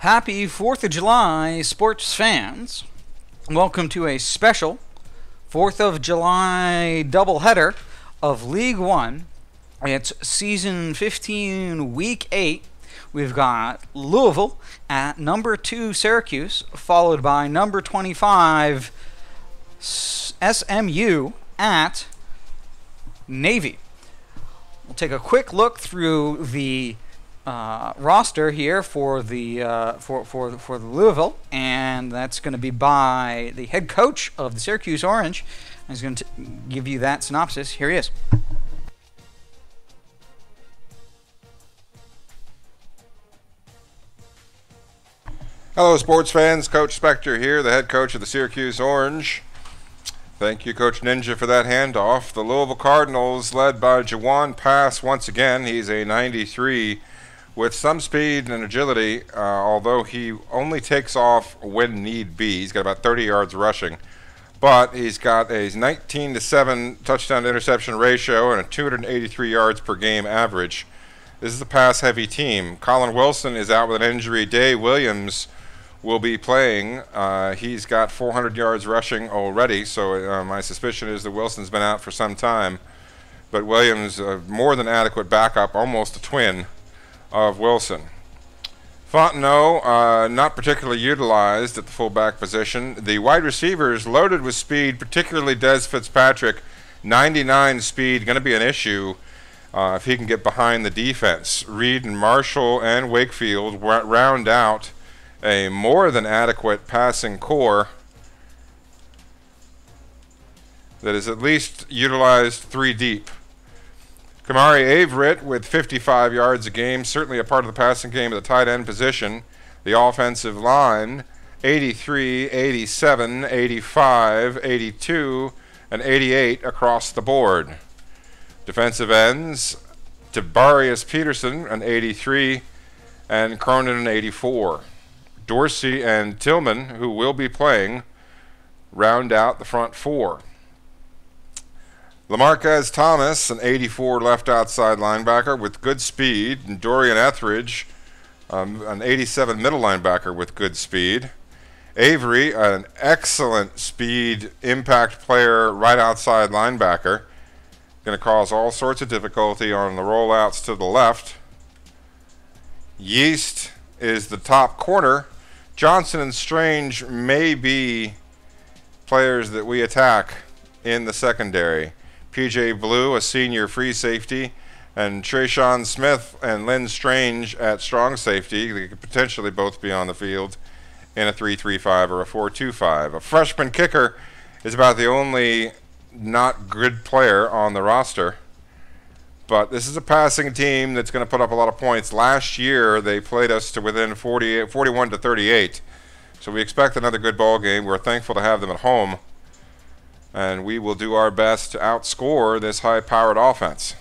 Happy 4th of July, sports fans. Welcome to a special 4th of July doubleheader of League One. It's season 15, week 8. We've got Louisville at number 2, Syracuse, followed by number 25, SMU at Navy. We'll take a quick look through the uh, roster here for the uh, for for for the Louisville, and that's going to be by the head coach of the Syracuse Orange. He's going to give you that synopsis. Here he is. Hello, sports fans. Coach Spectre here, the head coach of the Syracuse Orange. Thank you, Coach Ninja, for that handoff. The Louisville Cardinals, led by Jawon Pass once again. He's a 93 with some speed and agility, uh, although he only takes off when need be. He's got about 30 yards rushing, but he's got a 19 to 7 touchdown interception ratio and a 283 yards per game average. This is a pass heavy team. Colin Wilson is out with an injury. Dae Williams will be playing. Uh, he's got 400 yards rushing already, so uh, my suspicion is that Wilson's been out for some time. But Williams, uh, more than adequate backup, almost a twin of Wilson. Fontenot, uh, not particularly utilized at the fullback position. The wide receivers loaded with speed, particularly Dez Fitzpatrick. 99 speed, going to be an issue uh, if he can get behind the defense. Reed and Marshall and Wakefield round out a more than adequate passing core that is at least utilized three deep. Kemari Averett with 55 yards a game, certainly a part of the passing game at the tight end position. The offensive line 83, 87, 85, 82, and 88 across the board. Defensive ends Tibarius Peterson, an 83, and Cronin, an 84. Dorsey and Tillman, who will be playing, round out the front four. Lamarquez Thomas, an 84 left outside linebacker with good speed, and Dorian Etheridge, um, an 87 middle linebacker with good speed. Avery, an excellent speed impact player, right outside linebacker. Going to cause all sorts of difficulty on the rollouts to the left. Yeast is the top corner Johnson and Strange may be players that we attack in the secondary. PJ Blue, a senior free safety, and Trayshawn Smith and Lynn Strange at strong safety. They could potentially both be on the field in a 3-3-5 or a 4-2-5. A freshman kicker is about the only not good player on the roster. But this is a passing team that's going to put up a lot of points. Last year, they played us to within 40, 41 to 38. So we expect another good ball game. We're thankful to have them at home. And we will do our best to outscore this high-powered offense.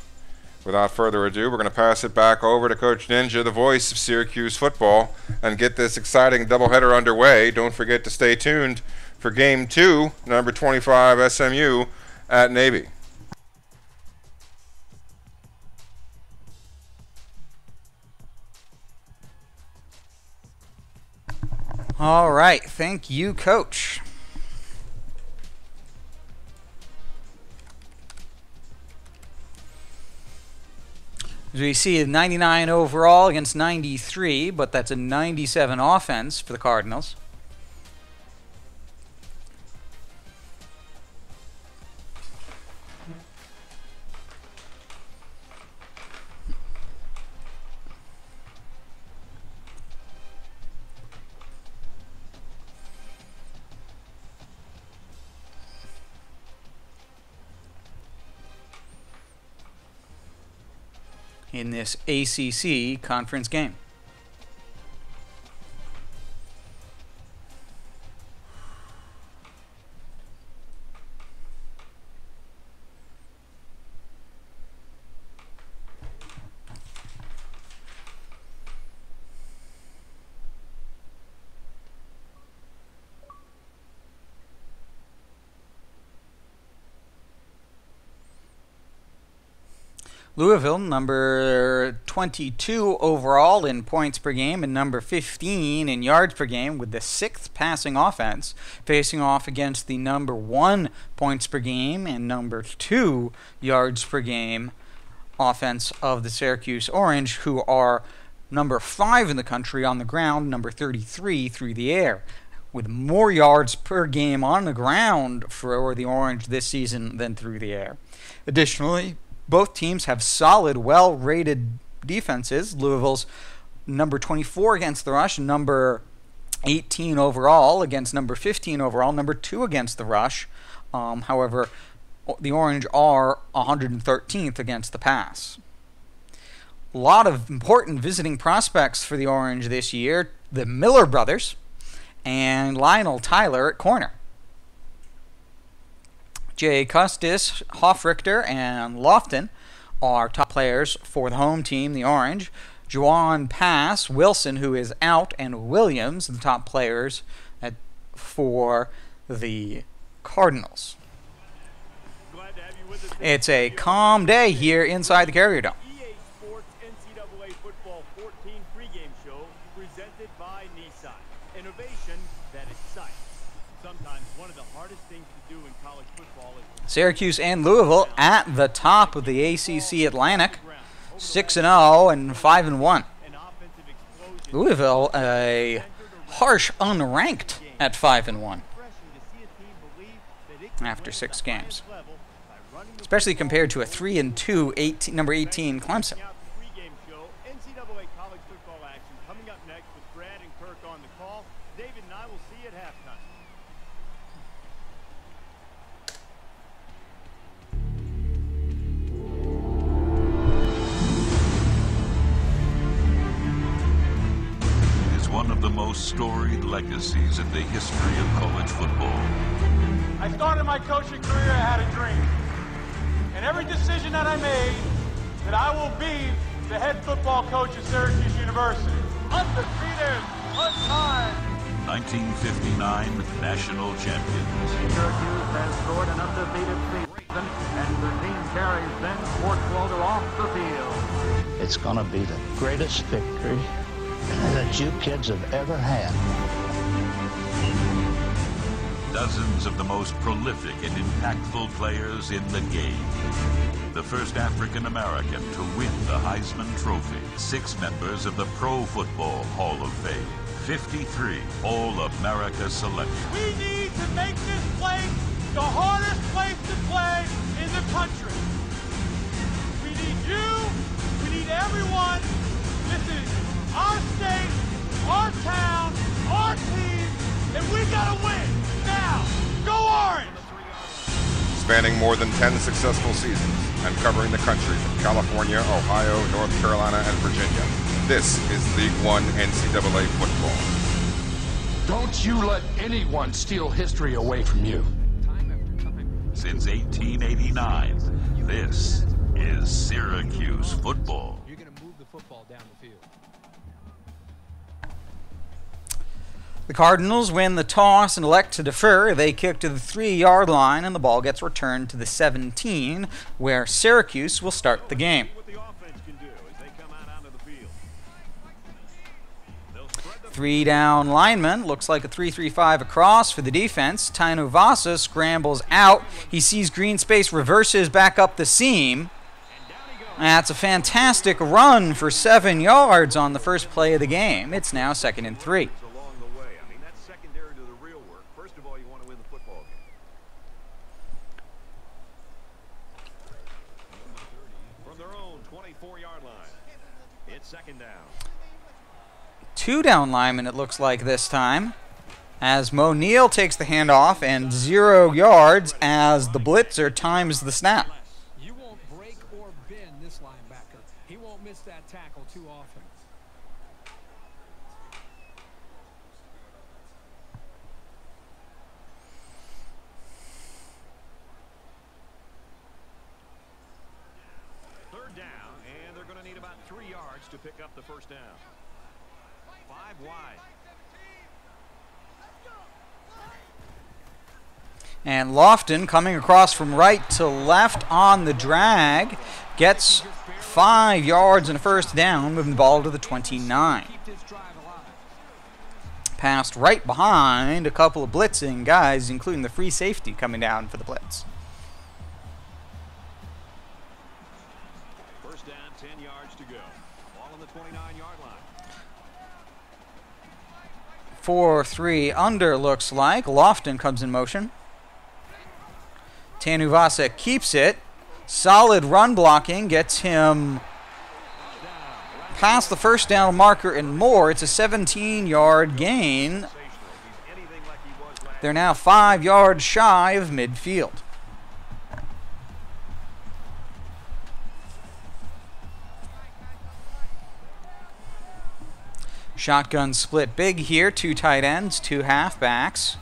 Without further ado, we're going to pass it back over to Coach Ninja, the voice of Syracuse football, and get this exciting doubleheader underway. Don't forget to stay tuned for Game 2, number 25 SMU at Navy. All right. Thank you, Coach. As we see, 99 overall against 93, but that's a 97 offense for the Cardinals. In this ACC conference game. Louisville, number 22 overall in points per game and number 15 in yards per game with the sixth passing offense, facing off against the number one points per game and number two yards per game offense of the Syracuse Orange, who are number five in the country on the ground, number 33 through the air. With more yards per game on the ground for the Orange this season than through the air. Additionally, both teams have solid, well rated defenses. Louisville's number 24 against the rush, number 18 overall against number 15 overall, number 2 against the rush. Um, however, the Orange are 113th against the pass. A lot of important visiting prospects for the Orange this year the Miller brothers and Lionel Tyler at corner. Jay Custis, Hofrichter, and Lofton are top players for the home team, the Orange. Jawon Pass, Wilson, who is out, and Williams, the top players at, for the Cardinals. It's a calm day here inside the Carrier Dome. EA Sports NCAA Football 14 pregame show presented by Nissan. Innovation that excites. Sometimes one of the hardest things to do in college football is Syracuse and Louisville at the top of the ACC Atlantic, 6 and 0 and 5 and 1. an offensive explosion. Louisville a harsh unranked at 5 and 1, Refreshing to see a team believe that it can After six at the highest games. especially compared to a 3 and 2 18, number 18 Clemson. Most storied legacies in the history of college football. I started my coaching career, I had a dream. And every decision that I made, that I will be the head football coach at Syracuse University. Undefeated, untied. 1959 national champions. Syracuse has scored an undefeated season, and the team carries Ben Schwartzwalder off the field. It's going to be the greatest victory that you kids have ever had. Dozens of the most prolific and impactful players in the game. The first African American to win the Heisman Trophy. Six members of the Pro Football Hall of Fame. 53 All America selections. We need to make this place the hardest place to play in the country. We need you, we need everyone. This is our state, our town, our team, and we gotta win now. Go Orange! Spanning more than 10 successful seasons and covering the country from California, Ohio, North Carolina, and Virginia. This is League One NCAA football. Don't you let anyone steal history away from you. Since 1889, this is Syracuse football. The Cardinals win the toss and elect to defer. They kick to the three yard line, and the ball gets returned to the 17, where Syracuse will start the game. What the offense can do as they come out onto the field. They'll spread the Three down lineman. Looks like a 3 3 5 across for the defense. Tanuvasa scrambles out. He sees green space, reverses back up the seam. That's a fantastic run for seven yards on the first play of the game. It's now second and three. along the way. I mean, that's secondary to the real work. First of all, you want to win the football game. From their own 24-yard line, it's second down. Two down linemen, it looks like this time. As Mo Neal takes the handoff and zero yards as the blitzer times the snap. You won't break or bend this linebacker. He won't miss that tackle too often. Third down, and they're going to need about three yards to pick up the first down. Five wide. And Lofton coming across from right to left on the drag gets five yards and a first down, moving the ball to the 29. Passed right behind a couple of blitzing guys, including the free safety coming down for the blitz. First down, 10 yards to go. Ball on the 29-yard line. 4 3 under looks like. Lofton comes in motion. Tanuvasa keeps it. Solid run blocking gets him past the first down marker and more. It's a 17 yard gain. They're now five yards shy of midfield. Shotgun split big here. Two tight ends, two halfbacks.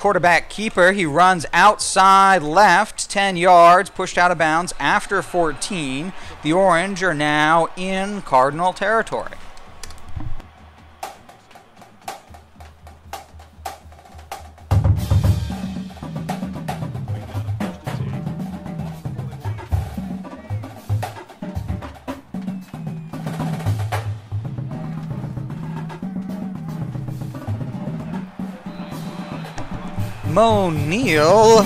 Quarterback keeper, he runs outside left, 10 yards, pushed out of bounds after 14. The Orange are now in Cardinal territory. Mo Neal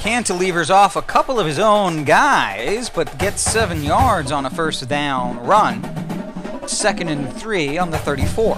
cantilevers off a couple of his own guys, but gets seven yards on a first down run. Second and three on the 34.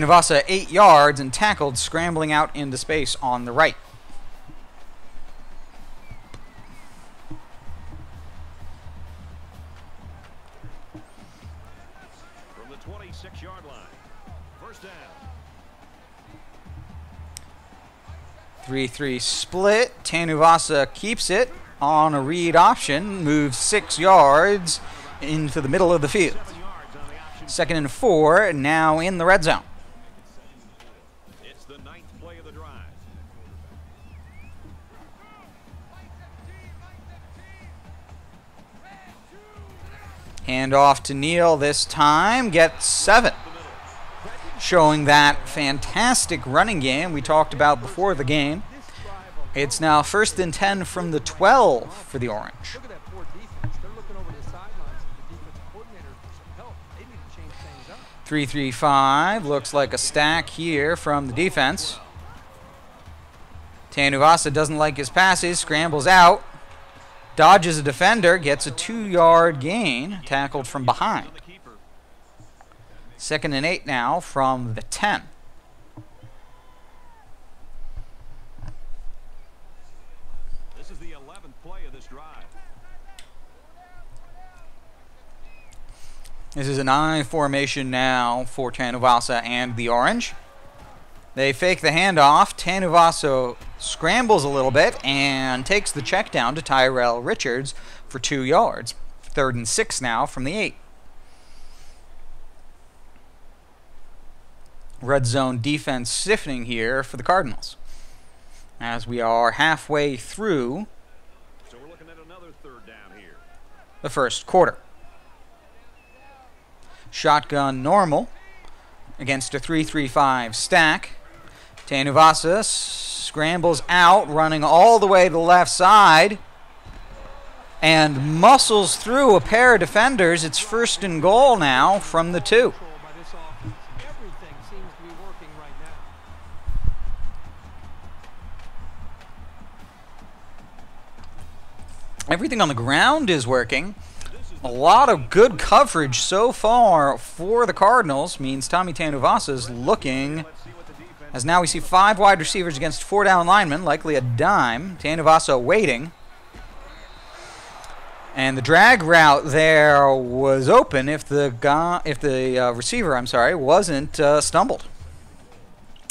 Tanuvasa eight yards and tackled, scrambling out into space on the right. From the 26-yard line. First down. 3 3 split. Tanuvasa keeps it on a read option, moves six yards into the middle of the field. Second and four, now in the red zone. Hand off to Neal this time, gets seven. Showing that fantastic running game we talked about before the game. It's now first and 10 from the 12 for the Orange. Look at that poor defense. They're looking over the sidelines at the defensive coordinator for some help. They need to change things up. 335 looks like a stack here from the defense. Tanuvasa doesn't like his passes, scrambles out, dodges a defender, gets a two yard gain, tackled from behind. On the keeper. Second and eight now from the 10. This is the 11th play of this drive. This is an I formation now for Tanuvasa and the Orange. They fake the handoff. Tanuvasa scrambles a little bit and takes the check down to Tyrell Richards for two yards. Third and six now from the eight. Red zone defense stiffening here for the Cardinals. As we are halfway through So we're looking at another third down here. the first quarter. Shotgun normal against a 3-3-5 stack. Tanuvasa scrambles out, running all the way to the left side, and muscles through a pair of defenders. It's first and goal now from the two. Everything on the ground is working. A lot of good coverage so far for the Cardinals means Tommy Tanuvasa is looking as now we see five wide receivers against four down linemen, likely a dime. Tanuvasa waiting. And the drag route there was open if the guy, if the uh, receiver, I'm sorry, wasn't uh, stumbled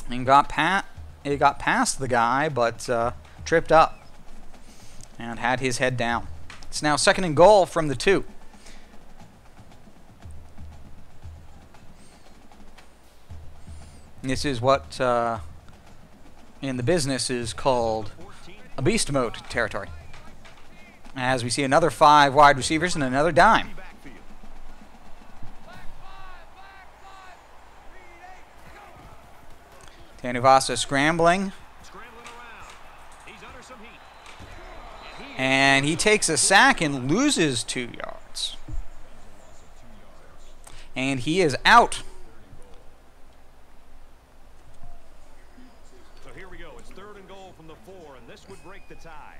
and got pat, it got past the guy, but uh, tripped up and had his head down. It's now second and goal from the two. This is what uh, in the business is called a beast mode territory. As we see another five wide receivers and another dime. Tanuvasa scrambling. And he takes a sack and loses two yards. And he is out. So here we go. It's third and goal from the four, and this would break the tie.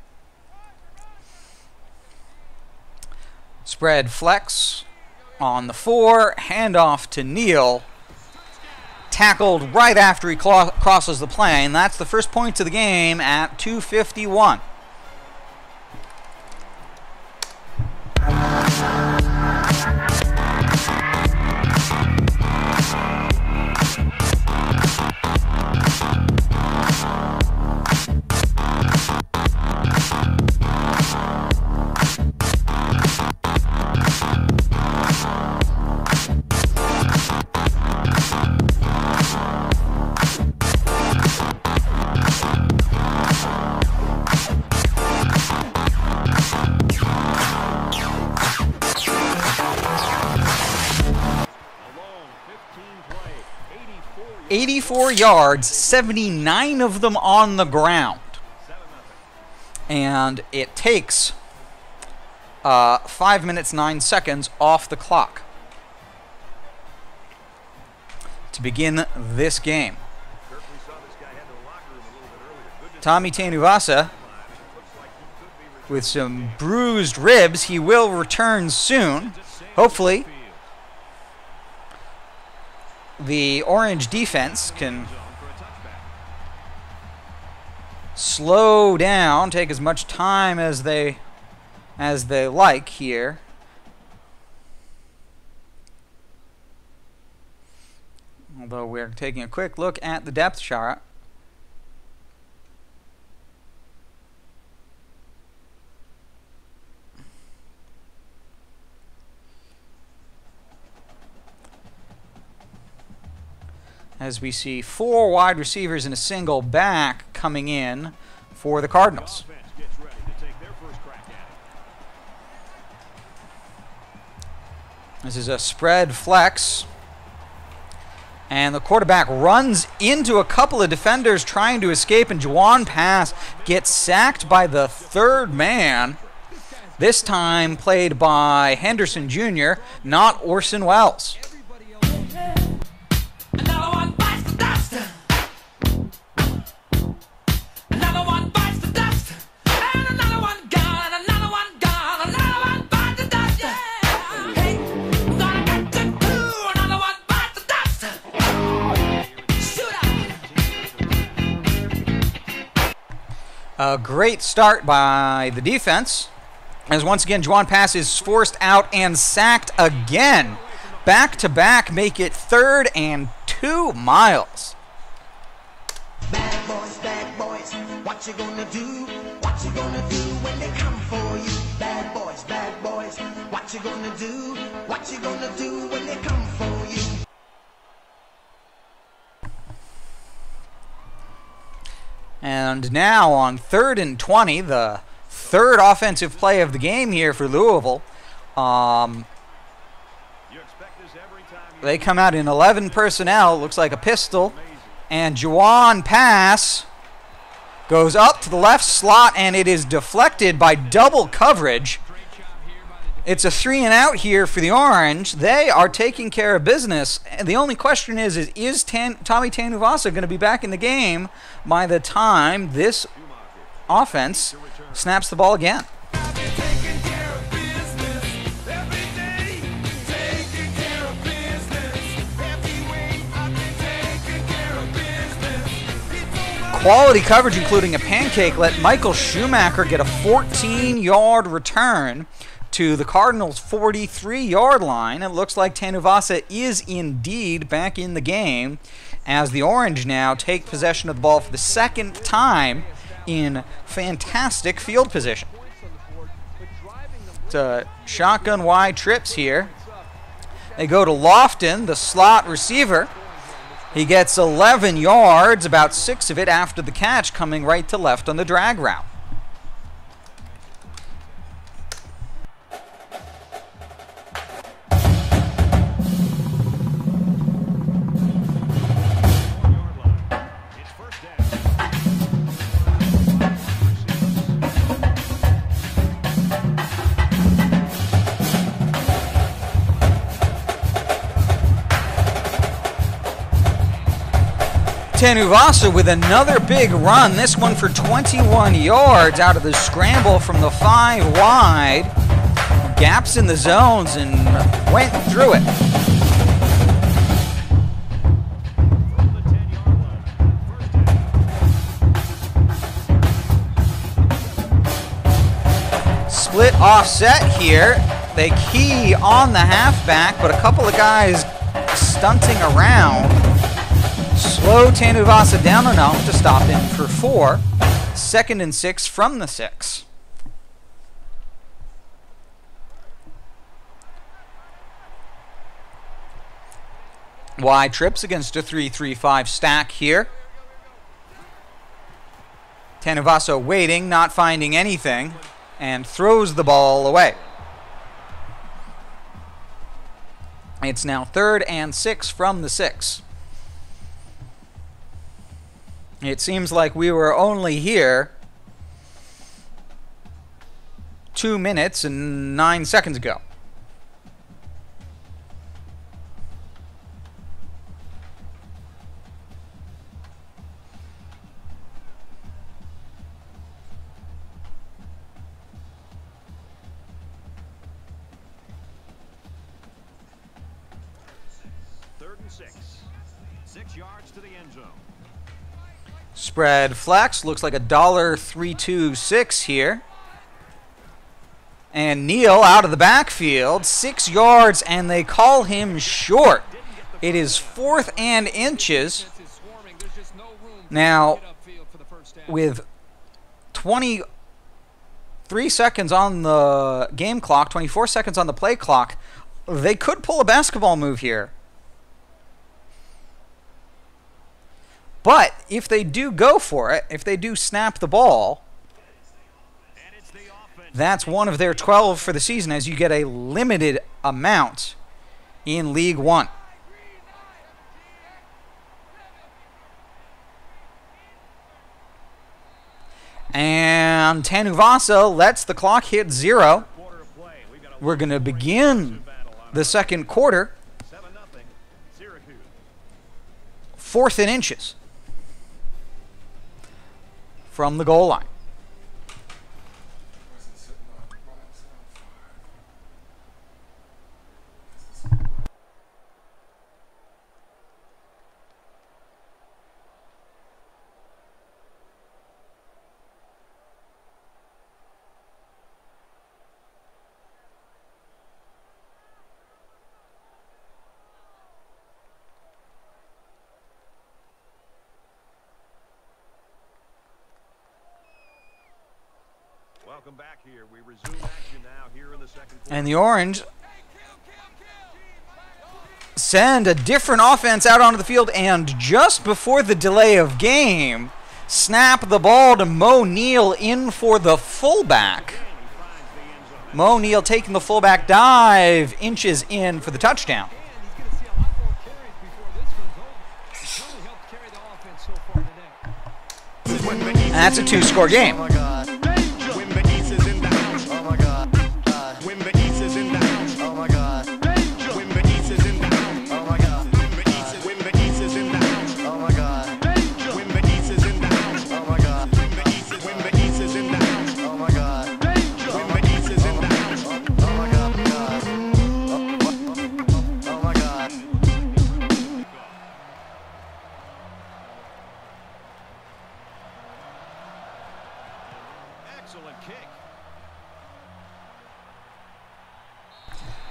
Spread flex on the four. Handoff to Neal. Tackled right after he crosses the plane. That's the first points of the game at 251. 84 yards, 79 of them on the ground. And it takes uh, 5 minutes 9 seconds off the clock to begin this game. Tommy Tanuvasa with some bruised ribs. He will return soon. Hopefully, the orange defense can slow down, take as much time as they as they like here. Although we're taking a quick look at the depth chart. As we see four wide receivers and a single back coming in for the Cardinals. offense gets ready to take their first crack at it. This is a spread flex. And the quarterback runs into a couple of defenders trying to escape, and Jawon Pass gets sacked by the third man. This time played by Henderson Jr., not Orson Welles. A great start by the defense. As once again, Jawon Pass is forced out and sacked again. Back to back make it third and two miles. Bad boys, bad boys, what you gonna do? What you gonna do when they come for you? Bad boys, bad boys, what you gonna do? What you gonna do when they come for you? And now on third and 20, the third offensive play of the game here for Louisville. Um, You expect this every time you they come out in 11 personnel, looks like a pistol, and Jawon pass goes up to the left slot, and it is deflected by double coverage. It's a three and out here for the Orange. They are taking care of business. And the only question is, is, is Tan- Tommy Tanuvasa going to be back in the game by the time this offense snaps the ball again? Quality coverage, including a pancake, let Michael Schumacher get a 14 yard return to the Cardinals' 43 yard line. It looks like Tanuvasa is indeed back in the game as the Orange now take possession of the ball for the second time in fantastic field position. It's a shotgun wide trips here. They go to Lofton, the slot receiver. He gets 11 yards, about six of it after the catch, coming right to left on the drag route. Tanuvasa with another big run, this one for 21 yards out of the scramble from the five wide. Gaps in the zones and went through it. Split offset here. They key on the halfback, but a couple of guys stunting around slow Tanuvasa down enough to stop him for four. Second and six from the six. Wide trips against a 3-3-5 stack here. Tanuvasa waiting, not finding anything, and throws the ball away. It's now third and six from the six. It seems like we were only here two minutes and nine seconds ago. Spread flex looks like a dollar three two six here. And Neal out of the backfield, six yards, and they call him short. It is fourth and inches. Now, with 23 seconds on the game clock, 24 seconds on the play clock, they could pull a basketball move here. But if they do go for it, if they do snap the ball, that's one of their 12 for the season as you get a limited amount in League One. And Tanuvasa lets the clock hit zero. We're going to begin the second quarter. Fourth in inches from the goal line. Welcome back here. We resume action now here in the second quarter. And the Orange send a different offense out onto the field, and just before the delay of game, snap the ball to Mo Neal in for the fullback. Mo Neal taking the fullback dive, inches in for the touchdown. And that's a two-score game.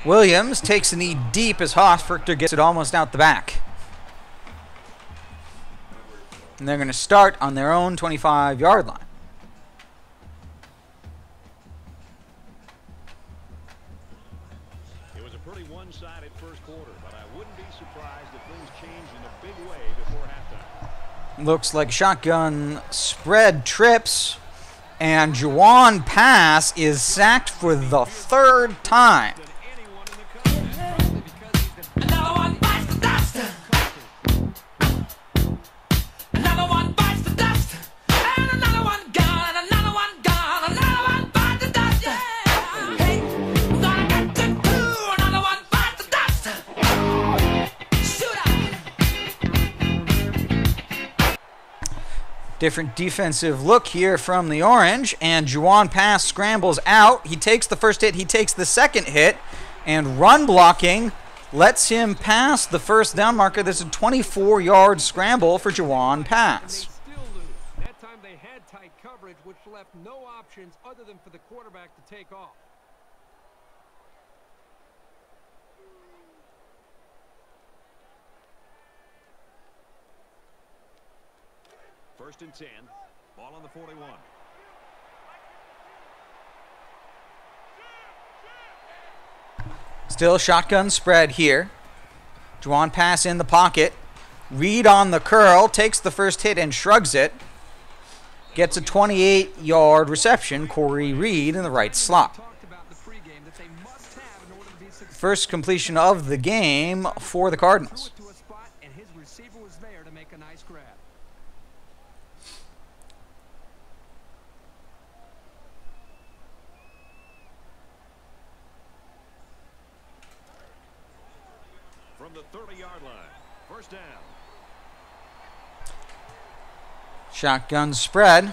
Williams takes a knee deep as Hofrichter gets it almost out the back. And they're going to start on their own 25 yard line. pretty one-sided first quarter, but I wouldn't be surprised if things changed in a big way before halftime. Looks like shotgun spread trips, and Jawon Pass is sacked for the third time. Different defensive look here from the Orange, and Jawon Pass scrambles out. He takes the first hit, he takes the second hit, and run blocking lets him pass the first down marker. There's a 24 yard scramble for Jawon Pass. That time they had tight coverage, which left no options other than for the quarterback to take off. First and 10. Ball on the 41. Still shotgun spread here. Jawon Pass in the pocket. Reed on the curl, takes the first hit and shrugs it. Gets a 28 yard reception. Corey Reed in the right slot. First completion of the game for the Cardinals. To a spot, and his receiver was there to make a nice grab. From the 30-yard line. First down. Shotgun spread.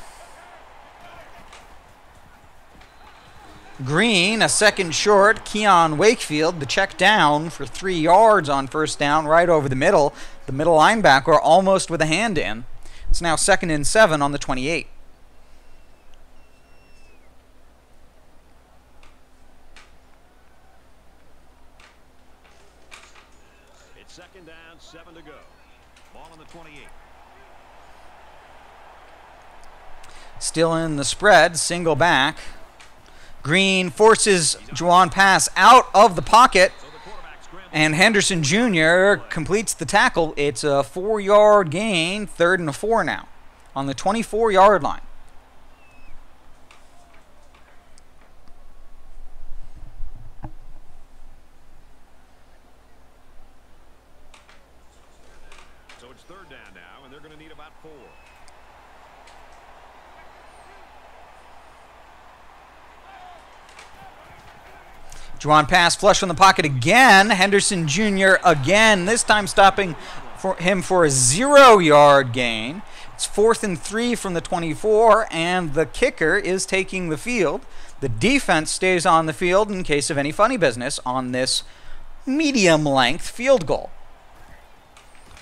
Green, a second short. Keon Wakefield, the check down for three yards on first down, right over the middle. The middle linebacker almost with a hand in. It's now second and seven on the 28. It's second down, seven to go. Ball on the 28. Still in the spread, single back. Green forces Jawon Pass out of the pocket, and Henderson Jr. completes the tackle. It's a four yard gain, third and a four now, on the 24 yard line. So it's third down now, and they're going to need about four. Jawon Pass flush from the pocket again. Henderson Jr. again, this time stopping for him for a zero yard gain. It's fourth and three from the 24, and the kicker is taking the field. The defense stays on the field in case of any funny business on this medium length field goal.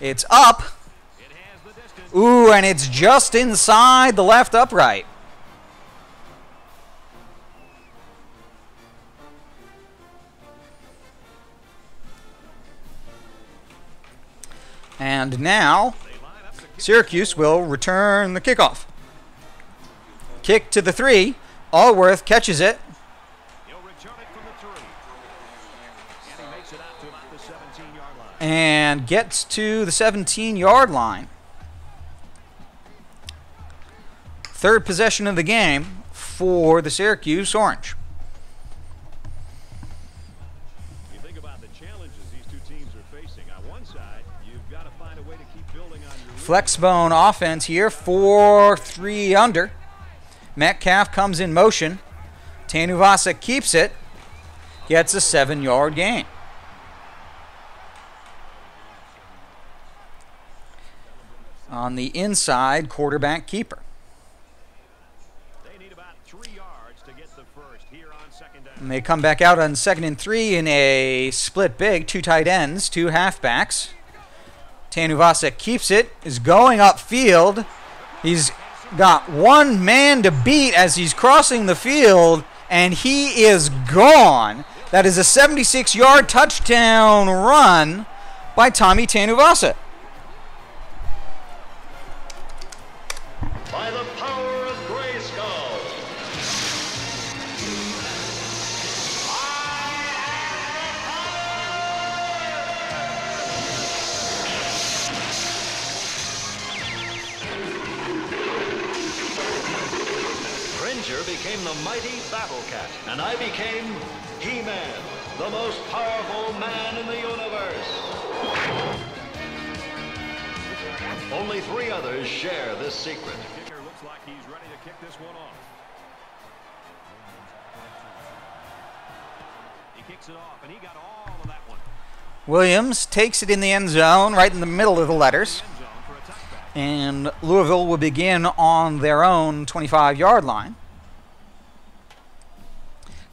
It's up. Ooh, and it's just inside the left upright. And now, Syracuse will return the kickoff. Kick to the three. Allworth catches it. He'll return it from the three. And he makes it out to about the 17-yard line. and gets to the 17 yard line. Third possession of the game for the Syracuse Orange. Flexbone offense here, 4 3 under. Metcalf comes in motion. Tanuvasa keeps it, gets a 7 yard gain. On the inside, quarterback keeper. And they come back out on second and three in a split big, two tight ends, two halfbacks. Tanuvasa keeps it, is going upfield. He's got one man to beat as he's crossing the field, and he is gone. That is a 76 yard touchdown run by Tommy Tanuvasa. by share this secret. Kicker looks like he's ready to kick this one off. He kicks it off, and he got all of that one. Williams takes it in the end zone, right in the middle of the letters. And Louisville will begin on their own 25 yard line.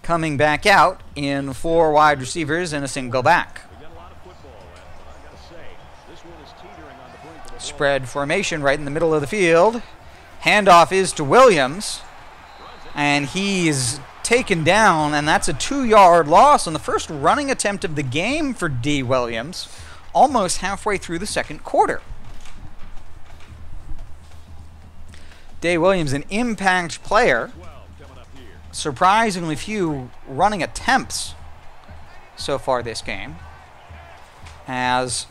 Coming back out in four wide receivers and a single back. Spread formation right in the middle of the field. Handoff is to Williams. And he's taken down, and that's a two yard loss on the first running attempt of the game for Dae Williams, almost halfway through the second quarter. Dae Williams, an impact player, surprisingly few running attempts so far this game, as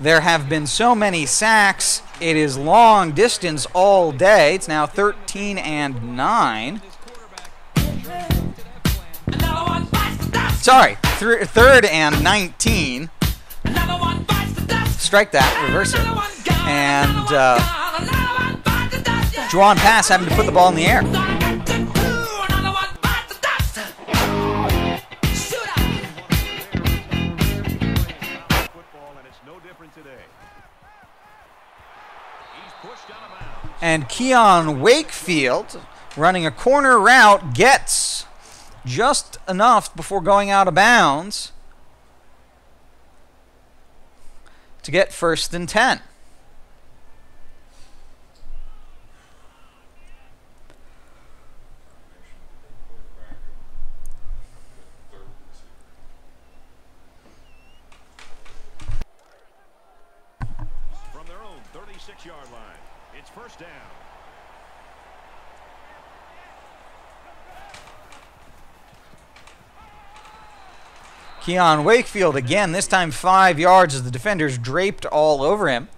there have been so many sacks. It is long distance all day. It's now 13 and 9. Sorry, th- third and 19. Strike that, reverse it. And uh, Jawon Pass having to put the ball in the air. And Keon Wakefield running a corner route gets just enough before going out of bounds to get first and 10. From their own 36-yard line, it's first down. Keon Wakefield again, this time five yards as the defenders draped all over him.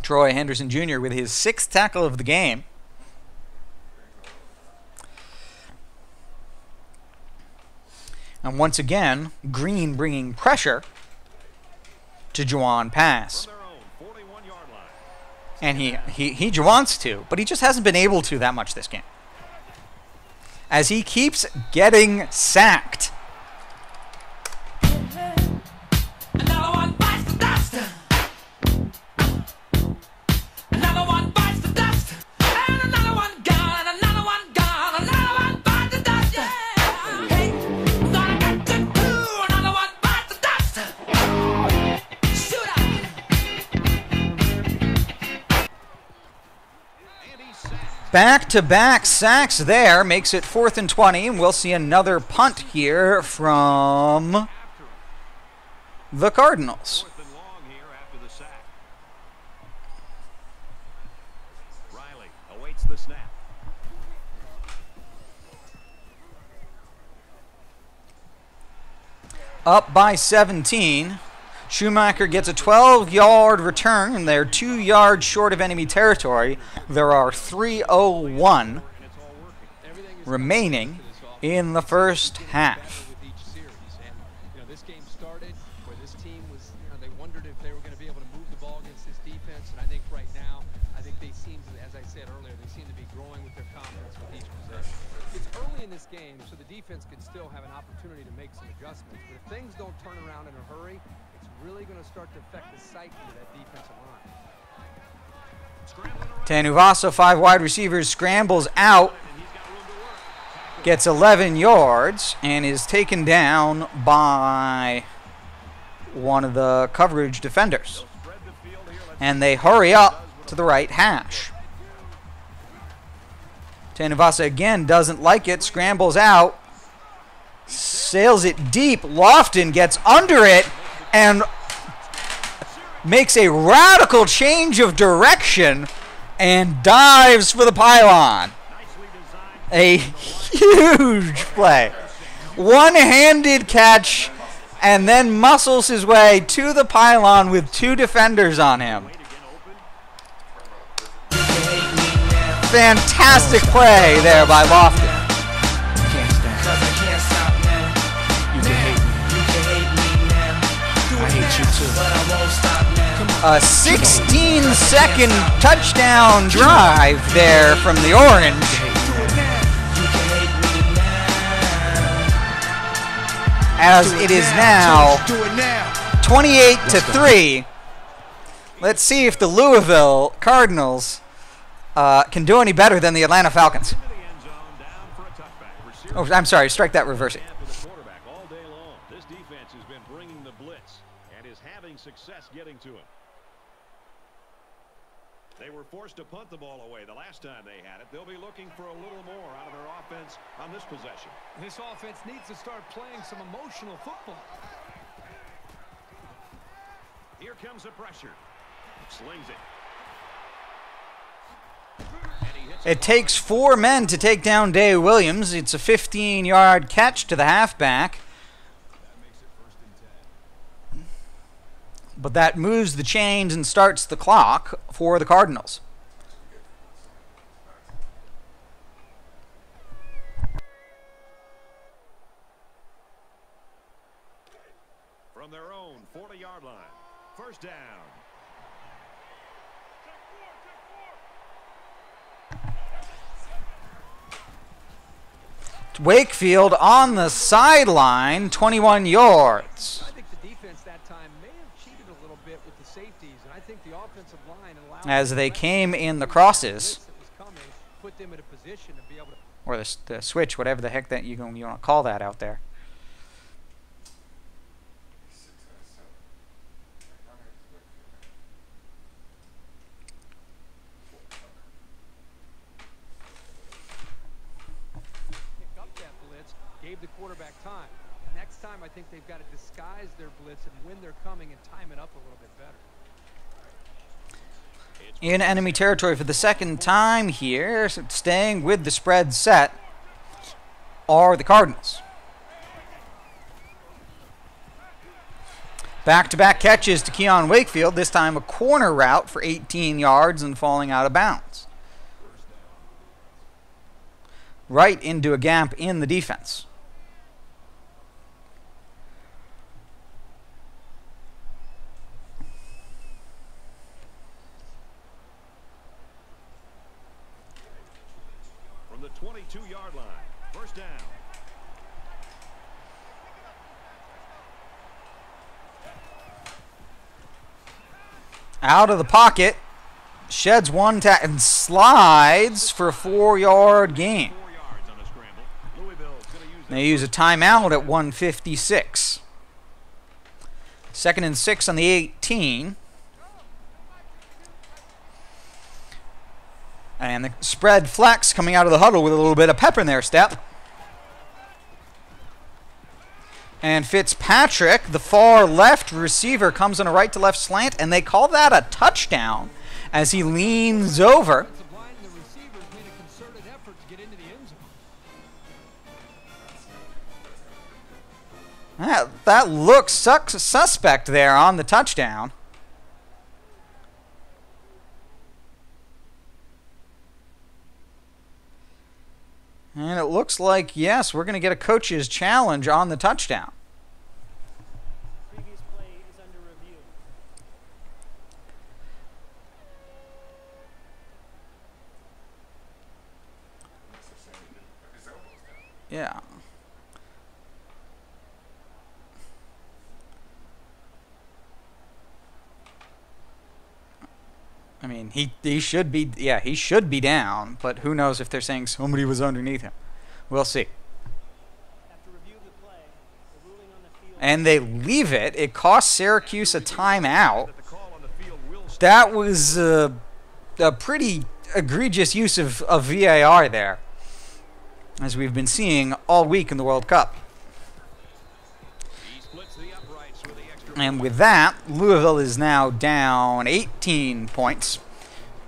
Troy Henderson Jr. with his sixth tackle of the game. And once again, Green bringing pressure to Jawon Pass. And he, he, he wants to, but he just hasn't been able to that much this game. As he keeps getting sacked. Back to back sacks there makes it fourth and 20, and we'll see another punt here from the Cardinals. Riley awaits the snap. Up by 17. Schumacher gets a 12 yard return, and they're two yards short of enemy territory. There are 3.01 remaining in the first half. Tanuvasa, five wide receivers, scrambles out, gets 11 yards, and is taken down by one of the coverage defenders. And they hurry up to the right hash. Tanuvasa again doesn't like it, scrambles out, sails it deep. Lofton gets under it and makes a radical change of direction and dives for the pylon. A huge play. One handed catch and then muscles his way to the pylon with two defenders on him. Fantastic play there by Lofton. A 16 second touchdown drive there from the Orange. As it is now 28 to 3. Let's see if the Louisville Cardinals uh, can do any better than the Atlanta Falcons. Oh, I'm sorry. Strike that. Reverse. all day long. This defense has been bringing the blitz and is having success getting to him. They were forced to punt the ball away the last time they had it. They'll be looking for a little more out of their offense on this possession. This offense needs to start playing some emotional football. Here comes the pressure. Slings it. It takes four men to take down Dae Williams. It's a 15 yard catch to the halfback. But that moves the chains and starts the clock for the Cardinals. From their own 40-yard line. First down. Wakefield on the sideline, 21 yards. The defense that time may have cheated a little bit with the safeties, and I think the line As they came in the crosses, coming, put them in a position to be able to or the, the switch, whatever the heck that you, you want to call that out there. pick up that blitz, gave the quarterback time. Next time, I think they've got to disguise their blitz and when they're coming and time it up a little bit better. in enemy territory for the second time here, staying with the spread set, are the Cardinals. Back to back catches to Keon Wakefield, this time a corner route for 18 yards and falling out of bounds. Right into a gap in the defense. From the 22-yard line. First down. Out of the pocket, sheds one ta- and slides for a four-yard gain. They use a timeout at 156. Second and six on the 18. And the spread flex coming out of the huddle with a little bit of pep in their step. And Fitzpatrick, the far left receiver, comes on a right to left slant, and they call that a touchdown as he leans over. That, that looks suspect there on the touchdown. And it looks like, yes, we're going to get a coach's challenge on the touchdown. Yeah. I mean, he he should be yeah, he should be down, but who knows if they're saying somebody was underneath him. We'll see. And they leave it. It cost Syracuse a timeout. That was uh, a pretty egregious use of, of VAR there, as we've been seeing all week in the World Cup. And with that, Louisville is now down 18 points.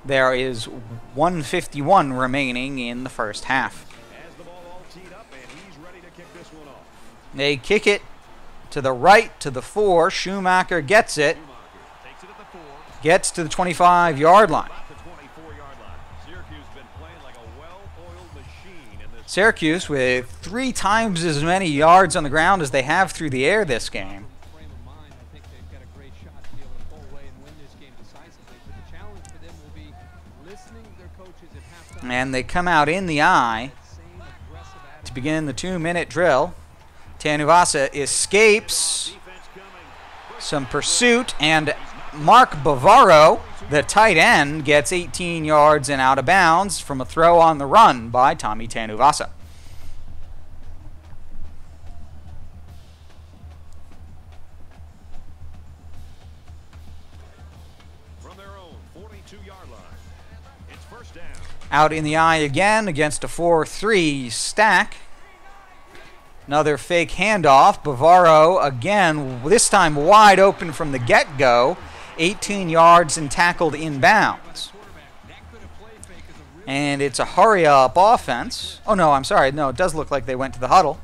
There is 151 remaining in the first half. They kick it to the right to the four. Schumacher gets it. Gets to the 25 yard line. Syracuse with three times as many yards on the ground as they have through the air this game. And they come out in the eye to begin the two minute drill. Tanuvasa escapes some pursuit, and Mark Bavaro, the tight end, gets 18 yards and out of bounds from a throw on the run by Tommy Tanuvasa. Out in the eye again against a 4 3 stack. Another fake handoff. Bavaro again, this time wide open from the get go. 18 yards and tackled inbounds. And it's a hurry up offense. Oh, no, I'm sorry. No, it does look like they went to the huddle.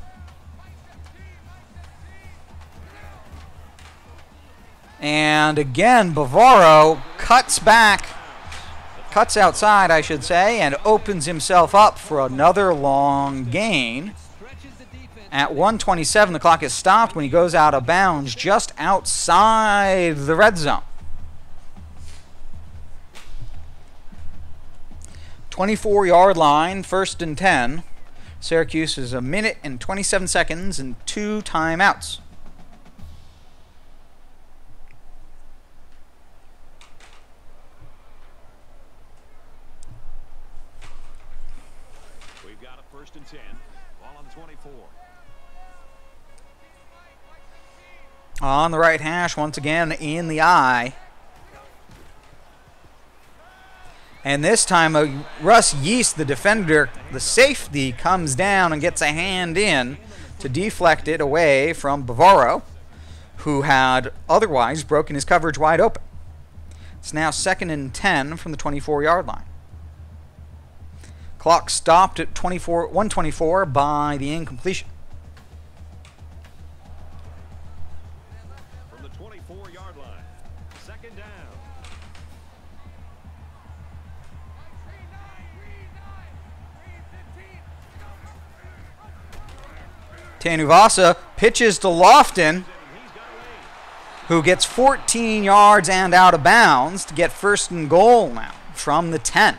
And again, Bavaro cuts back, cuts outside, I should say, and opens himself up for another long gain. At 127, the clock is stopped when he goes out of bounds just outside the red zone. 24 yard line, first and 10. Syracuse is a minute and 27 seconds and two timeouts. We've got a first and 10. Ball on the 24. On the right hash, once again in the eye. And this time, uh, Russ Yeast, the defender, the safety, comes down and gets a hand in to deflect it away from Bavaro, who had otherwise broken his coverage wide open. It's now second and 10 from the 24 yard line. Clock stopped at 24, 124 by the incompletion. Tanuvasa pitches to Lofton, who gets 14 yards and out of bounds to get first and goal now from the 10.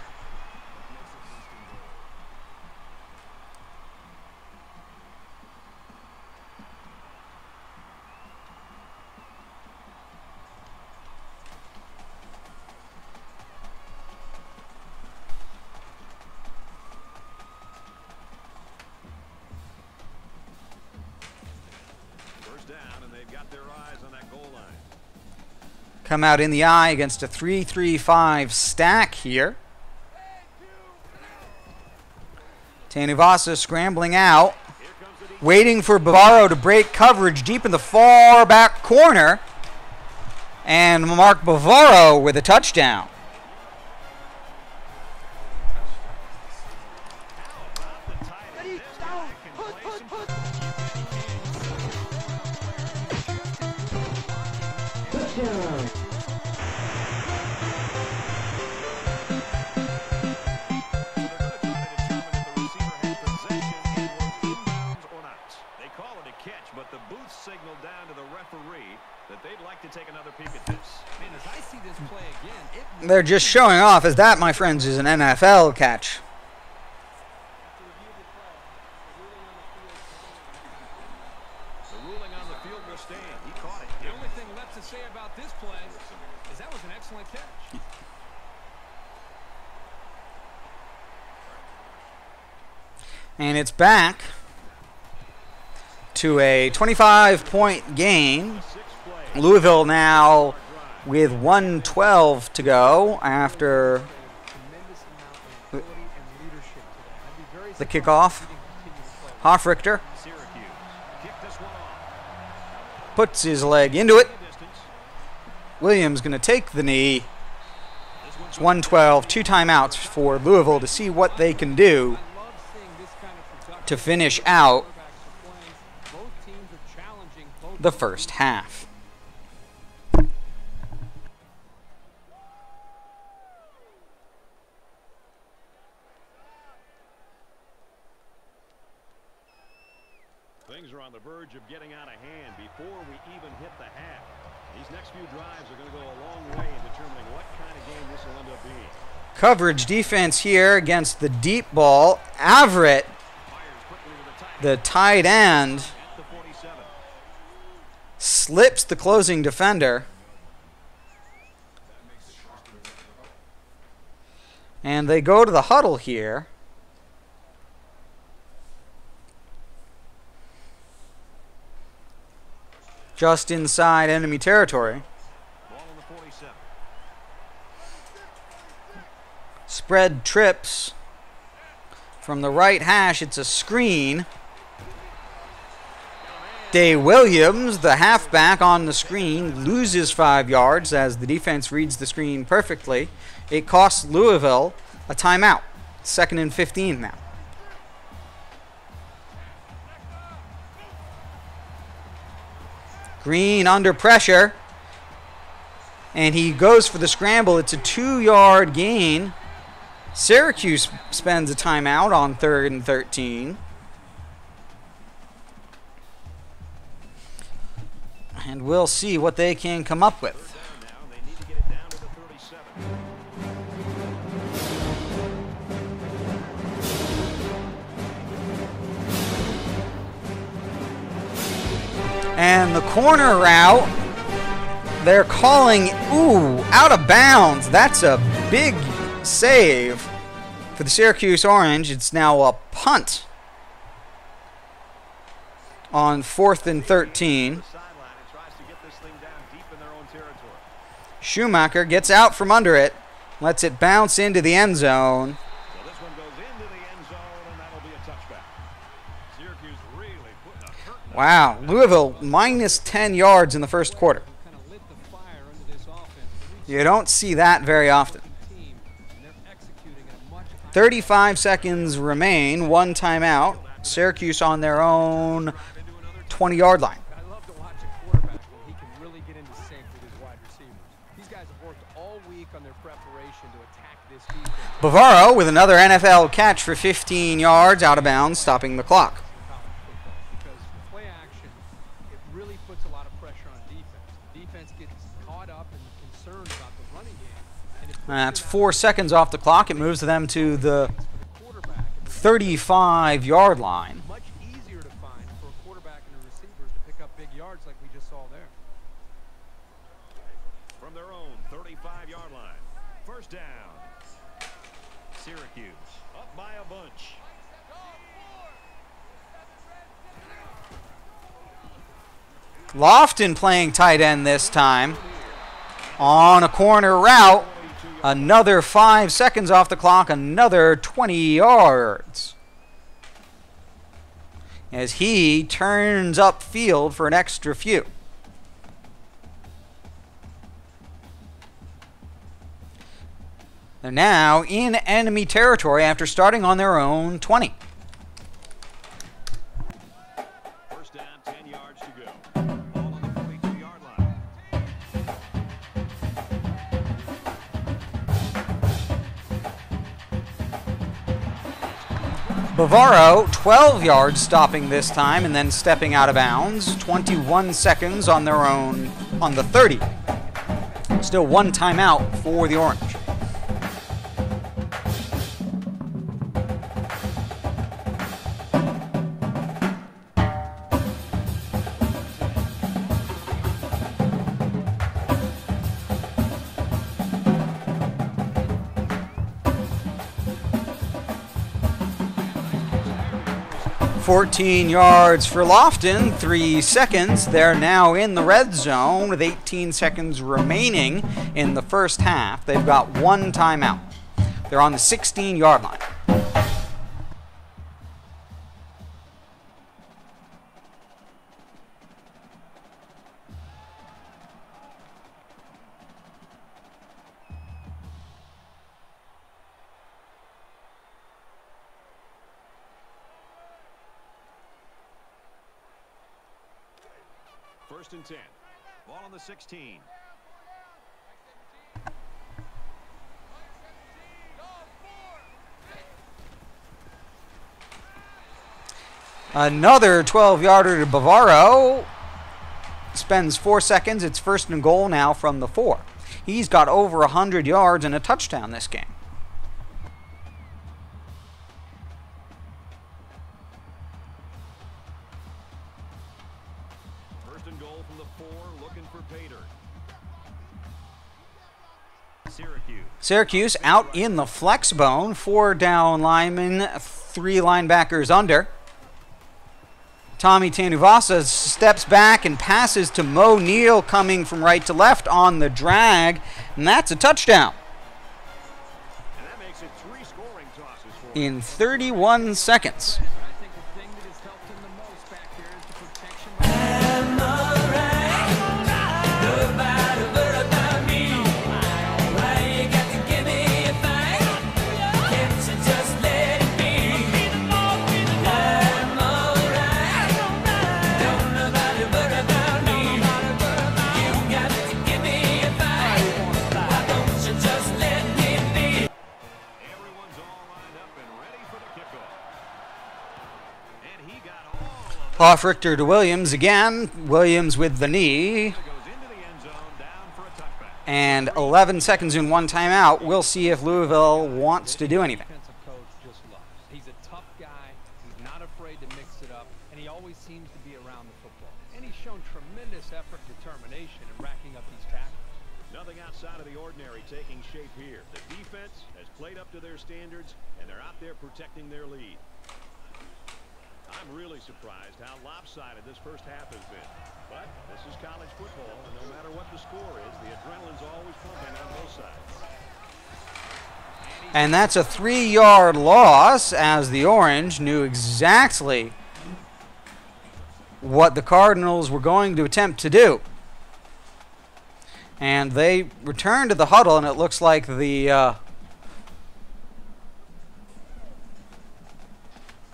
Come out in the eye against a 3 3 5 stack here. Tanuvasa scrambling out, waiting for Bavaro to break coverage deep in the far back corner. And Mark Bavaro with a touchdown. They're just showing off as that, my friends, is an NFL catch. The ruling on the field will stand. He caught it. The only thing left to say about this play is that was an excellent catch. And it's back to a 25 point game. Louisville now with 112 to go after the kickoff. Hofrichter puts his leg into it. Williams going to take the knee. It's 112, two timeouts for Louisville to see what they can do to finish out the first half. things are on the verge of getting out of hand before we even hit the half. These next few drives are going to go a long way in determining what kind of game this will end up being. Coverage defense here against the deep ball. Averett, the tight end, slips the closing defender. And they go to the huddle here. Just inside enemy territory. Spread trips from the right hash. It's a screen. Dae Williams, the halfback on the screen, loses five yards as the defense reads the screen perfectly. It costs Louisville a timeout. Second and 15 now. Green under pressure. And he goes for the scramble. It's a two yard gain. Syracuse spends a timeout on third and 13. And we'll see what they can come up with. And the corner route, they're calling, ooh, out of bounds. That's a big save for the Syracuse Orange. It's now a punt on fourth and 13. Schumacher gets out from under it, lets it bounce into the end zone. Wow, Louisville minus 10 yards in the first quarter. You don't see that very often. 35 seconds remain, one timeout. Syracuse on their own 20 yard line. Bavaro with another NFL catch for 15 yards out of bounds, stopping the clock. That's four seconds off the clock. It moves them to the 35 yard line. Much easier to find for a quarterback and a receivers to pick up big yards like we just saw there. From their own 35-yard line. First down. Syracuse up by a bunch. Lofton playing tight end this time. On a corner route. Another five seconds off the clock. Another 20 yards. As he turns upfield for an extra few. They're now in enemy territory after starting on their own 20. Bavaro, 12 yards stopping this time and then stepping out of bounds. 21 seconds on their own, on the 30. Still one timeout for the Orange. Fourteen yards for Lofton, three seconds. They're now in the red zone with 18 seconds remaining in the first half. They've got one timeout. They're on the 16 yard line. 16. Another 12 yarder to Bavaro. Spends four seconds. It's first and goal now from the four. He's got over 100 yards and a touchdown this game. Syracuse. Out in the flex bone. Four down linemen, three linebackers under. Tommy Tanuvasa steps back and passes to Moe Neal coming from right to left on the drag, and that's a touchdown. And that makes it three scoring tosses for in 31 seconds. Hofrichter to Williams again. Williams with the knee. And 11 seconds in one timeout. We'll see if Louisville wants to do anything. And that's a three yard loss as the Orange knew exactly what the Cardinals were going to attempt to do. And they return to the huddle, and it looks like the. Uh,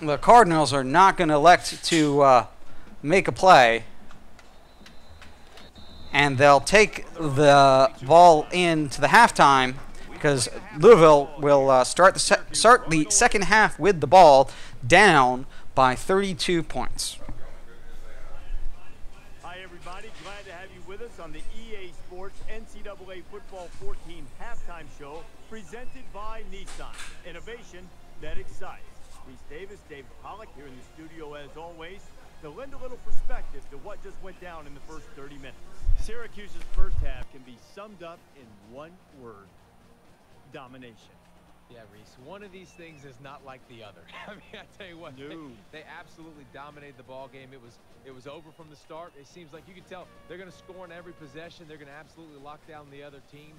the Cardinals are not going to elect to uh, make a play. And they'll take the ball into the halftime because Louisville will uh, start the start the second half with the ball down by 32 points. Hi, everybody. Glad to have you with us on the EA Sports NCAA Football 14 halftime show presented by Nissan. Innovation that excites. Rece Davis, David Pollack here in the studio as always to lend a little perspective to what just went down in the first 30 minutes. Syracuse's first half can be summed up in one word. Domination. Yeah, Rece. One of these things is not like the other. I mean, I tell you what, they, No. they absolutely dominated the ball game. It was it was over from the start. It seems like you can tell they're going to score in every possession. They're going to absolutely lock down the other team.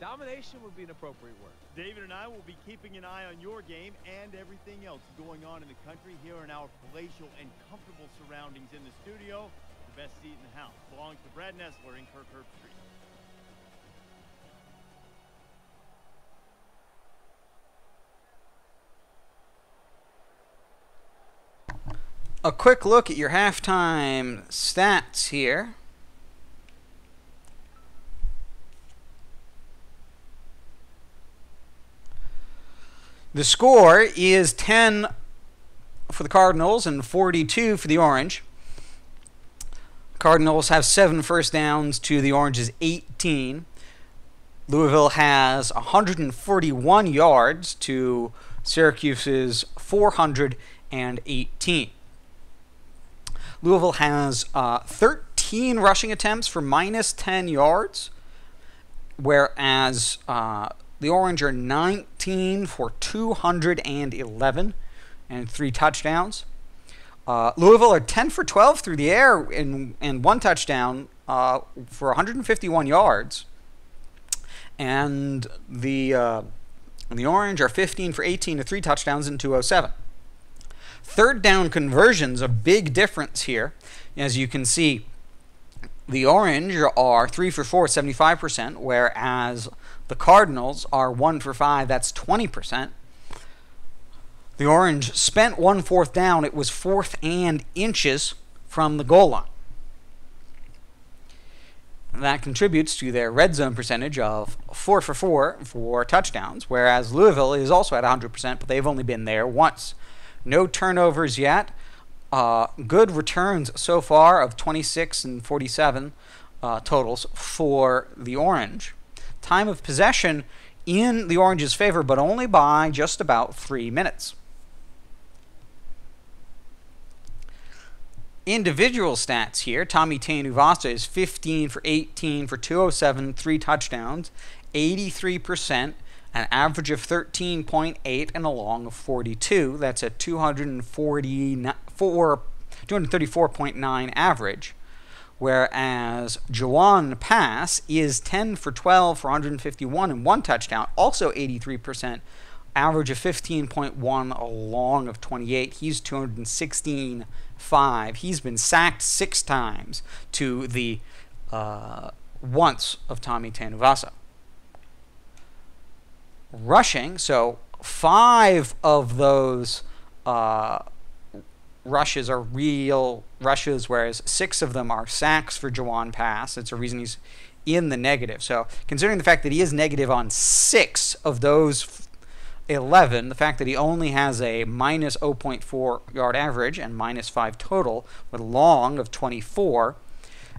Domination would be an appropriate word. David and I will be keeping an eye on your game and everything else going on in the country here in our palatial and comfortable surroundings in the studio. The best seat in the house belongs to Brad Nessler in Kirk Herbstreit. A quick look at your halftime stats here. The score is 10 for the Cardinals and 42 for the Orange. Cardinals have seven first downs to the Orange's 18. Louisville has 141 yards to Syracuse's 418. Louisville has uh, 13 rushing attempts for minus 10 yards, whereas uh, the Orange are 19 for 211 and three touchdowns. Uh, Louisville are 10 for 12 through the air and, and one touchdown uh, for 151 yards. And the, uh, the Orange are 15 for 18 to three touchdowns and 207. Third down conversions, a big difference here. As you can see, the Orange are 3 for 4, 75%, whereas the Cardinals are 1 for 5, that's 20%. The Orange spent one fourth down. It was fourth and inches from the goal line. That contributes to their red zone percentage of 4 for 4 for touchdowns, whereas Louisville is also at 100%, but they've only been there once. No turnovers yet. Uh, good returns so far of 26 and 47 uh, totals for the Orange. Time of possession in the Orange's favor, but only by just about three minutes. Individual stats here. Tommy Tanuvasa is 15 for 18 for 207, three touchdowns, 83%, an average of 13.8, and a long of 42. That's a 244, 234.9 average. Whereas Jawon Pass is 10 for 12 for 151 and one touchdown, also 83%, average of 15.1, a long of 28. He's 216 5. He's been sacked six times to the uh, once of Tommy Tanuvasa. Rushing, so five of those uh, rushes are real rushes, whereas six of them are sacks for Jawon Pass. It's a reason he's in the negative. So, considering the fact that he is negative on six of those 11, the fact that he only has a minus 0.4 yard average and minus 5 total with long of 24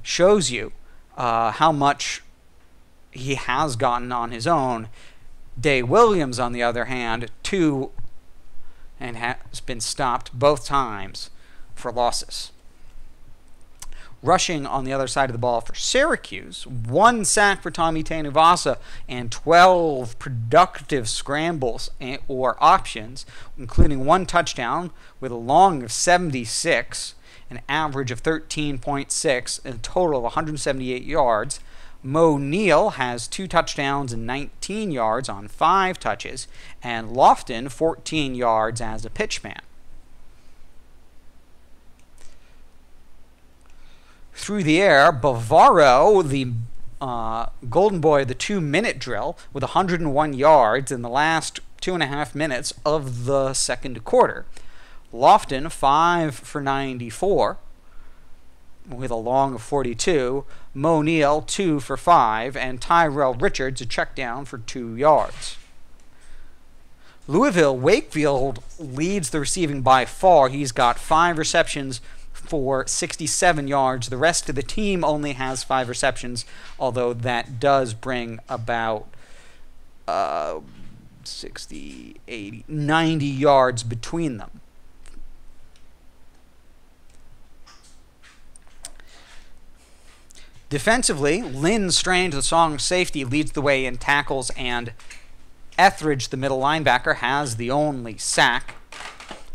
shows you uh, how much he has gotten on his own. Dae Williams, on the other hand, two and has been stopped both times for losses. Rushing on the other side of the ball for Syracuse, one sack for Tommy Tanuvasa and 12 productive scrambles or options, including one touchdown with a long of 76, an average of 13.6, and a total of 178 yards. Moe Neal has two touchdowns and 19 yards on five touches, and Lofton 14 yards as a pitchman. through the air. Bavaro, the uh, Golden Boy, the two minute drill with 101 yards in the last two and a half minutes of the second quarter. Lofton, 5 for 94 with a long of 42. Moe Neal, 2 for 5. And Tyrell Richards, a check down for 2 yards. Louisville, Wakefield leads the receiving by far. He's got 5 receptions for 67 yards. The rest of the team only has five receptions, although that does bring about uh, 60, 80, 90 yards between them. Defensively, Lynn Strange, the song safety, leads the way in tackles, and Etheridge, the middle linebacker, has the only sack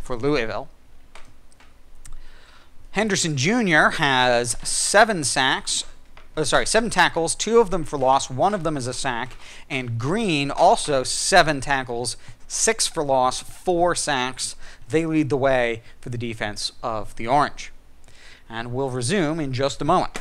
for Louisville. Henderson Jr. has seven sacks, oh, sorry, seven tackles, two of them for loss, one of them is a sack, and Green also seven tackles, six for loss, four sacks. They lead the way for the defense of the Orange. And we'll resume in just a moment.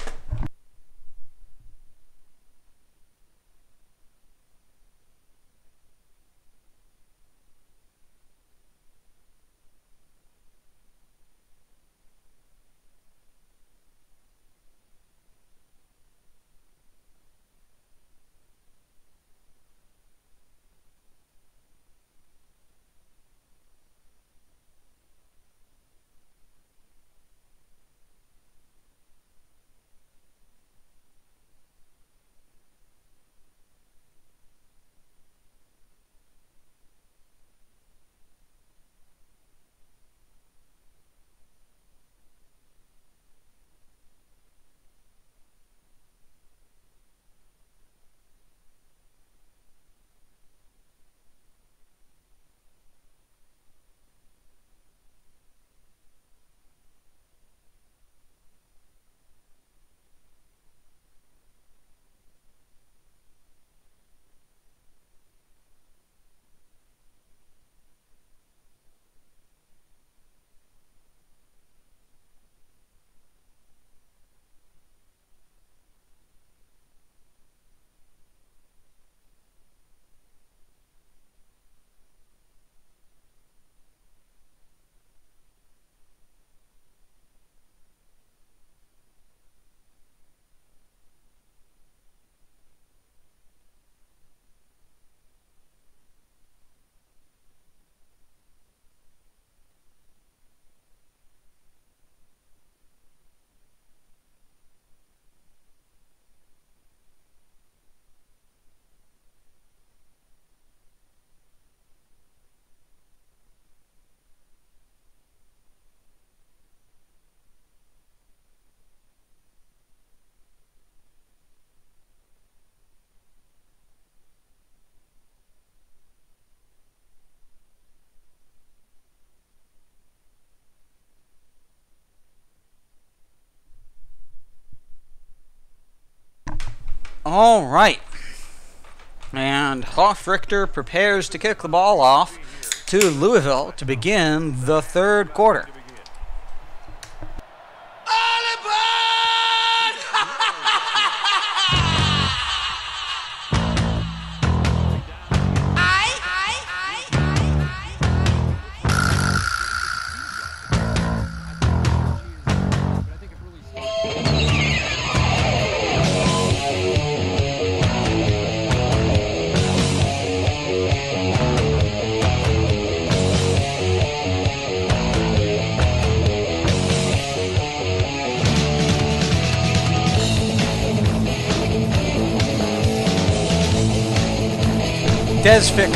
All right. And Hofrichter prepares to kick the ball off to Louisville to begin the third quarter.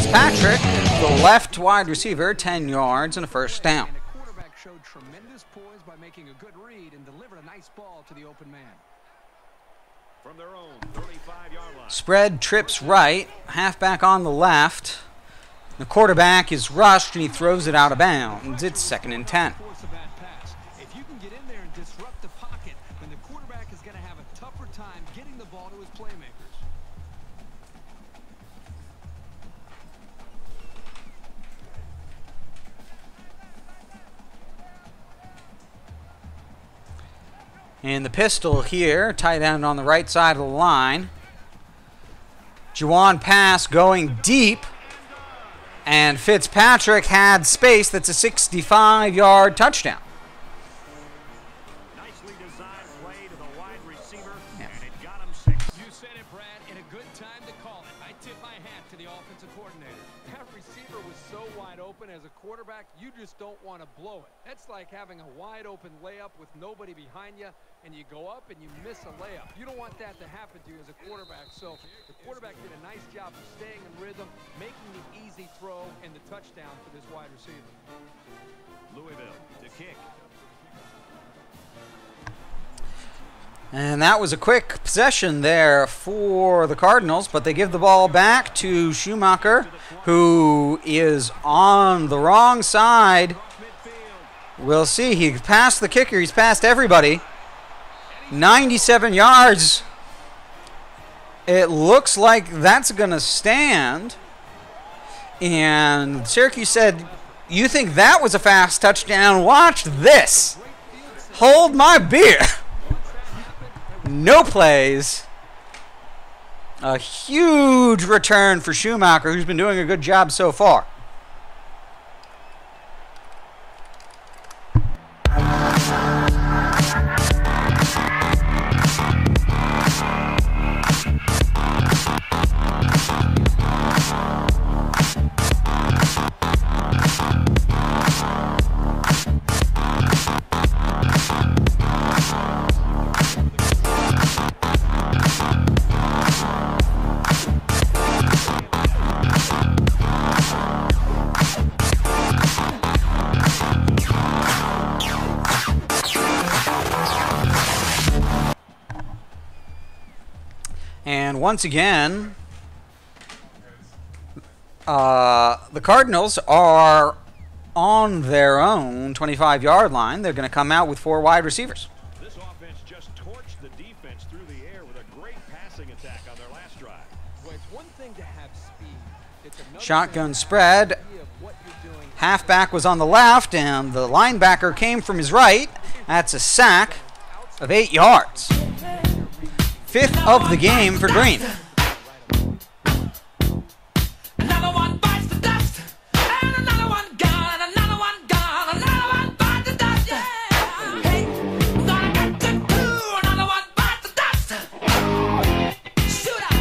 Fitzpatrick, the left wide receiver, 10 yards and a first down. Quarterback showed tremendous poise by making a good read and delivered a nice ball to the open man. From their own 35-yard line. Spread trips right, halfback on the left. The quarterback is rushed and he throws it out of bounds. It's second and 10. And the pistol here, tight end on the right side of the line. Jawon pass going deep. And Fitzpatrick had space. That's a 65 yard touchdown. Nicely designed play to the wide receiver, and it got him six. You said it, Brad, and a good time to call it. I tip my hat to the offensive coordinator. That receiver was so wide open as a quarterback, you just don't want to blow it. That's like having a wide open layup with nobody behind you, and you go up and you miss a layup. You don't want that to happen to you as a quarterback. So the quarterback did a nice job of staying in rhythm, making the easy throw, and the touchdown for this wide receiver. Louisville to kick. And that was a quick possession there for the Cardinals, but they give the ball back to Schumacher, who is on the wrong side. We'll see. He passed the kicker, he's passed everybody. 97 yards. It looks like that's going to stand. And Syracuse said, You think that was a fast touchdown? Watch this. Hold my beer. No plays. A huge return for Schumacher, who's been doing a good job so far. And once again, uh, the Cardinals are on their own 25 yard line. They're going to come out with four wide receivers. This offense just torched the defense through the air with a great passing attack on their last drive. Well, it's one thing to have speed. It's Shotgun spread. Halfback was on the left, and the linebacker came from his right. That's a sack of eight yards. Fifth of the game for Green. Another one bites the dust, and another one gone, and another one gone, another one bites the dust. Yeah. Hey, we're gonna get to two, another one bites the dust. Shoot up.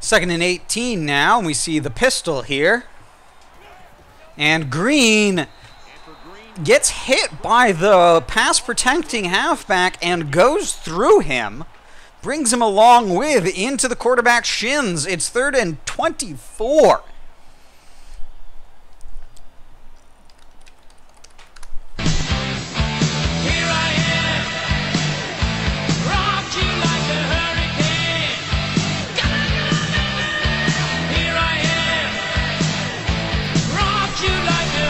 Second and 18 now, and we see the pistol here. And Green gets hit by the pass protecting halfback and goes through him. Brings him along with into the quarterback's shins. It's third and 24.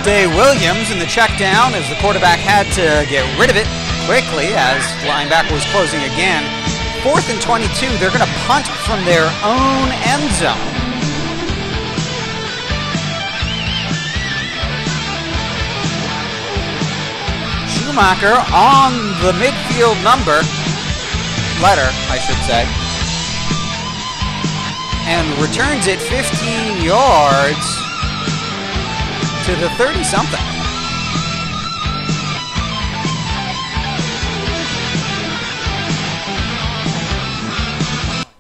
Williams in the check down as the quarterback had to get rid of it. quickly as linebacker was closing again. Fourth and 22, they're going to punt from their own end zone. Schumacher on the midfield number, letter, I should say, and returns it 15 yards to the 30 something.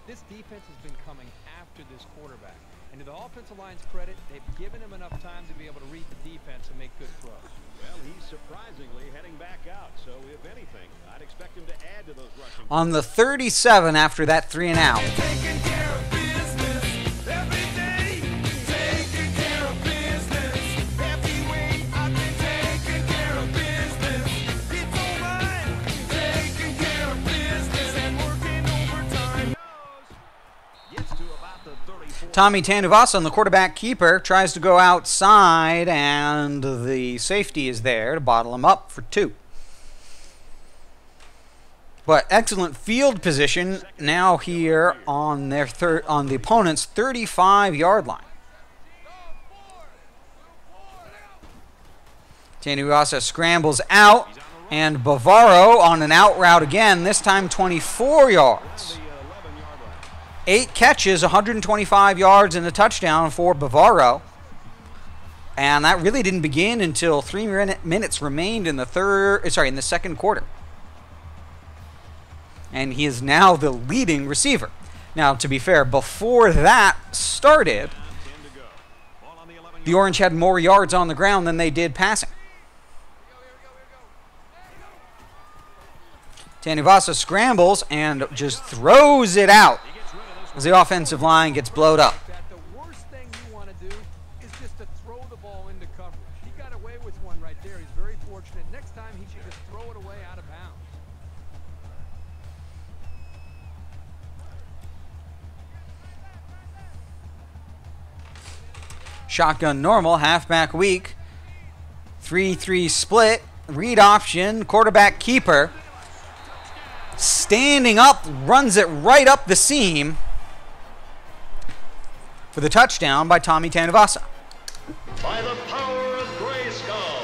This defense has been coming after this quarterback. And to the offensive line's credit, they've given him enough time to be able to read the defense and make good throws. Well, he's surprisingly heading back out. So, if anything, I'd expect him to add to those rushing. On the 37 after that three and out. Tommy Tanuvasa, the quarterback keeper, tries to go outside, and the safety is there to bottle him up for two. But excellent field position now here on their third on the opponent's 35-yard line. Tanuvasa scrambles out, and Bavaro on an out route again, this time 24 yards. Eight catches, 125 yards, and a touchdown for Bavaro. And that really didn't begin until three minutes remained in the third, uh, sorry, in the second quarter. And he is now the leading receiver. Now, to be fair, before that started, the Orange had more yards on the ground than they did passing. Tanuvasa scrambles and just throws it out as the offensive line gets blowed up. The worst thing you want to do is just to throw the ball into coverage. He got away with one right there. He's very fortunate. Next time he should just throw it away out of bounds. Shotgun normal, halfback weak. 3 3 split, read option, quarterback keeper. Standing up, runs it right up the seam for the touchdown by Tommy Tanuvasa. By the power of Grayskull.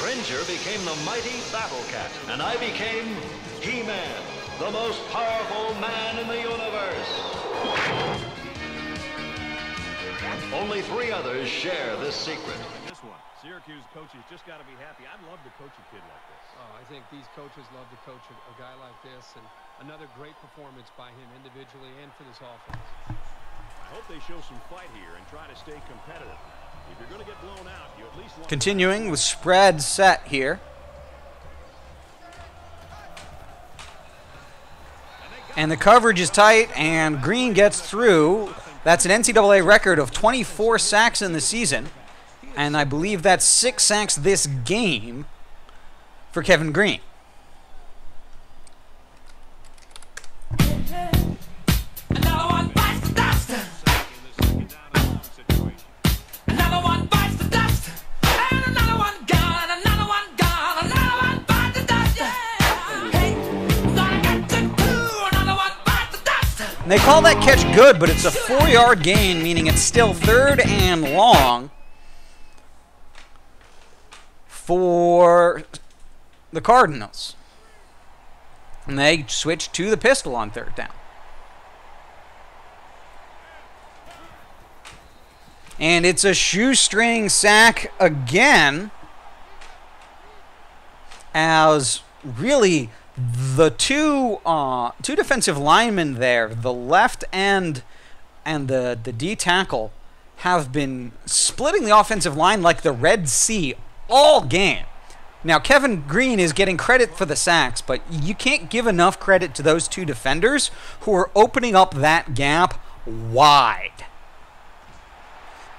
Cringer became the mighty Battle Cat, and I became He-Man, the most powerful man in the universe. Only three others share this secret. This one, Syracuse coaches just got to be happy. I'd love to coach a kid like this. Oh, I think these coaches love to coach a, a guy like this, and another great performance by him individually and for this offense. I hope they show some fight here and try to stay competitive. If you're going to get blown out, you at least want Continuing with spread set here. And the coverage is tight, and Green gets through. That's an NCAA record of 24 sacks in the season. And I believe that's six sacks this game for Kevin Green. And they call that catch good, but it's a four yard gain, meaning it's still third and long for the Cardinals. And they switch to the pistol on third down. And it's a shoestring sack again. As really the two uh, two defensive linemen there, the left end and the, the D tackle, have been splitting the offensive line like the Red Sea all game. Now, Kevin Green is getting credit for the sacks, but you can't give enough credit to those two defenders who are opening up that gap wide.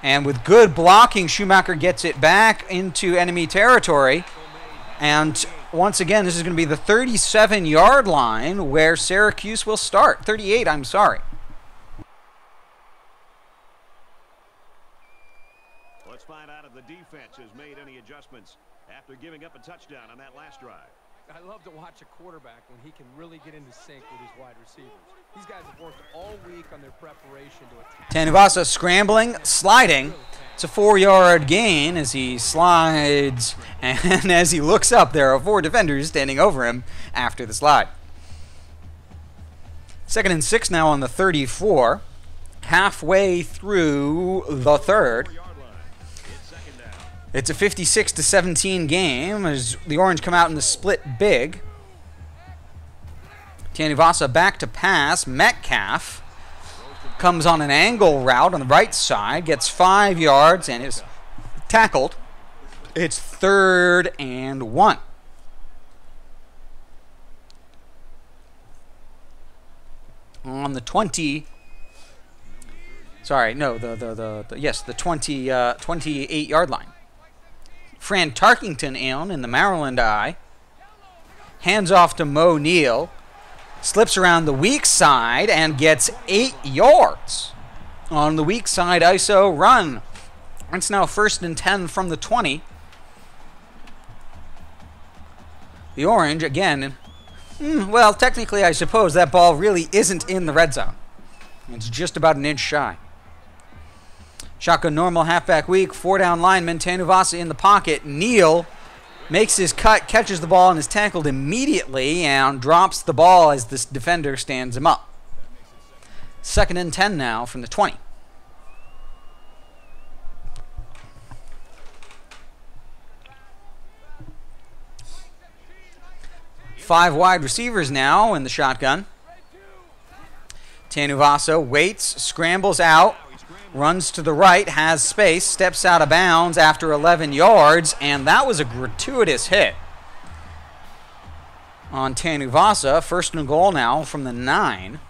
And with good blocking, Schumacher gets it back into enemy territory And once again, this is going to be the 37 yard line where Syracuse will start. 38, I'm sorry. Let's find out if the defense has made any adjustments after giving up a touchdown on that last drive. I love to watch a quarterback when he can really get into sync with his wide receivers. These guys have worked all week on their preparation to attack. Tanuvasa scrambling, sliding. It's a four yard gain as he slides, and as he looks up, there are four defenders standing over him after the slide. Second and six now on the 34. Halfway through the third. It's a 56 to 17 game as the Orange come out in the split big. Tanuvasa back to pass. Metcalf comes on an angle route on the right side, gets five yards, and is tackled. It's third and one. On the 20. Sorry, no, the, the, the, the yes, the 20, uh, 28 yard line. Fran Tarkington in in the Maryland eye. Hands off to Moe Neal. Slips around the weak side and gets eight yards. On the weak side, ISO run. It's now first and 10 from the 20. The orange, again, hmm, well, technically, I suppose that ball really isn't in the red zone. It's just about an inch shy. Shotgun normal halfback weak. Four down lineman. Tanuvasa in the pocket. Neal makes his cut, catches the ball, and is tackled immediately and drops the ball as this defender stands him up. Second and 10 now from the 20. Five wide receivers now in the shotgun. Tanuvasa waits, scrambles out, runs to the right, has space, steps out of bounds after 11 yards, and that was a gratuitous hit on Tanuvasa. First and goal now from the nine.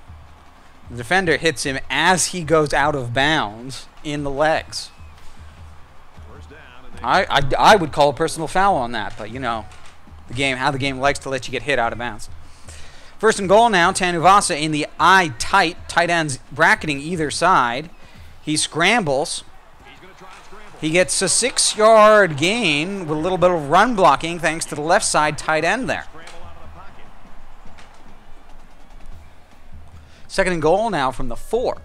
The defender hits him as he goes out of bounds in the legs. I, I, I would call a personal foul on that, but you know, the game how the game likes to let you get hit out of bounds. First and goal now, Tanuvasa in the eye tight, tight ends bracketing either side. He scrambles. He gets a six yard gain with a little bit of run blocking thanks to the left side tight end there. Second and goal now from the four.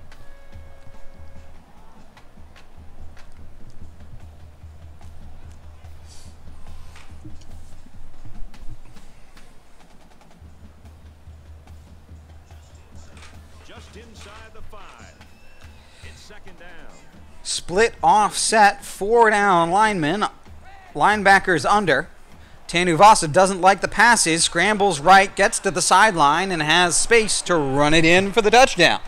Split offset, four down lineman. Linebackers under. Tanuvasa doesn't like the passes, scrambles right, gets to the sideline, and has space to run it in for the touchdown.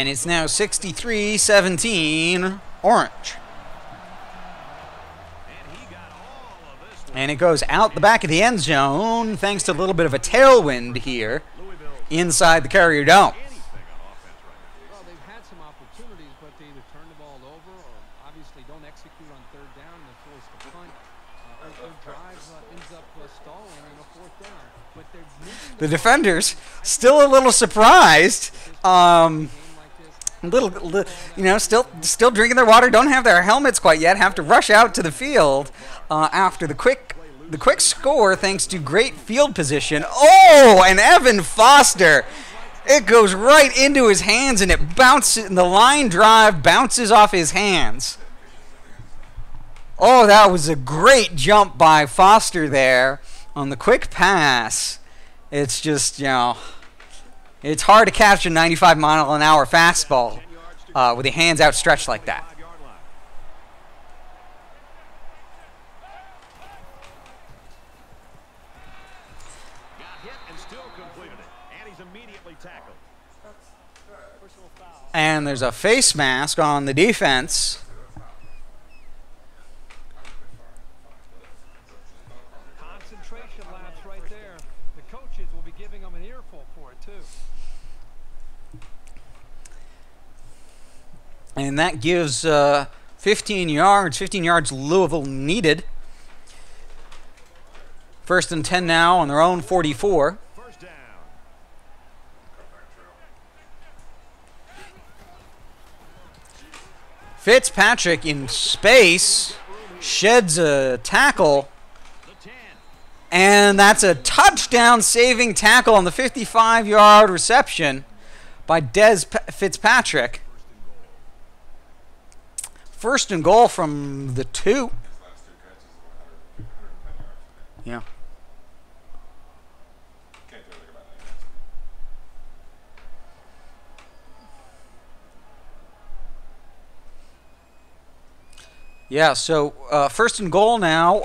And it's now 63 17 Orange. And it goes out the back of the end zone thanks to a little bit of a tailwind here inside the Carrier Dome. Well, they've had some opportunities, but they either turn the ball over or obviously don't execute on third down and they're forced to punt. Uh, or their drive uh, ends up uh, stalling in a fourth down. But they're moving The defenders still a little surprised. Um, little, li- you know, still still drinking their water. Don't have their helmets quite yet. Have to rush out to the field uh, after the quick the quick score, thanks to great field position. Oh, and Evan Foster. It goes right into his hands and it bounces. And the line drive bounces off his hands. Oh, that was a great jump by Foster there on the quick pass. It's just, you know, it's hard to catch a 95 mile an hour fastball uh, with your hands outstretched like that. And there's a face mask on the defense. Concentration lapse right there. The coaches will be giving them an earful for it, too. And that gives uh, 15 yards. 15 yards Louisville needed. First and 10 now on their own 44. Fitzpatrick in space sheds a tackle. And that's a touchdown saving tackle on the 55 yard reception by Dez Fitzpatrick. First and goal from the two. Yeah. Yeah, so uh, first and goal now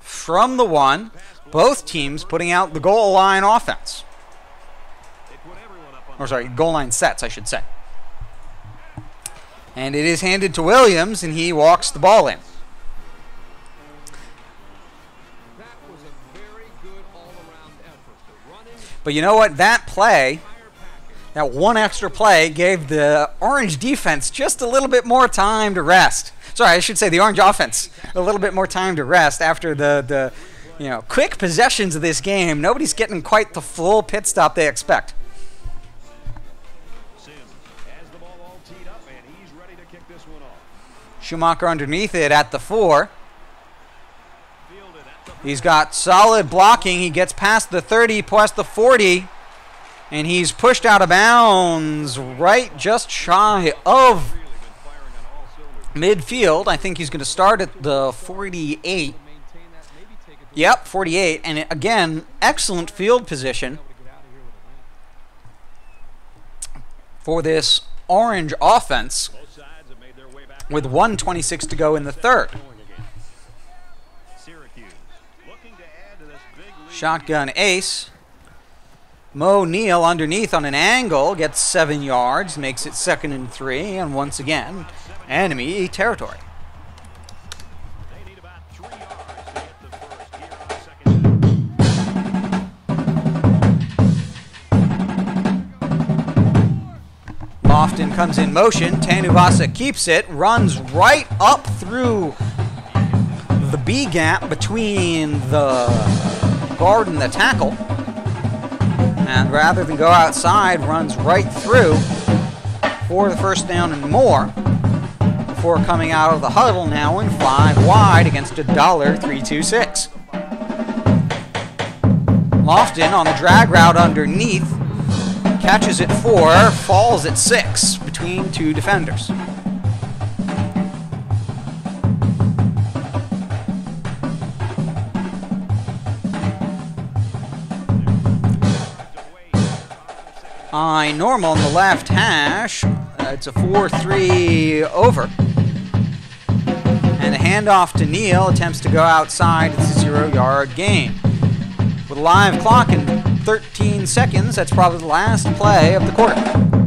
from the one. Both teams putting out the goal line offense. Or sorry, goal line sets, I should say. And it is handed to Williams, and he walks the ball in. But you know what? That play, that one extra play, gave the Orange defense just a little bit more time to rest. Sorry, I should say the Orange offense a little bit more time to rest after the, the you know quick possessions of this game. Nobody's getting quite the full pit stop they expect. Schumacher underneath it at the four. He's got solid blocking. He gets past the 30, past the 40, and he's pushed out of bounds right just shy of midfield. I think he's going to start at the 48. Yep, 48. And again, excellent field position for this orange offense with 126 to go in the third. Shotgun ace. Moe Neal underneath on an angle gets seven yards, makes it second and three, and once again, enemy territory. Lofton comes in motion. Tanuvasa keeps it, runs right up through the B gap between the guard and the tackle. And rather than go outside, runs right through for the first down and more before coming out of the huddle now in five wide against a dollar three two six. Lofton on the drag route underneath catches at four, falls at six between two defenders. I normal on the left hash. It's a 4 3 over. And a handoff to Neal attempts to go outside. It's a zero yard gain. With a live clock in 13 seconds, that's probably the last play of the quarter.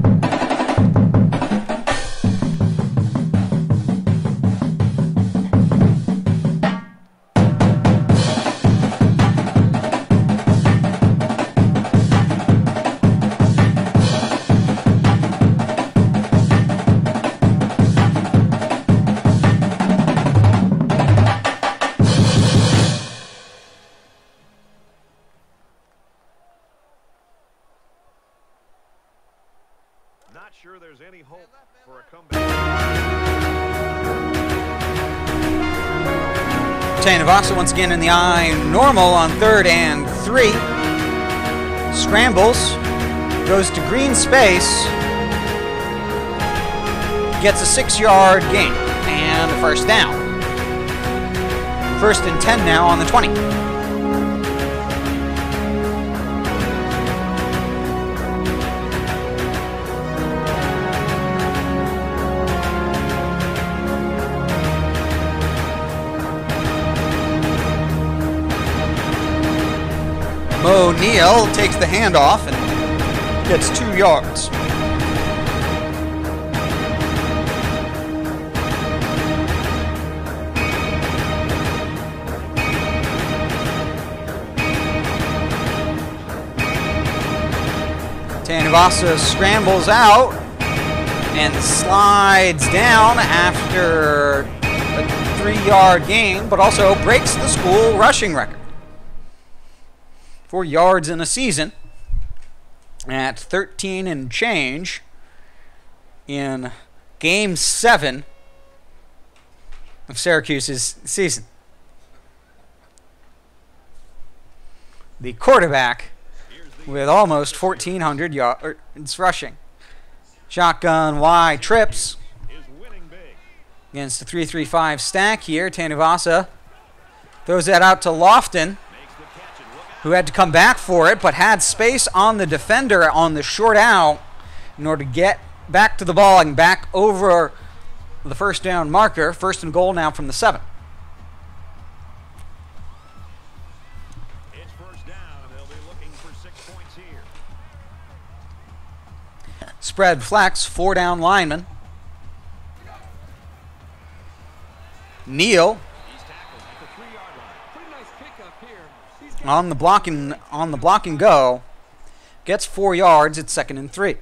Tanuvasa once again in the eye, normal on third and three. Scrambles, goes to green space, gets a six yard gain, and a first down. First and 10 now on the 20. O'Neal takes the handoff and gets two yards. Tanuvasa scrambles out and slides down after a three-yard gain, but also breaks the school rushing record. Four yards in a season at 13 and change in game seven of Syracuse's season. The quarterback with almost 1,400 yards rushing. Shotgun Y trips against the 3-3-5 stack here. Tanuvasa throws that out to Lofton, who had to come back for it, but had space on the defender on the short out in order to get back to the ball and back over the first down marker. First and goal now from the seven. Spread flex, four down lineman. Neal on the blocking on the block and go gets four yards. It's second and three.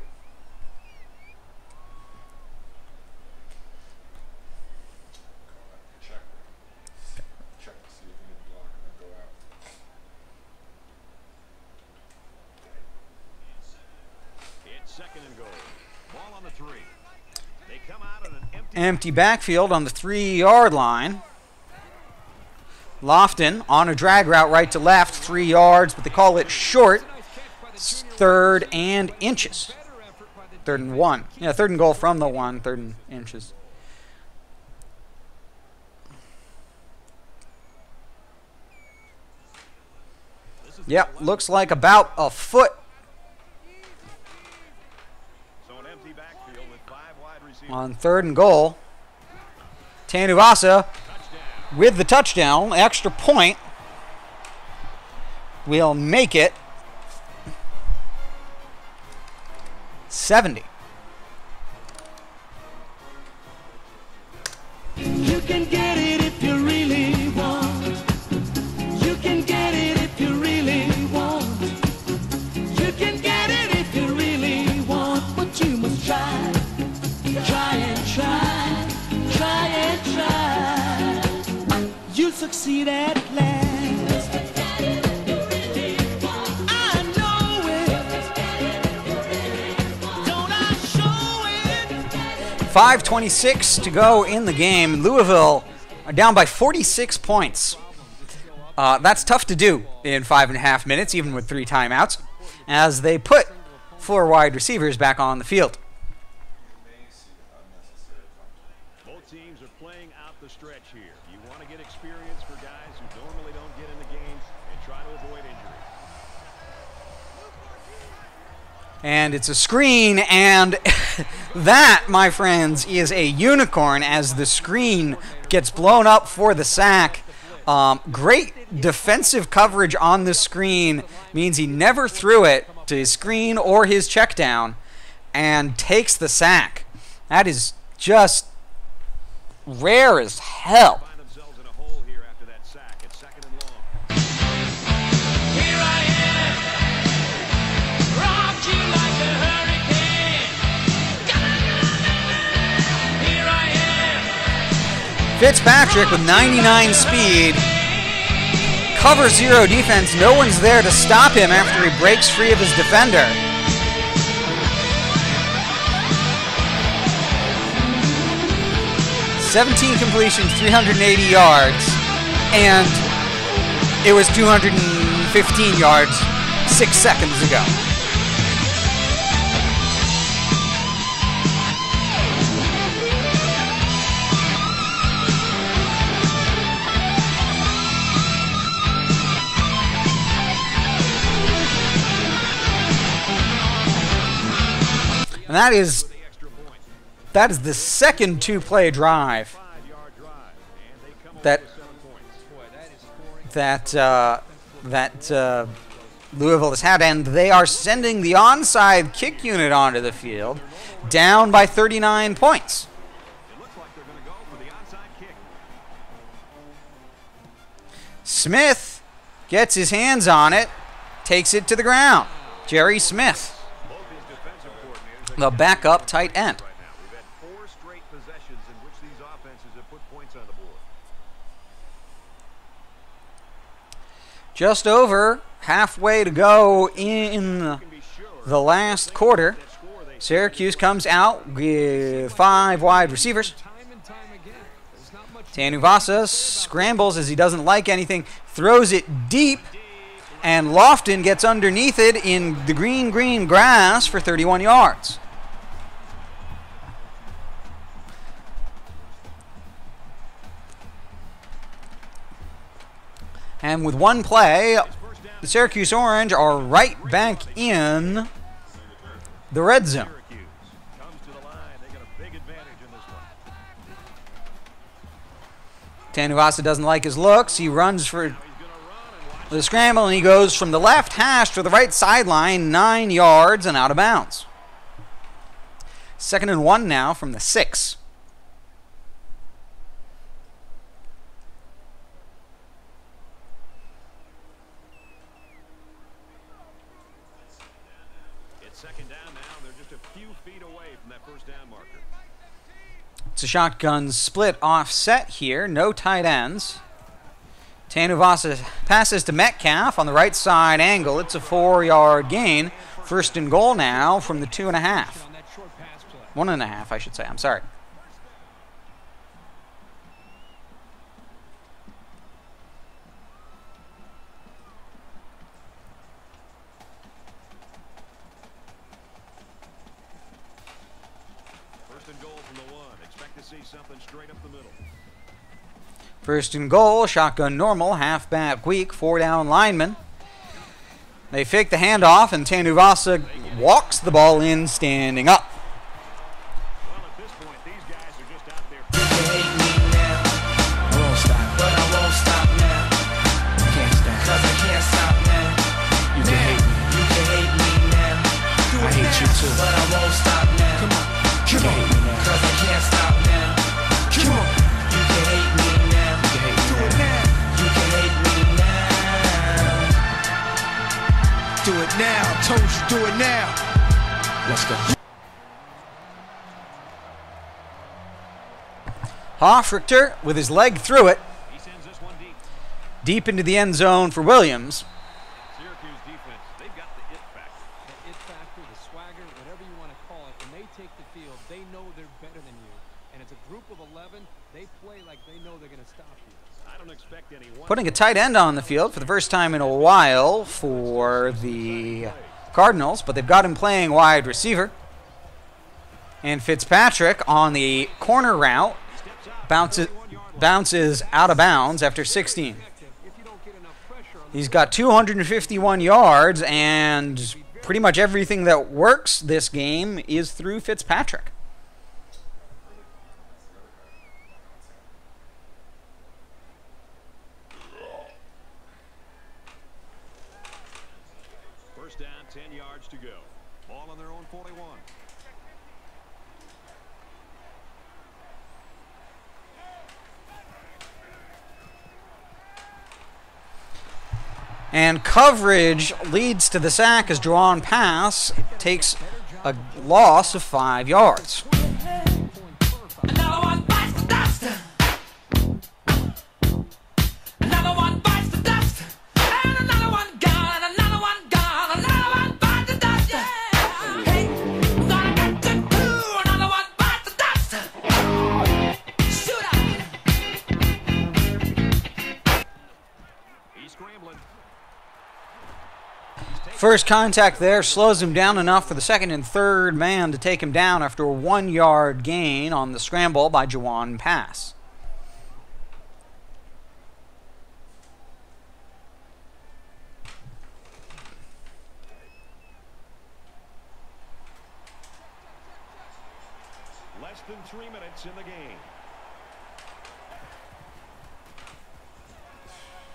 And Empty backfield on the three yard line. Lofton on a drag route right to left, three yards, but they call it short. It's third and inches. Third and one. Yeah, third and goal from the one, third and inches. Yep, looks like about a foot on third and goal. Tanuvasa with the touchdown, extra point, will make it 70. You can get succeed at last. It? 5.26 to go in the game. Louisville are down by 46 points. Uh, that's tough to do in five and a half minutes, even with three timeouts, as they put four wide receivers back on the field. Both teams are playing out the stretch here. You want to get experience for guys who normally don't get in the games and try to avoid injury. And it's a screen, and that, my friends, is a unicorn as the screen gets blown up for the sack. Um, great defensive coverage on the screen means he never threw it to his screen or his check down and takes the sack. That is just rare as hell. Fitzpatrick with 99 speed. Cover zero defense. No one's there to stop him after he breaks free of his defender. Seventeen completions, 380 yards, and it was 215 yards six seconds ago. And that is that is the second two-play drive that that uh, that uh, Louisville has had, and they are sending the onside kick unit onto the field, down by 39 points. Smith gets his hands on it, takes it to the ground. Jerry Smith, the backup tight end. We've had four straight possessions in which these offenses have put points on the board. Just over halfway to go in the last quarter. Syracuse comes out with five wide receivers. Tanuvasa scrambles as he doesn't like anything, throws it deep, and Lofton gets underneath it in the green, green grass for 31 yards. And with one play, the Syracuse Orange are right back in the red zone. Tanuvasa doesn't like his looks. He runs for the scramble and he goes from the left hash to the right sideline, nine yards and out of bounds. Second and one now from the six. It's second down now. They're just a few feet away from that first down marker. It's a shotgun split offset here, no tight ends. Tanuvasa passes to Metcalf on the right side angle. It's a four yard gain. First and goal now from the two and a half. One and a half, I should say. I'm sorry. First and goal, shotgun normal, halfback weak, four down lineman. They fake the handoff, and Tanuvasa walks the ball in standing up. Told you, do it now. Let's go. Hofrichter with his leg through it. Deep into the end zone for Williams. Syracuse defense, they've got the it factor. The it factor, the swagger, whatever you want to call it. When they take the field, they know they're better than you. And it's a group of 11. They play like they know they're going to stop you. I don't expect any. Putting a tight end on the field for the first time in a while for the Cardinals, but they've got him playing wide receiver. And Fitzpatrick on the corner route bounces, bounces out of bounds after 16. He's got 251 yards, and pretty much everything that works this game is through Fitzpatrick. First down, 10 yards to go. Ball on their own 41. And coverage leads to the sack as Jawon pass takes a loss of five yards. First contact there slows him down enough for the second and third man to take him down after a one yard gain on the scramble by Jawon Pass. Less than three minutes in the game.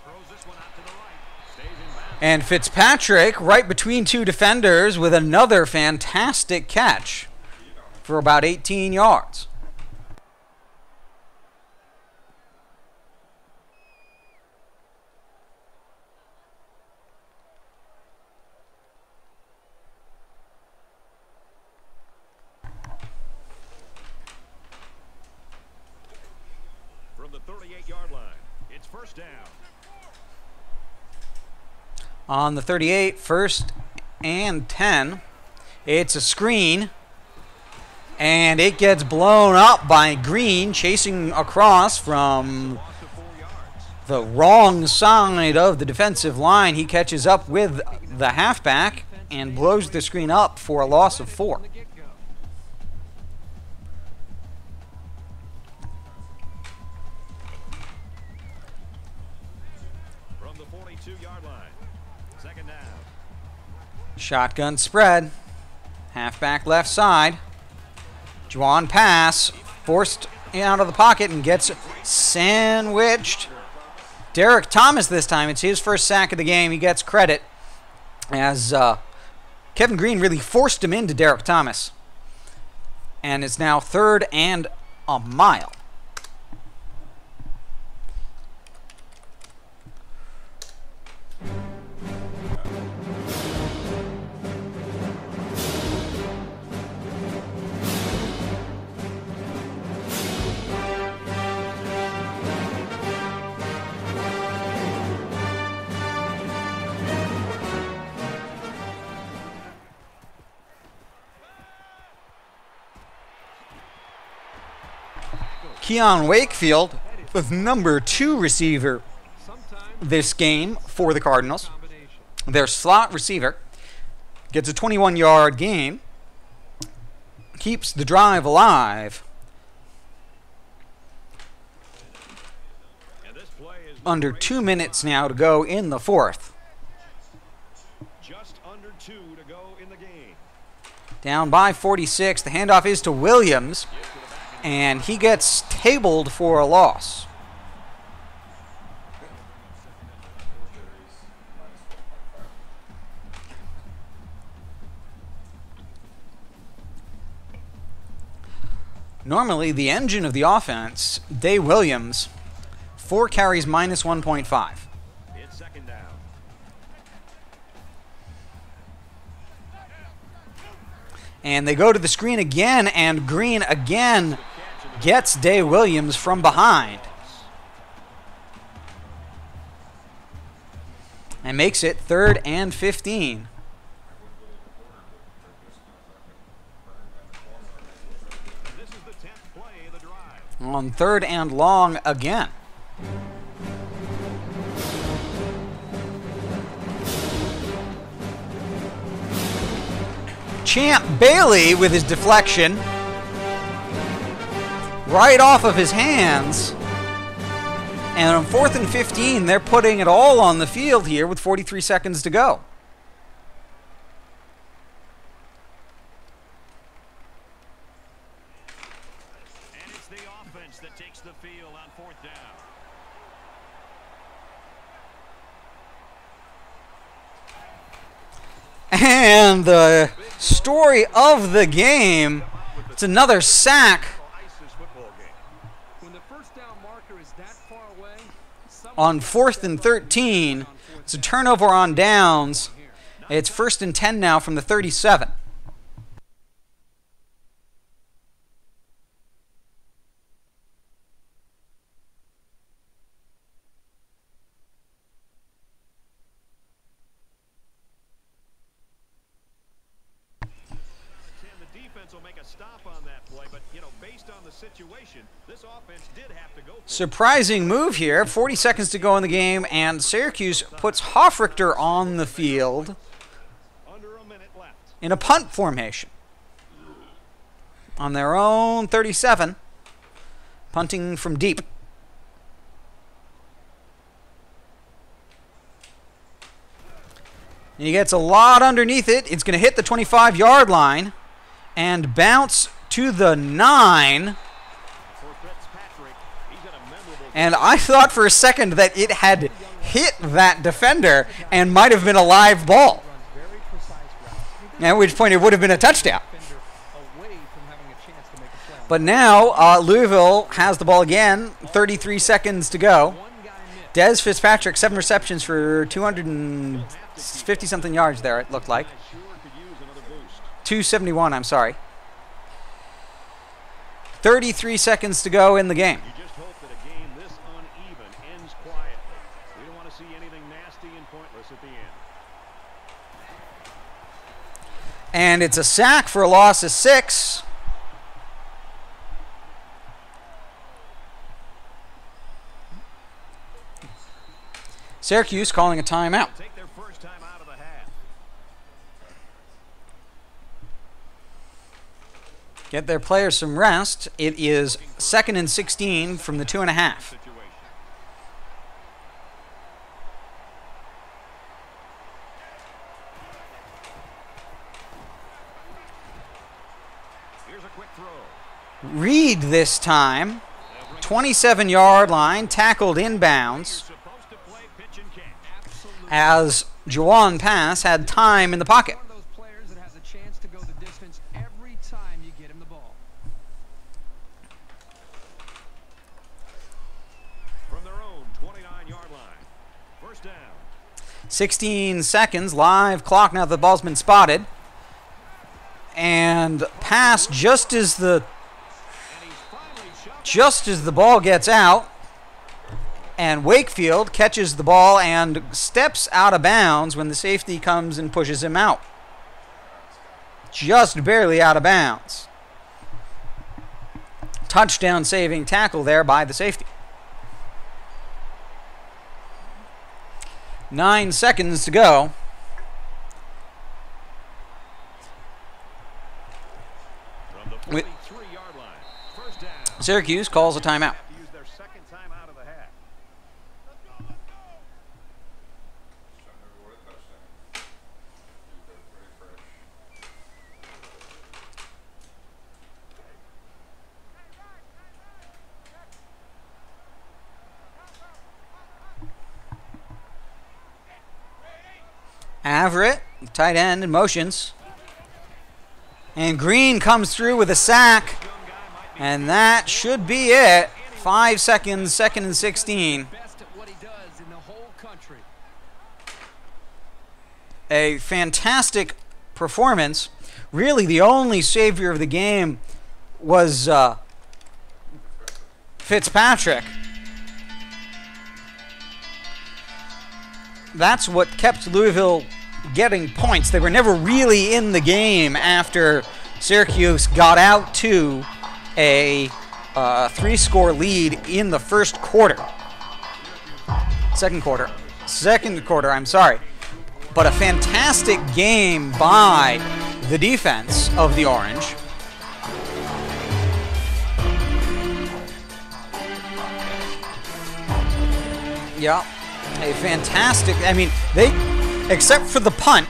Throws this one out to the right. Stays in bounds. And Fitzpatrick right between two defenders with another fantastic catch for about 18 yards. From the 38-yard line, it's first down. On the 38, first and 10. It's a screen. And it gets blown up by Green, chasing across from the wrong side of the defensive line. He catches up with the halfback and blows the screen up for a loss of four. Shotgun spread. Halfback left side. Jawon pass. Forced out of the pocket and gets sandwiched. Derek Thomas this time. It's his first sack of the game. He gets credit as uh, Kevin Green really forced him into Derek Thomas. And it's now third and a mile. Keon Wakefield the number two receiver this game for the Cardinals. Their slot receiver gets a 21 yard gain, keeps the drive alive. Under two minutes now to go in the fourth. Just under two to go in the game. Down by 46. The handoff is to Williams, and he gets tabled for a loss. Normally, the engine of the offense, Dae Williams, four carries minus 1.5. It's second down. And they go to the screen again, and Green again gets Dae Williams from behind. And makes it third and 15. On third and long again. Champ Bailey with his deflection. Right off of his hands. And on fourth and 15, they're putting it all on the field here with 43 seconds to go. And it's the offense that takes the field on fourth down. And the story of the game, it's another sack on fourth and 13. It's a turnover on downs. It's first and 10 now from the 37. Tim, the defense will make a stop on that play, but, you know, based on the situation, this offense did have to go for it. Surprising move here. 40 seconds to go in the game, and Syracuse puts Hofrichter on the field in a punt formation. On their own 37, punting from deep. He gets a lot underneath it. It's going to hit the 25 yard line and bounce to the 9. And I thought for a second that it had hit that defender and might have been a live ball. At which point it would have been a touchdown. But now uh, Louisville has the ball again. 33 seconds to go. Dez Fitzpatrick, seven receptions for 250 something yards there, it looked like. 271, I'm sorry. 33 seconds to go in the game. You just hope that a game this uneven ends quietly. We don't want to see anything nasty and pointless at the end. And it's a sack for a loss of six. Syracuse calling a timeout. Take their first time out of the half. Get their players some rest. It is second and 16 from the two and a half. Here's a quick throw. Reed this time. 27 yard line, tackled inbounds. As Jawon Pass had time in the pocket. those players that has a chance to go the distance every time you get him the ball. From their own 29-yard line. Down. 16 seconds, live clock now the ball's been spotted. And pass just as the just as the ball gets out. And Wakefield catches the ball and steps out of bounds when the safety comes and pushes him out. Just barely out of bounds. Touchdown saving tackle there by the safety. Nine seconds to go. From the Wi- 43-yard line. First down. Syracuse calls a timeout. Averett, tight end, in motions. And Green comes through with a sack. And that should be it. Five seconds, second and 16. Best at what he does in the whole country. A fantastic performance. Really, the only savior of the game was uh, Fitzpatrick. That's what kept Louisville getting points. They were never really in the game after Syracuse got out to a uh, three score lead in the first quarter. Second quarter. Second quarter, I'm sorry. But a fantastic game by the defense of the Orange. Yeah, a fantastic. I mean, they, except for the punt,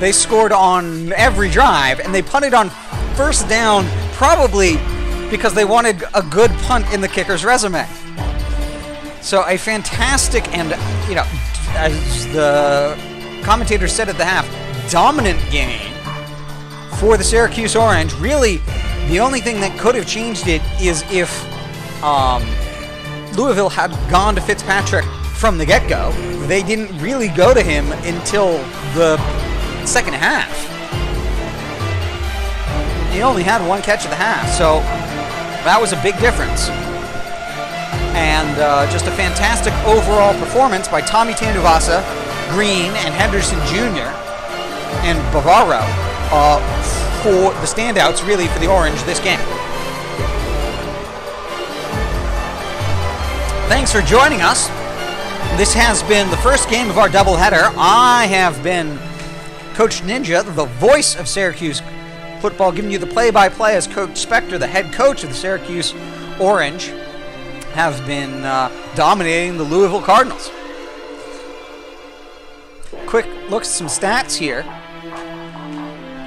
they scored on every drive, and they punted on first down probably because they wanted a good punt in the kicker's resume. So a fantastic and you know, as the commentator said at the half, dominant game for the Syracuse Orange. Really, the only thing that could have changed it is if um, Louisville had gone to Fitzpatrick from the get-go. They didn't really go to him until the second half. He only had one catch of the half, so that was a big difference. And uh, just a fantastic overall performance by Tommy Tanuvasa, Green, and Henderson Jr. and Bavaro uh, for the standouts, really, for the Orange this game. Thanks for joining us. This has been the first game of our doubleheader. I have been Coach Ninja, the voice of Syracuse football, giving you the play-by-play as Coach Spectre, the head coach of the Syracuse Orange, have been uh, dominating the Louisville Cardinals. Quick look at some stats here.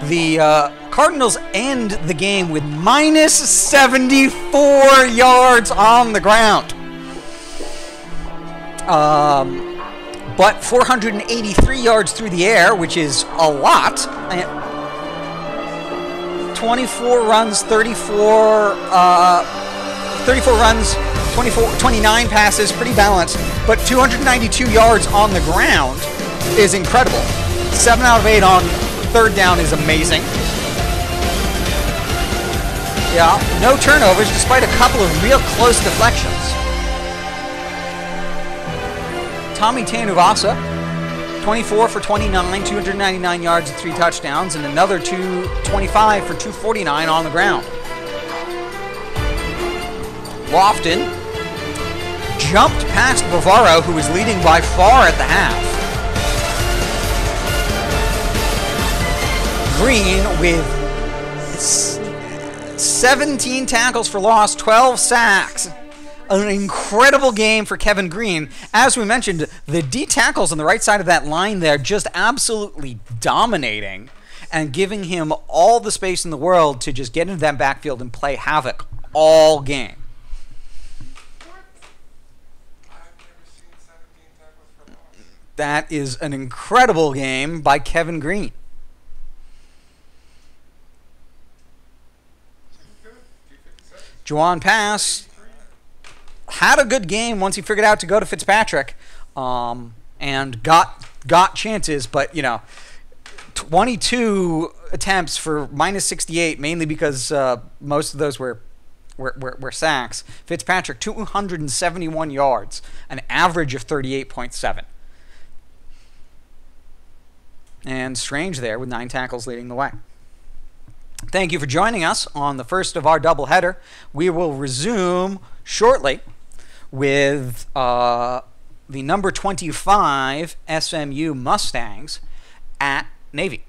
The uh, Cardinals end the game with minus 74 yards on the ground. Um, but 483 yards through the air, which is a lot. 24 runs, 34, uh, 34 runs, 24, 29 passes, pretty balanced. But 292 yards on the ground is incredible. Seven out of eight on third down is amazing. Yeah, no turnovers despite a couple of real close deflections. Tommy Tanuvasa, 24 for 29, 299 yards and three touchdowns, and another 225 for 249 on the ground. Lofton jumped past Bavaro, who was leading by far at the half. Green with 17 tackles for loss, 12 sacks. An incredible game for Kevin Green. As we mentioned, the D tackles on the right side of that line there just absolutely dominating and giving him all the space in the world to just get into that backfield and play havoc all game. That is an incredible game by Kevin Green. Jawon Pass had a good game once he figured out to go to Fitzpatrick, um, and got got chances, but you know, 22 attempts for minus 68, mainly because uh, most of those were were, were, were sacks. Fitzpatrick 271 yards, an average of 38.7. And Strange there with nine tackles leading the way. Thank you for joining us on the first of our doubleheader. We will resume shortly with uh, the number 25 SMU Mustangs at Navy.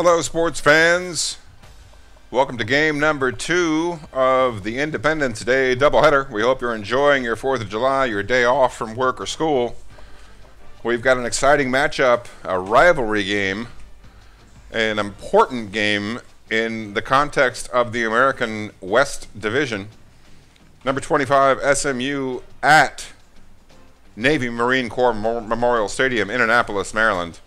Hello, sports fans. Welcome to game number two of the Independence Day doubleheader. We hope you're enjoying your 4th of July, your day off from work or school. We've got an exciting matchup, a rivalry game, an important game in the context of the American West Division. Number 25, SMU at Navy Marine Corps Memorial Stadium in Annapolis, Maryland,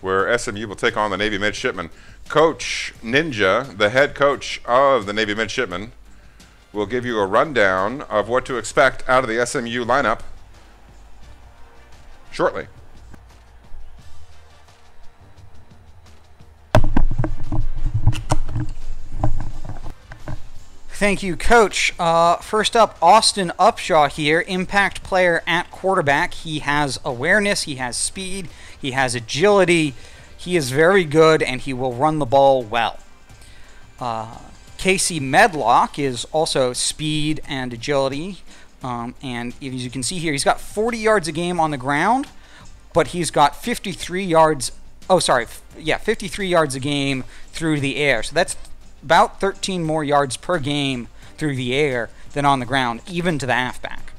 where SMU will take on the Navy Midshipmen. Coach Ninja, the head coach of the Navy Midshipmen, will give you a rundown of what to expect out of the SMU lineup shortly. Thank you, Coach. Uh, first up, Austin Upshaw here, impact player at quarterback. He has awareness, he has speed, he has agility. He is very good, and he will run the ball well. Uh, Casey Medlock is also speed and agility. Um, and as you can see here, he's got 40 yards a game on the ground, but he's got 53 yards. Oh, sorry. Yeah, 53 yards a game through the air. So that's about 13 more yards per game through the air than on the ground, even to the halfback.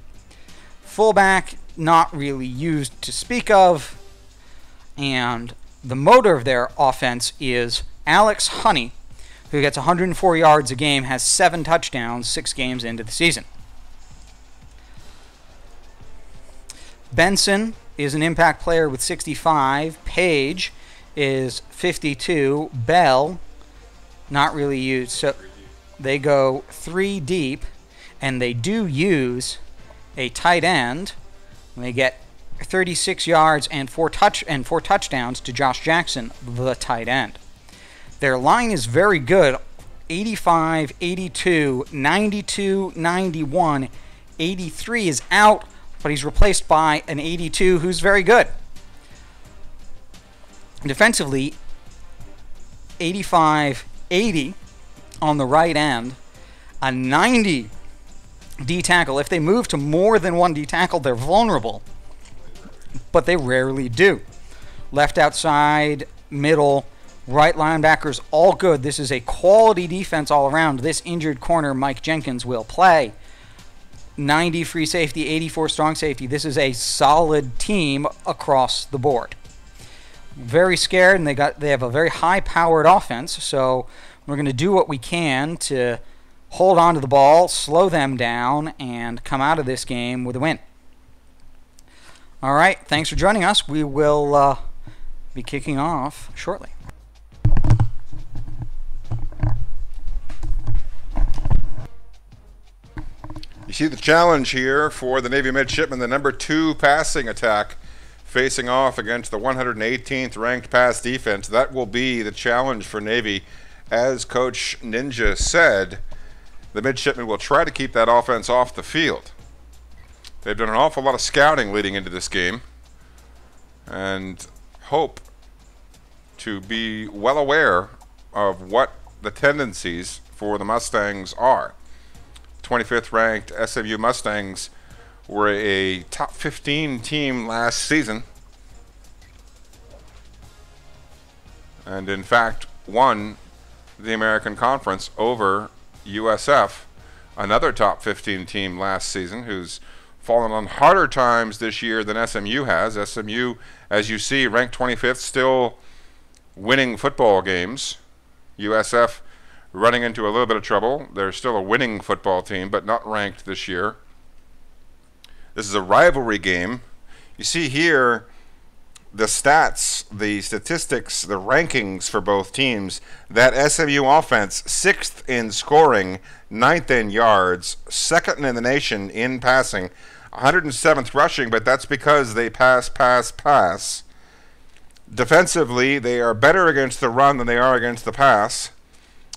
Fullback, not really used to speak of. And the motor of their offense is Alex Honey, who gets 104 yards a game, has seven touchdowns six games into the season. Benson is an impact player with 65. Page is 52. Bell, not really used. So they go three deep, and they do use a tight end. And they get 36 yards and four touch and four touchdowns to Josh Jackson, the tight end. Their line is very good. 85, 82, 92, 91, 83 is out, but he's replaced by an 82 who's very good. Defensively, 85, 80 on the right end, a 90 D tackle. If they move to more than one D tackle, they're vulnerable, but they rarely do. Left outside, middle, right linebackers, all good. This is a quality defense all around. This injured corner, Mike Jenkins, will play. 90 free safety, 84 strong safety. This is a solid team across the board. Very scared, and they got they have a very high-powered offense. So we're going to do what we can to hold on to the ball, slow them down, and come out of this game with a win. All right, thanks for joining us. We will uh, be kicking off shortly. You see the challenge here for the Navy midshipmen, the number two passing attack facing off against the 118th ranked pass defense. That will be the challenge for Navy. As Coach Ninja said, the midshipmen will try to keep that offense off the field. They've done an awful lot of scouting leading into this game and hope to be well aware of what the tendencies for the Mustangs are. 25th ranked SMU Mustangs were a top 15 team last season. And in fact, won the American Conference over USF, another top 15 team last season, who's fallen on harder times this year than SMU has. SMU, as you see, ranked 25th, still winning football games. USF running into a little bit of trouble. They're still a winning football team, but not ranked this year. This is a rivalry game. You see here the stats, the statistics, the rankings for both teams. That SMU offense, sixth in scoring, ninth in yards, second in the nation in passing, 107th rushing, but that's because they pass, pass, pass. Defensively, they are better against the run than they are against the pass.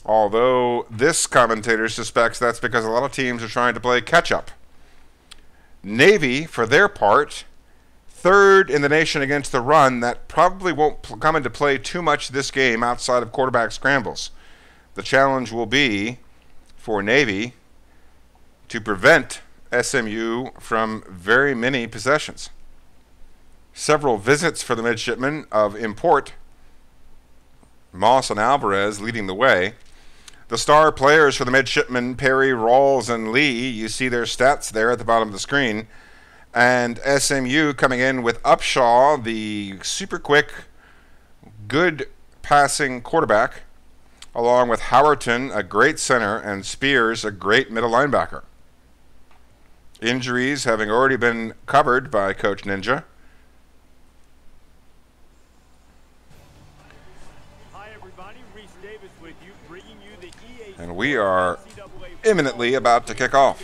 Although this commentator suspects that's because a lot of teams are trying to play catch up. Navy, for their part, third in the nation against the run. That probably won't come into play too much this game outside of quarterback scrambles. The challenge will be for Navy to prevent SMU from very many possessions. Several visits for the midshipmen of import Moss and Alvarez leading the way. The star players for the midshipmen, Perry, Rawls, and Lee, you see their stats there at the bottom of the screen. And SMU coming in with Upshaw, the super quick, good passing quarterback, along with Howerton, a great center, and Spears, a great middle linebacker. Injuries having already been covered by Coach Ninja. Hi, everybody. Rece Davis with you, bringing you the EA And we are imminently about to kick off.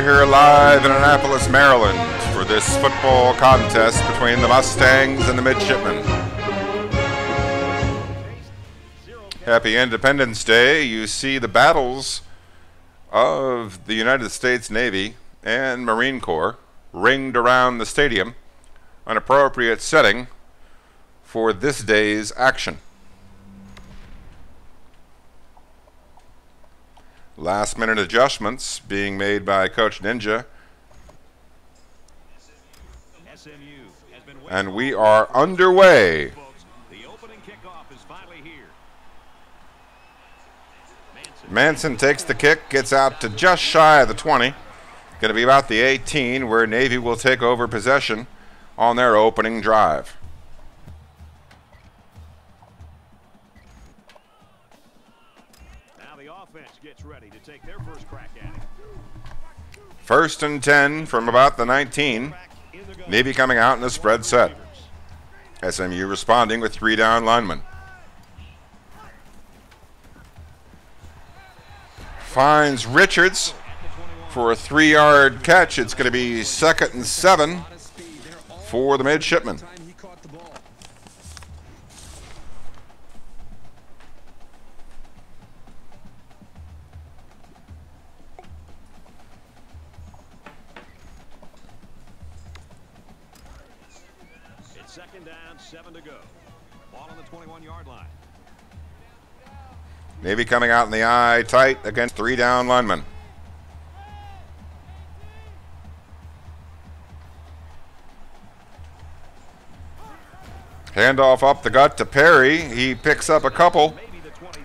We're here live in Annapolis, Maryland for this football contest between the Mustangs and the Midshipmen. Happy Independence Day. You see the battles of the United States Navy and Marine Corps ringed around the stadium, an appropriate setting for this day's action. Last minute adjustments being made by Coach Ninja. And we are underway. Manson takes the kick, gets out to just shy of the 20. Going to be about the 18, where Navy will take over possession on their opening drive. First and 10 from about the 19. Navy coming out in a spread set. SMU responding with three down linemen. Finds Richards for a three yard catch. It's going to be second and seven for the midshipmen. Navy coming out in the eye tight against three down linemen. Handoff up the gut to Perry. He picks up a couple.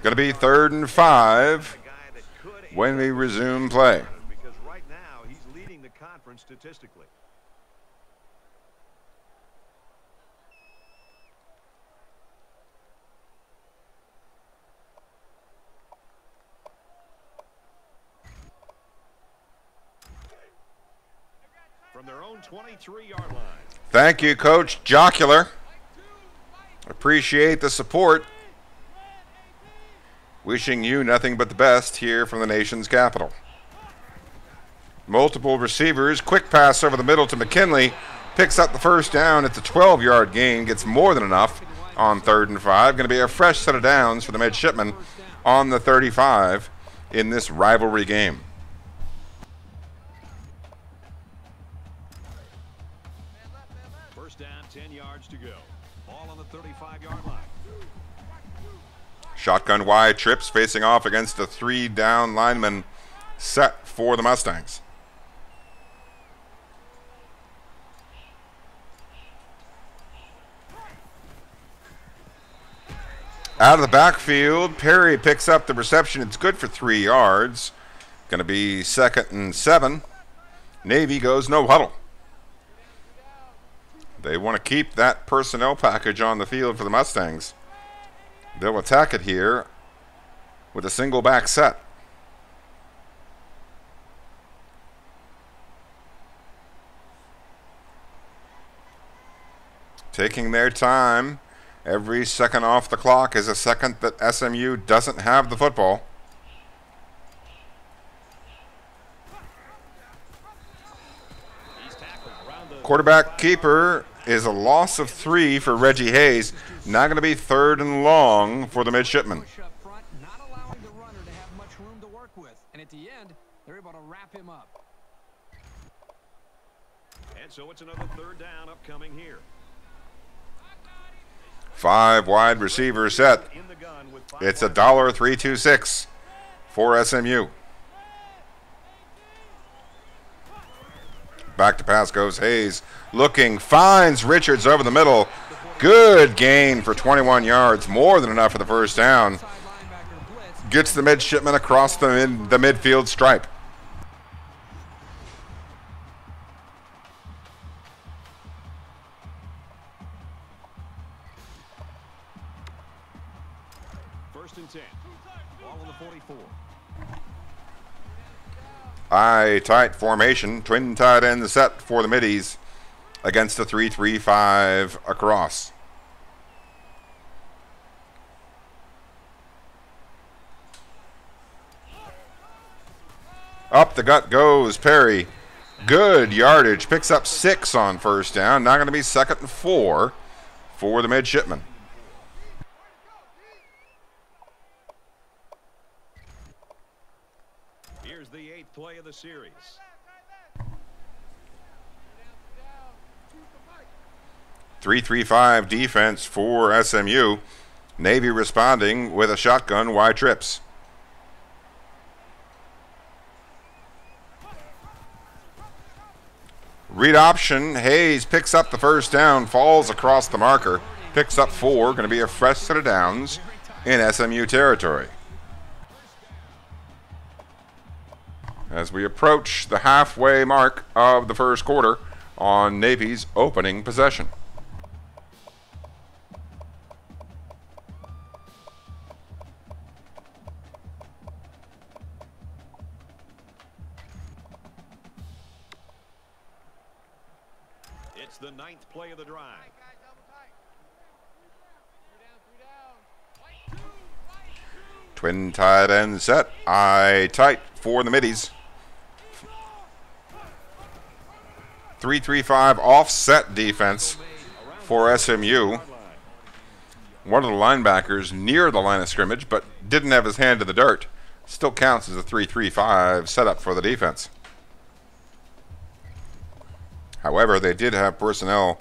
Going to be third and five when we resume play. Because right now he's leading the conference statistically. From their own 23-yard line. Thank you, Coach Jocular. Appreciate the support. Wishing you nothing but the best here from the nation's capital. Multiple receivers, quick pass over the middle to McKinley, picks up the first down. It's a 12 yard gain, gets more than enough on third and five. Going to be a fresh set of downs for the midshipmen on the 35 in this rivalry game. Shotgun wide trips facing off against the three down lineman set for the Mustangs. Out of the backfield, Perry picks up the reception. It's good for three yards. Going to be second and seven. Navy goes no huddle. They want to keep that personnel package on the field for the Mustangs. They'll attack it here with a single back set. Taking their time. Every second off the clock is a second that SMU doesn't have the football. Quarterback keeper is a loss of three for Reggie Hayes. Not going to be third and long for the midshipman. And at the end, they're able to wrap him up. And so it's another third down upcoming here. Five wide receiver set. It's a dollar three two six for SMU. Back to pass goes Hayes. Looking, finds Richards over the middle. Good gain for 21 yards, more than enough for the first down. Gets the midshipman across the mid, the midfield stripe. Eye tight formation, twin tight end set for the middies against the 3-3-5 across. Up the gut goes Perry. Good yardage. Picks up six on first down. Now going to be second and four for the midshipman. Here's the eighth play of the series. Three-three-five defense for SMU. Navy responding with a shotgun wide trips. Read option. Hayes picks up the first down, falls across the marker, picks up four. Going to be a fresh set of downs in SMU territory. As we approach the halfway mark of the first quarter on Navy's opening possession. It's the ninth play of the drive. Twin tight end set. Eye tight for the middies. 3-3-5 offset defense for SMU. One of the linebackers near the line of scrimmage, but didn't have his hand in the dirt. Still counts as a 3-3-5 setup for the defense. However, they did have personnel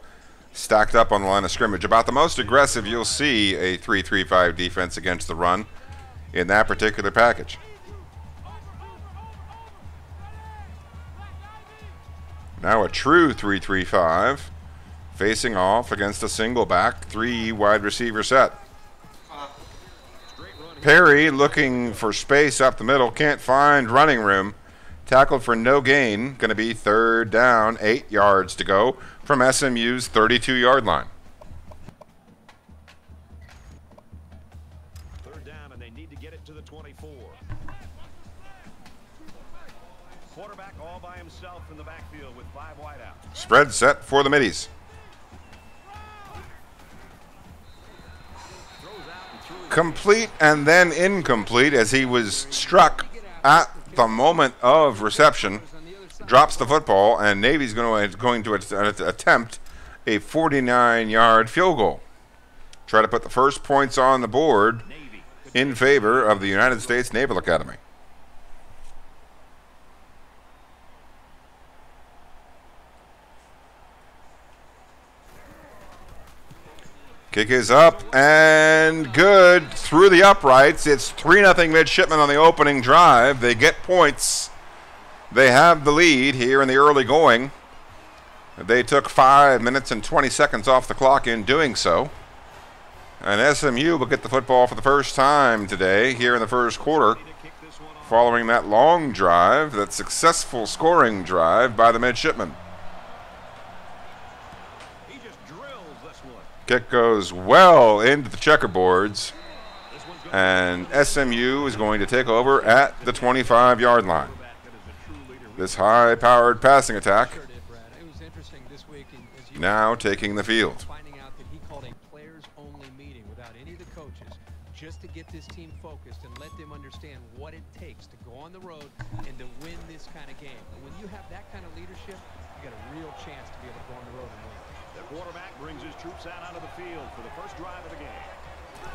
stacked up on the line of scrimmage. About the most aggressive you'll see a 3-3-5 defense against the run in that particular package. Now a true 3-3-5 facing off against a single back, three wide receiver set. Perry looking for space up the middle, can't find running room. Tackled for no gain, going to be third down, eight yards to go from SMU's 32 yard line. Spread set for the middies. Complete and then incomplete as he was struck at the moment of reception. Drops the football, and Navy's going to, going to attempt a 49 yard field goal. Try to put the first points on the board in favor of the United States Naval Academy. Kick is up and good through the uprights. It's 3 0 midshipman on the opening drive. They get points. They have the lead here in the early going. They took 5 minutes and 20 seconds off the clock in doing so. And SMU will get the football for the first time today here in the first quarter following that long drive, that successful scoring drive by the midshipmen. Kick goes well into the checkerboards. And SMU is going to take over at the 25 yard line. This high powered passing attack now taking the field.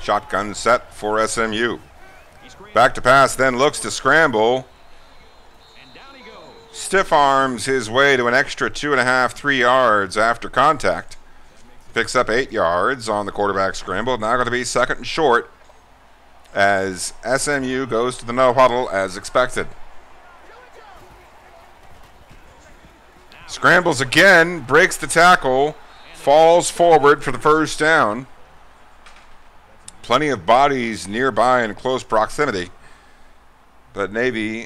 Shotgun set for SMU. Back to pass, then looks to scramble. Stiff arms his way to an extra two and a half, three yards after contact. Picks up eight yards on the quarterback scramble. Now going to be second and short as SMU goes to the no huddle as expected. Scrambles again, breaks the tackle, falls forward for the first down. Plenty of bodies nearby in close proximity. But Navy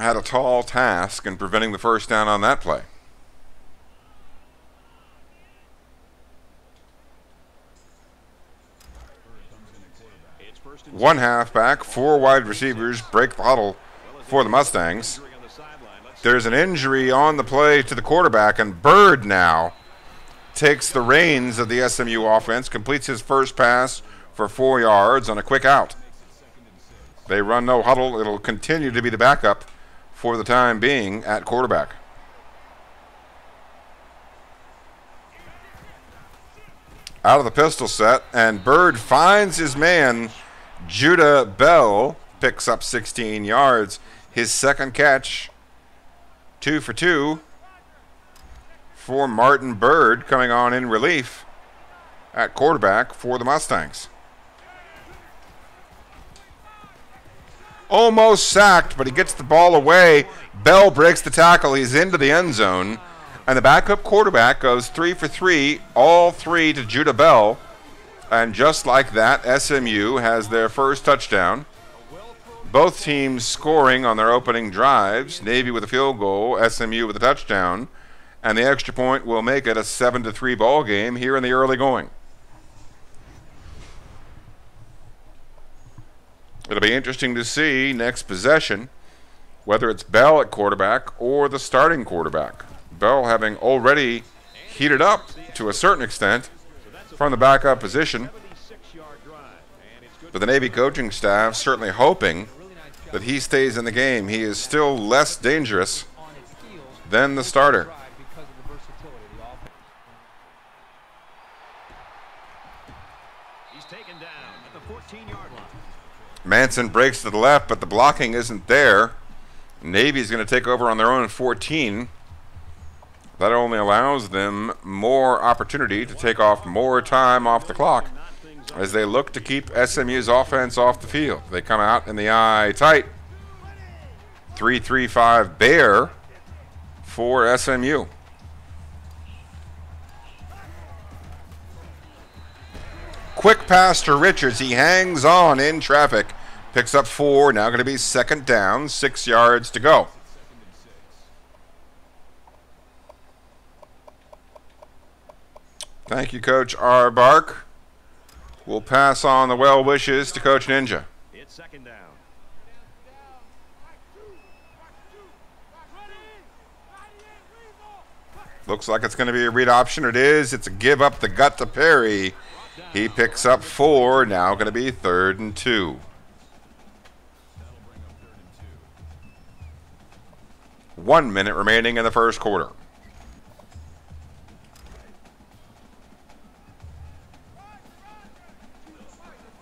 had a tall task in preventing the first down on that play. One halfback, four wide receivers break the huddle for the Mustangs. There's an injury on the play to the quarterback, and Bird now takes the reins of the SMU offense, completes his first pass for four yards on a quick out. They run no huddle. It'll continue to be the backup for the time being at quarterback. Out of the pistol set, and Bird finds his man, Judah Bell, picks up 16 yards. His second catch, two for two for Martin Bird coming on in relief at quarterback for the Mustangs. Almost sacked, but he gets the ball away. Bell breaks the tackle. He's into the end zone. And the backup quarterback goes three for three, all three to Judah Bell. And just like that, SMU has their first touchdown. Both teams scoring on their opening drives. Navy with a field goal, SMU with a touchdown. And the extra point will make it a 7 to 3 ball game here in the early going. It'll be interesting to see next possession whether it's Bell at quarterback or the starting quarterback. Bell having already heated up to a certain extent from the backup position. But the Navy coaching staff certainly hoping that he stays in the game. He is still less dangerous than the starter. He's taken down at the 14-yard line. Manson breaks to the left, but the blocking isn't there. Navy's going to take over on their own 14. That only allows them more opportunity to take off more time off the clock as they look to keep SMU's offense off the field. They come out in the eye tight. 3-3-5 Bear for SMU. Quick pass to Richards. He hangs on in traffic. Picks up four. Now going to be second down. Six yards to go. Thank you, Coach R. Bark. We'll pass on the well wishes to Coach Ninja. It's second down. Looks like it's going to be a read option. It is. It's a give up the gut to Perry. He picks up four. Now going to be third and two. One minute remaining in the first quarter.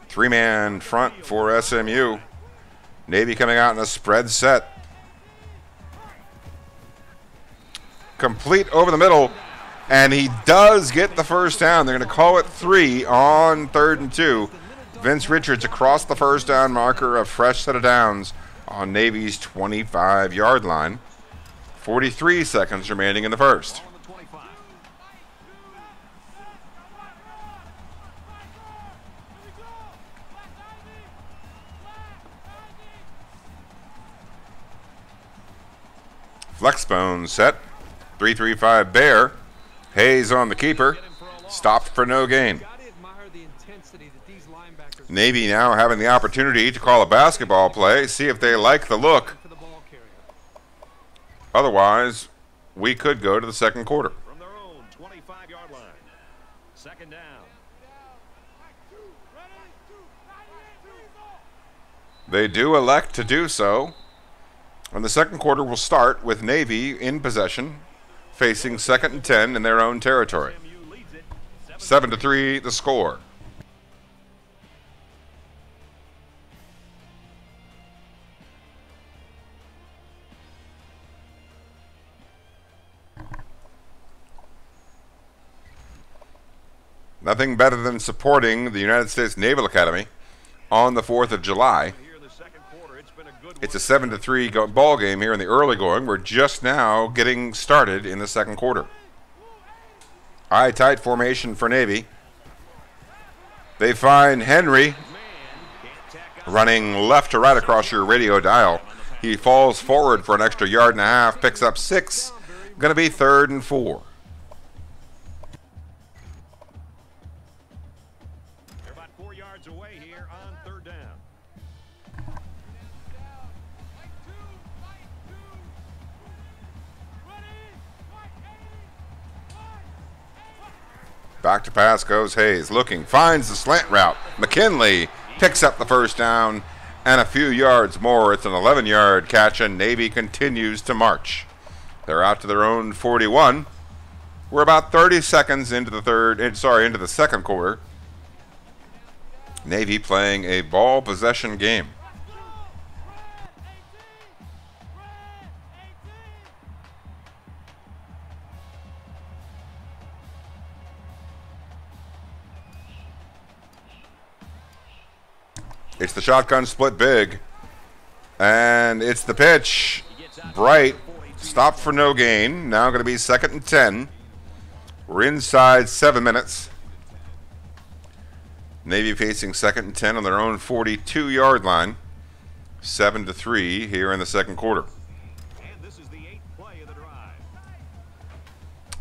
Three man front for SMU. Navy coming out in a spread set. Complete over the middle. And he does get the first down. They're going to call it three on third and two. Vince Richards across the first down marker, a fresh set of downs on Navy's 25 yard line. 43 seconds remaining in the first. Flexbone set. 335 Bear. Hayes on the keeper. Stopped for no gain. Gotta admire the intensity that these linebackers Navy now having the opportunity to call a basketball play, see if they like the look. Otherwise, we could go to the second quarter. From their own 25-yard line. Second down. They do elect to do so. And the second quarter will start with Navy in possession, facing second and 10 in their own territory. 7 to 3 the score. Nothing better than supporting the United States Naval Academy on the 4th of July. It's a 7 to 3 go- ball game here in the early going. We're just now getting started in the second quarter. High tight formation for Navy. They find Henry running left to right across your radio dial. He falls forward for an extra yard and a half, picks up six. Going to be third and four. Back to pass goes Hayes. Looking, finds the slant route. McKinley picks up the first down and a few yards more. It's an 11 yard catch, and Navy continues to march. They're out to their own 41. We're about 30 seconds into the third, eh, sorry, into the second quarter. Navy playing a ball possession game. It's the shotgun split big. And it's the pitch. Bright. Stop for no gain. Now going to be second and 10. We're inside seven minutes. Navy facing second and 10 on their own 42 yard line. 7 to 3 here in the second quarter.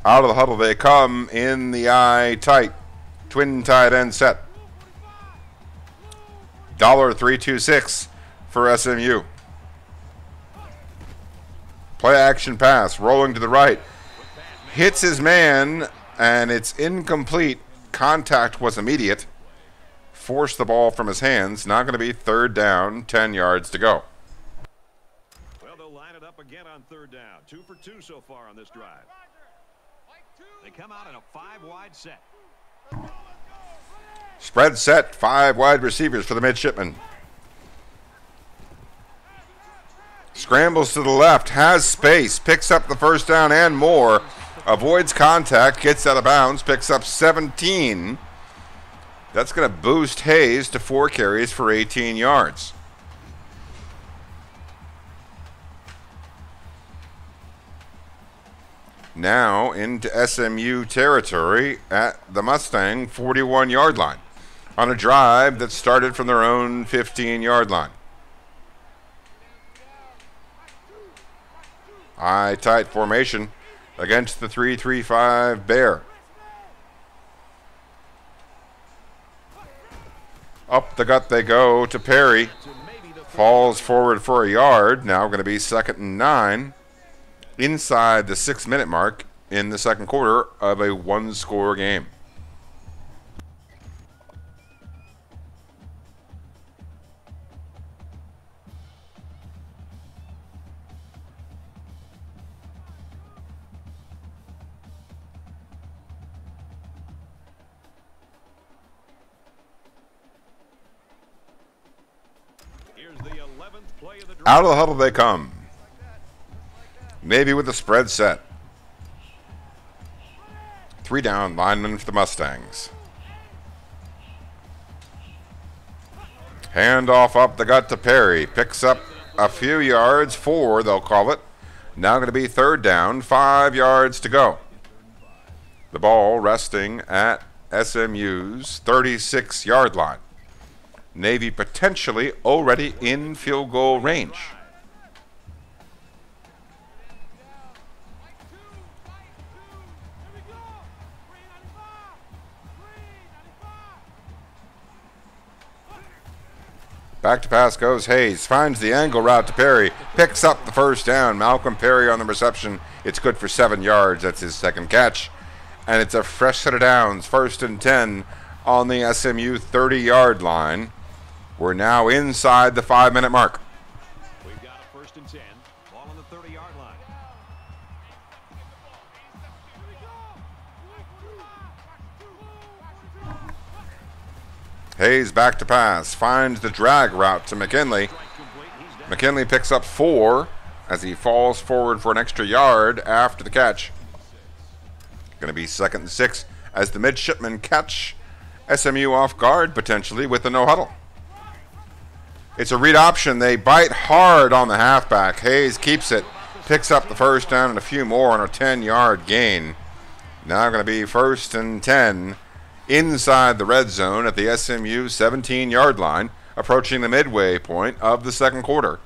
Out of the huddle they come in the eye tight. Twin tight end set. Dollar three two six for SMU. Play action pass, rolling to the right. Hits his man, and it's incomplete. Contact was immediate. Forced the ball from his hands. Not going to be third down, 10 yards to go. Well, they'll line it up again on third down. Two for two so far on this drive. They come out in a five-wide set. Spread set, five wide receivers for the midshipman. Scrambles to the left, has space, picks up the first down and more. Avoids contact, gets out of bounds, picks up 17. That's going to boost Hayes to four carries for 18 yards. Now into SMU territory at the Mustang 41 yard line on a drive that started from their own 15 yard line. High tight formation against the 335 Bear. Up the gut they go to Perry. Falls forward for a yard. Now going to be second and nine. Inside the six minute mark in the second quarter of a one score game. Out of the huddle they come. Maybe with the spread set. Three down linemen for the Mustangs. Handoff up the gut to Perry. Picks up a few yards, four they'll call it. Now going to be third down, five yards to go. The ball resting at SMU's 36 yard line. Navy potentially already in field goal range. Back to pass goes Hayes. Finds the angle route to Perry. Picks up the first down. Malcolm Perry on the reception. It's good for seven yards. That's his second catch. And it's a fresh set of downs. First and 10 on the SMU 30 yard line. We're now inside the five minute mark. We've got a first and 10. Ball on the 30 yard line. Hayes back to pass. Finds the drag route to McKinley. McKinley picks up four as he falls forward for an extra yard after the catch. Going to be second and six as the midshipmen catch SMU off guard potentially with the no huddle. It's a read option. They bite hard on the halfback. Hayes keeps it, picks up the first down and a few more on a 10 yard gain. Now going to be first and 10 inside the red zone at the SMU 17 yard line, approaching the midway point of the second quarter.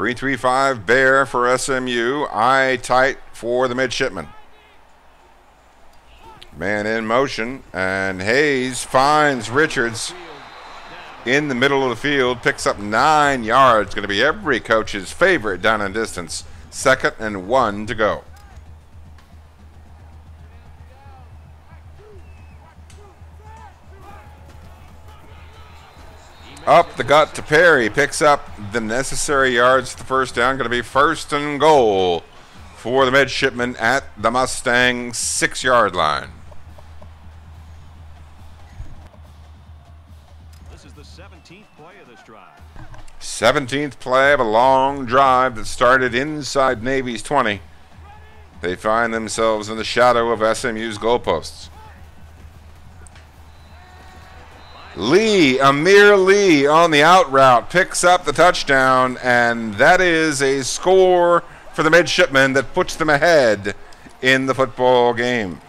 335 Bear for SMU. Eye tight for the midshipman. Man in motion, and Hayes finds Richards in the middle of the field, picks up nine yards. Going to be every coach's favorite down and distance. Second and one to go. Up the gut to Perry. Picks up the necessary yards. The first down going to be first and goal for the midshipmen at the Mustang six yard line. This is the 17th play of this drive. 17th play of a long drive that started inside Navy's 20. They find themselves in the shadow of SMU's goalposts. Lee, Amir Lee on the out route picks up the touchdown, and that is a score for the midshipmen that puts them ahead in the football game.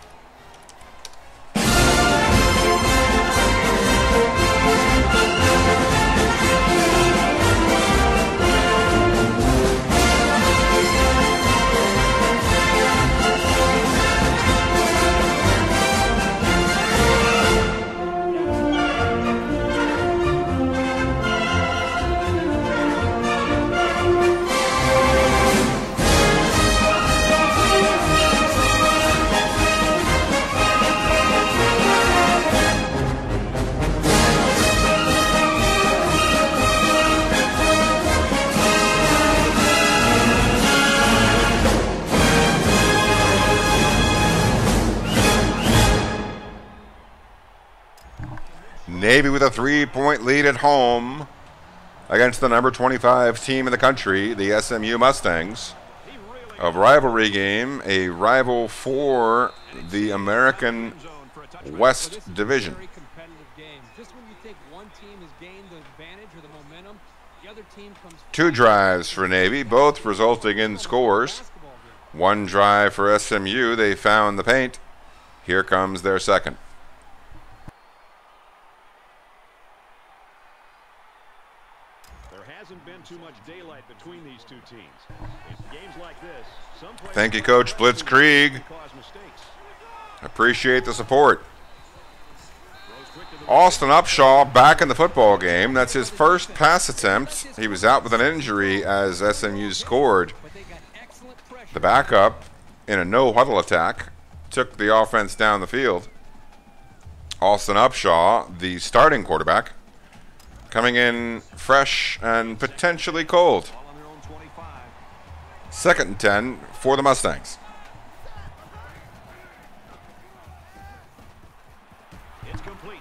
Navy with a three point lead at home against the number 25 team in the country, the SMU Mustangs. A rivalry game, a rival for the American West Division. Very competitive game. Just when you think one team has gained the advantage or the momentum, the other team comes Two drives for Navy, both resulting in scores. One drive for SMU, they found the paint. Here comes their second. There hasn't been too much daylight between these two teams. In games like this, some players Thank you, Coach Blitzkrieg. Appreciate the support. Austin Upshaw back in the football game. That's his first pass attempt. He was out with an injury as SMU scored. The backup in a no huddle attack took the offense down the field. Austin Upshaw, the starting quarterback, coming in fresh and potentially cold. Second and 10 for the Mustangs. It's complete.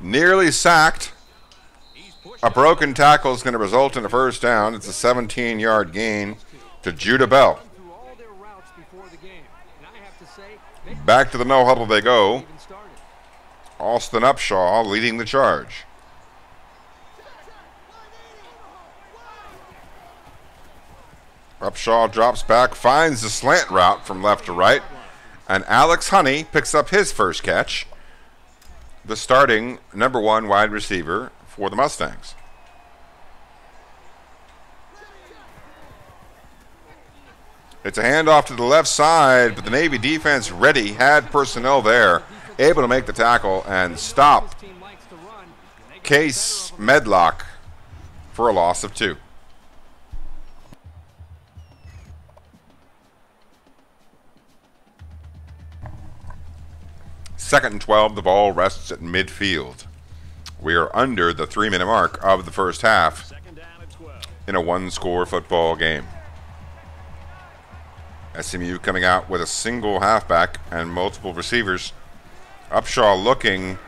nearly sacked. A broken tackle is going to result in a first down. It's a 17 yard gain to Judah Bell. Back to the no huddle they go. Austin Upshaw leading the charge. Upshaw drops back, finds the slant route from left to right, and Alex Honey picks up his first catch the starting number one wide receiver for the Mustangs. It's a handoff to the left side, but the Navy defense ready, had personnel there, able to make the tackle and stop Case Medlock for a loss of two. Second and 12, the ball rests at midfield. We are under the three minute mark of the first half in a one score football game. SMU coming out with a single halfback and multiple receivers. Upshaw looking.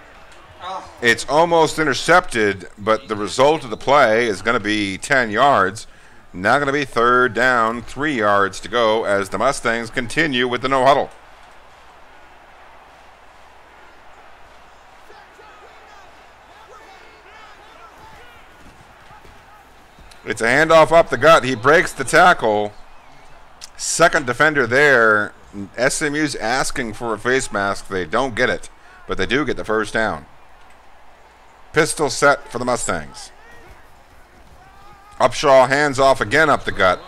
It's almost intercepted, but the result of the play is going to be 10 yards. Now going to be third down, three yards to go as the Mustangs continue with the no huddle. It's a handoff up the gut. He breaks the tackle. Second defender there. SMU's asking for a face mask. They don't get it, but they do get the first down. Pistol set for the Mustangs. Upshaw hands off again up the gut.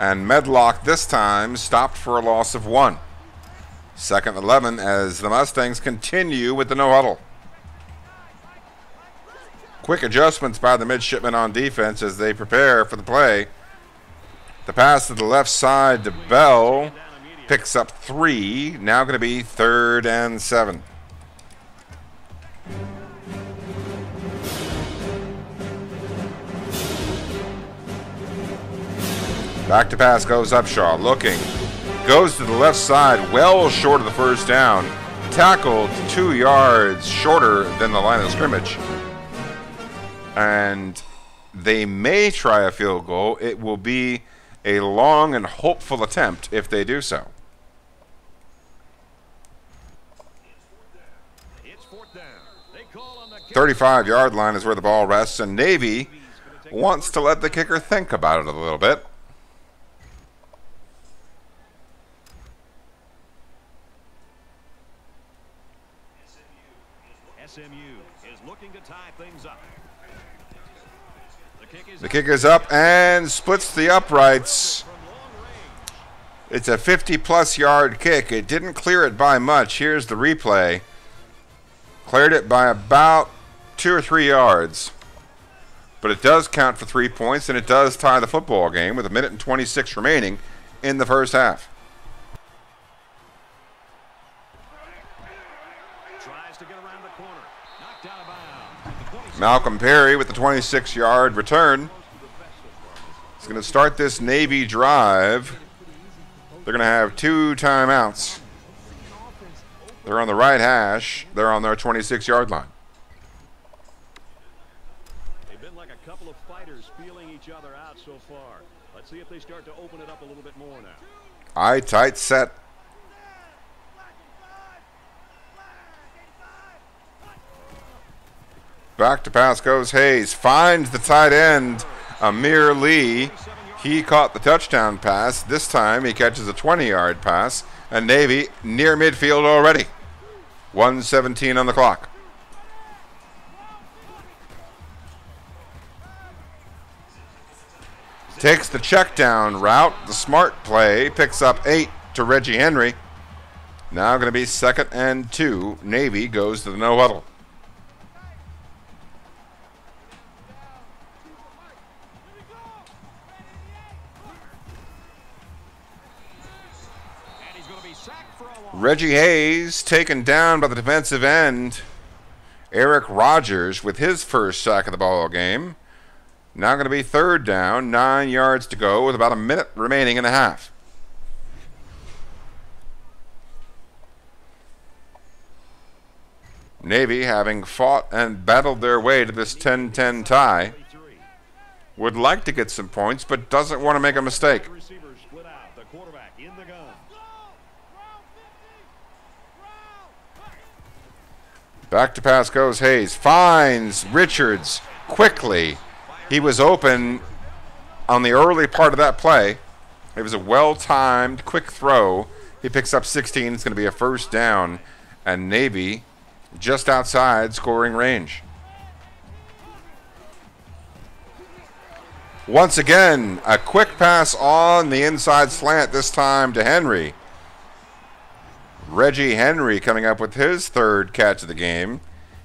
And Medlock this time stopped for a loss of one. Second 11 as the Mustangs continue with the no huddle. Quick adjustments by the midshipmen on defense as they prepare for the play. The pass to the left side to Bell picks up three. Now going to be third and seven. Back to pass goes Upshaw, looking. Goes to the left side, well short of the first down. Tackled two yards shorter than the line of scrimmage. And they may try a field goal. It will be a long and hopeful attempt if they do so. Thirty-five yard line is where the ball rests, and Navy wants to let the kicker think about it a little bit. SMU is looking to tie things up. The kick is up and splits the uprights. It's a 50 plus yard kick. It didn't clear it by much. Here's the replay. Cleared it by about two or three yards. But it does count for three points and it does tie the football game with a minute and 26 remaining in the first half. tries to get around the corner. Knocked out of bounds. Malcolm Perry with the 26 yard return. He's going to start this Navy drive. They're going to have two timeouts. They're on the right hash. They're on their 26 yard line. They've been like a couple of fighters feeling each other out so far. Let's see if they start to open it up a little bit more now. Eye tight set. Back to pass goes Hayes. Finds the tight end, Amir Lee. He caught the touchdown pass. This time he catches a 20 yard pass. And Navy near midfield already. 117 on the clock. Takes the check down route. The smart play picks up eight to Reggie Henry. Now going to be second and two. Navy goes to the no huddle. Reggie Hayes taken down by the defensive end. Eric Rogers with his first sack of the ball game. Now going to be third down, nine yards to go with about a minute remaining in the half. Navy, having fought and battled their way to this 10 10 tie, would like to get some points but doesn't want to make a mistake. Receivers split out. The quarterback in the gun. Back to pass goes Hayes. Finds Richards quickly. He was open on the early part of that play. It was a well timed, quick throw. He picks up 16. It's going to be a first down. And Navy just outside scoring range. Once again, a quick pass on the inside slant, this time to Henry. Reggie Henry coming up with his third catch of the game.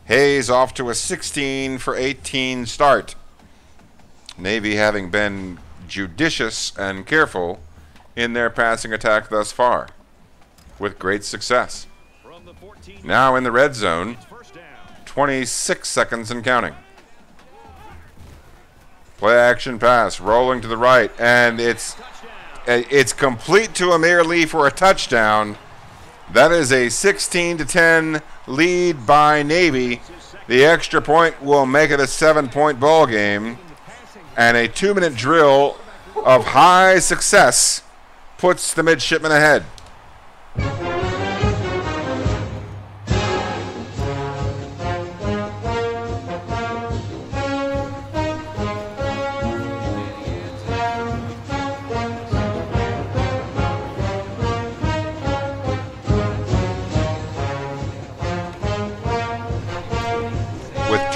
Hayes off to a 16 for 18 start. Navy having been judicious and careful in their passing attack thus far, with great success. Now in the red zone, 26 seconds and counting. Play action pass, rolling to the right, and it's it's complete to Amir Lee for a touchdown. That is a 16 to 10 lead by Navy. The extra point will make it a seven-point ball game, and a two-minute drill of high success puts the midshipmen ahead.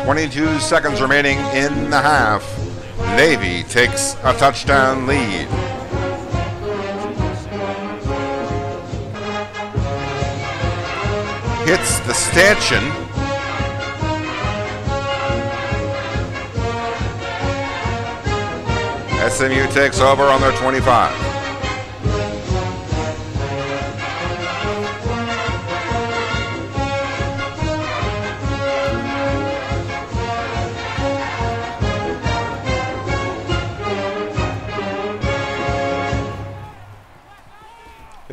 22 seconds remaining in the half, Navy takes a touchdown lead. Hits the stanchion. SMU takes over on their 25.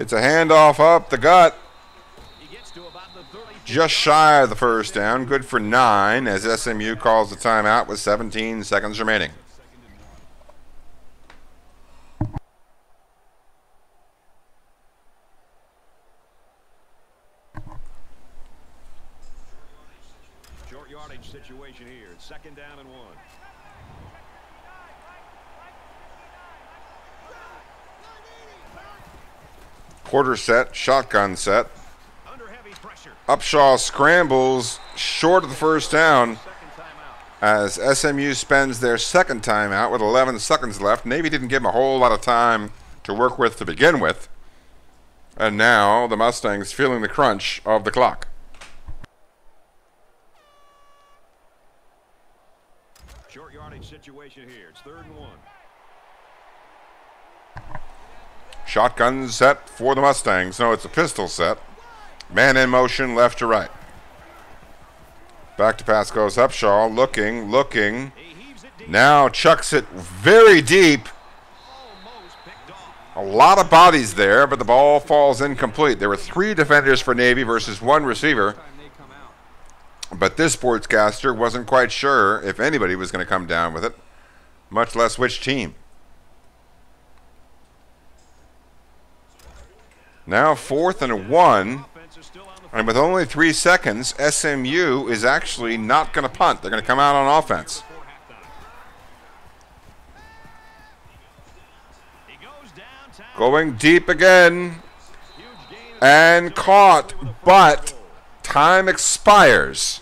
It's a handoff up the gut. Just shy of the first down. Good for nine as SMU calls the timeout with 17 seconds remaining. Short yardage situation here. Second down and one. Quarter set, shotgun set. Upshaw scrambles short of the first down as SMU spends their second timeout with 11 seconds left. Navy didn't give them a whole lot of time to work with to begin with. And now the Mustangs feeling the crunch of the clock. Short yardage situation here. It's third and one. Shotgun set for the Mustangs. No, it's a pistol set. Man in motion, left to right. Back to pass goes Upshaw, looking, looking. Now chucks it very deep. A lot of bodies there, but the ball falls incomplete. There were three defenders for Navy versus one receiver. But this sportscaster wasn't quite sure if anybody was going to come down with it, much less which team. Now fourth and one. And with only three seconds, SMU is actually not going to punt. They're going to come out on offense. Going deep again. And caught, but time expires.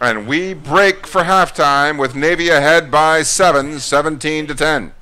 And we break for halftime with Navy ahead by seven, 17 to 10.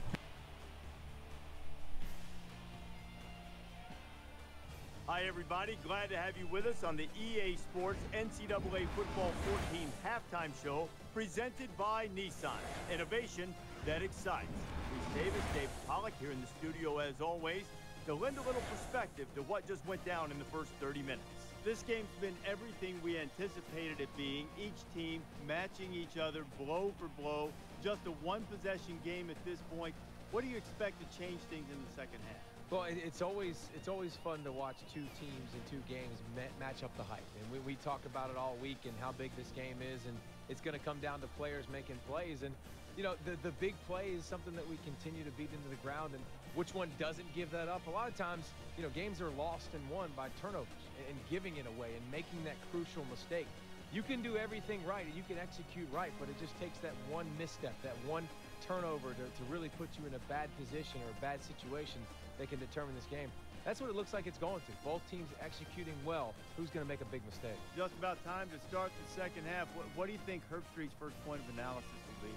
On the EA Sports NCAA Football 14 halftime show presented by Nissan. Innovation that excites. Rece Davis, Dave Pollack here in the studio as always to lend a little perspective to what just went down in the first 30 minutes. This game's been everything we anticipated it being. Each team matching each other blow for blow. Just a one possession game at this point. What do you expect to change things in the second half? Well, it, it's always it's always fun to watch two teams in two games ma- match up the hype, and we, we talk about it all week and how big this game is, and it's going to come down to players making plays, and you know the the big play is something that we continue to beat into the ground, and which one doesn't give that up? A lot of times, you know, games are lost and won by turnovers and, and giving it away and making that crucial mistake. You can do everything right and you can execute right, but it just takes that one misstep, that one turnover to, to really put you in a bad position or a bad situation that can determine this game. That's what it looks like it's going to. Both teams executing well. Who's going to make a big mistake? Just about time to start the second half. What, what do you think Herbstreit's first point of analysis will be?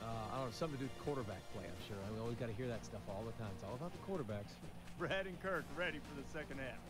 Uh, I don't know, something to do with quarterback play, I'm sure. I mean, we always got to hear that stuff all the time. It's all about the quarterbacks. Brad and Kirk ready for the second half.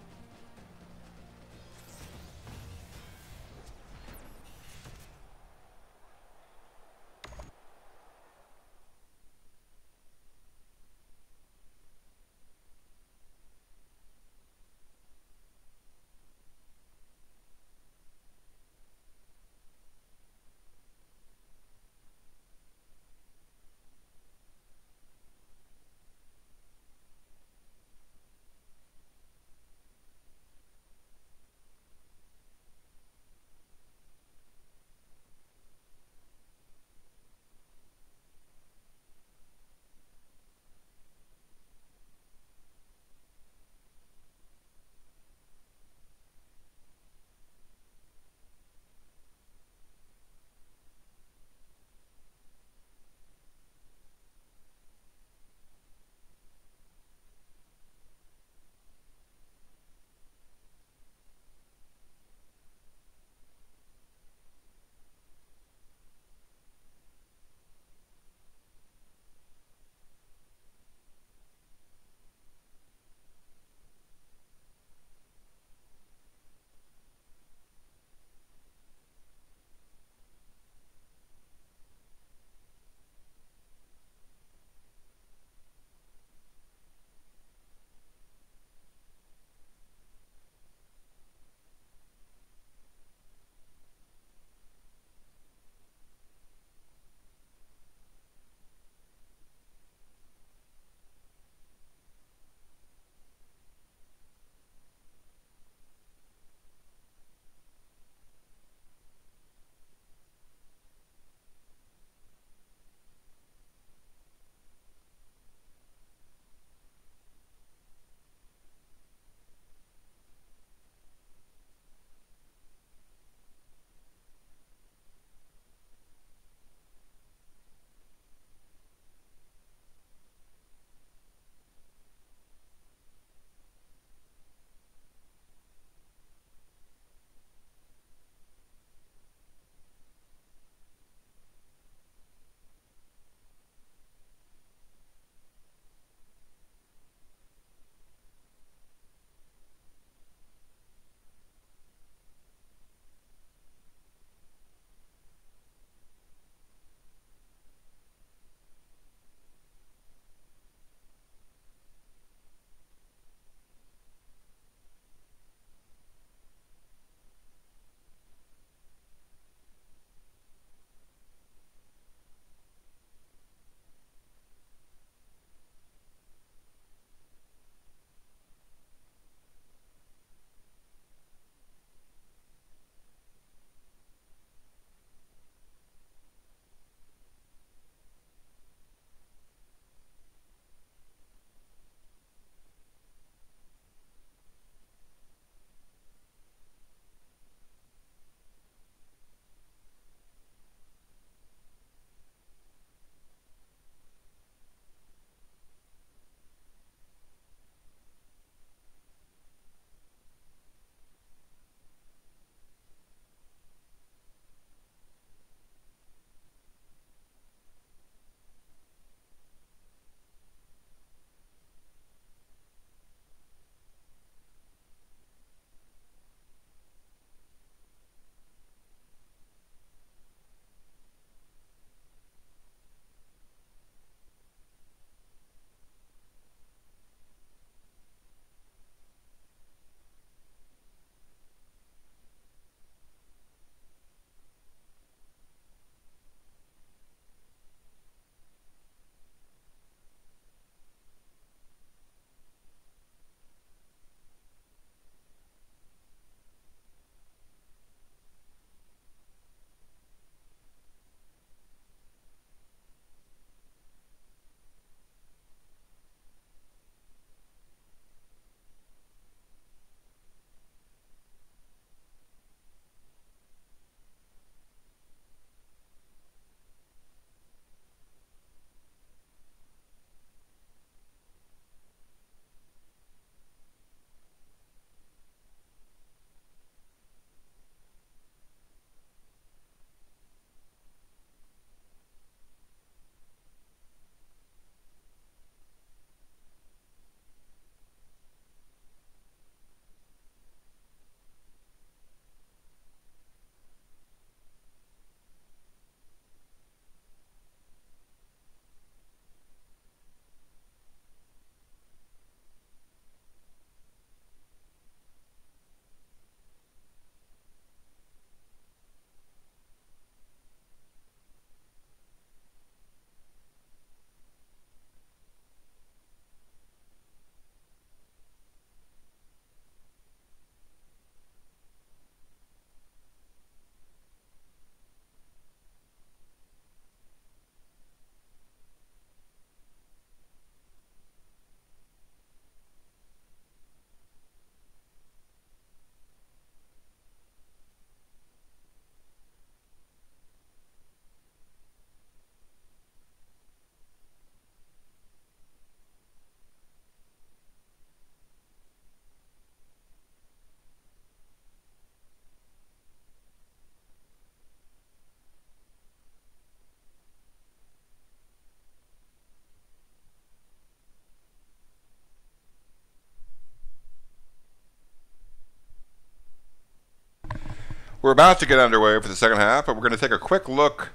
We're about to get underway for the second half, but we're going to take a quick look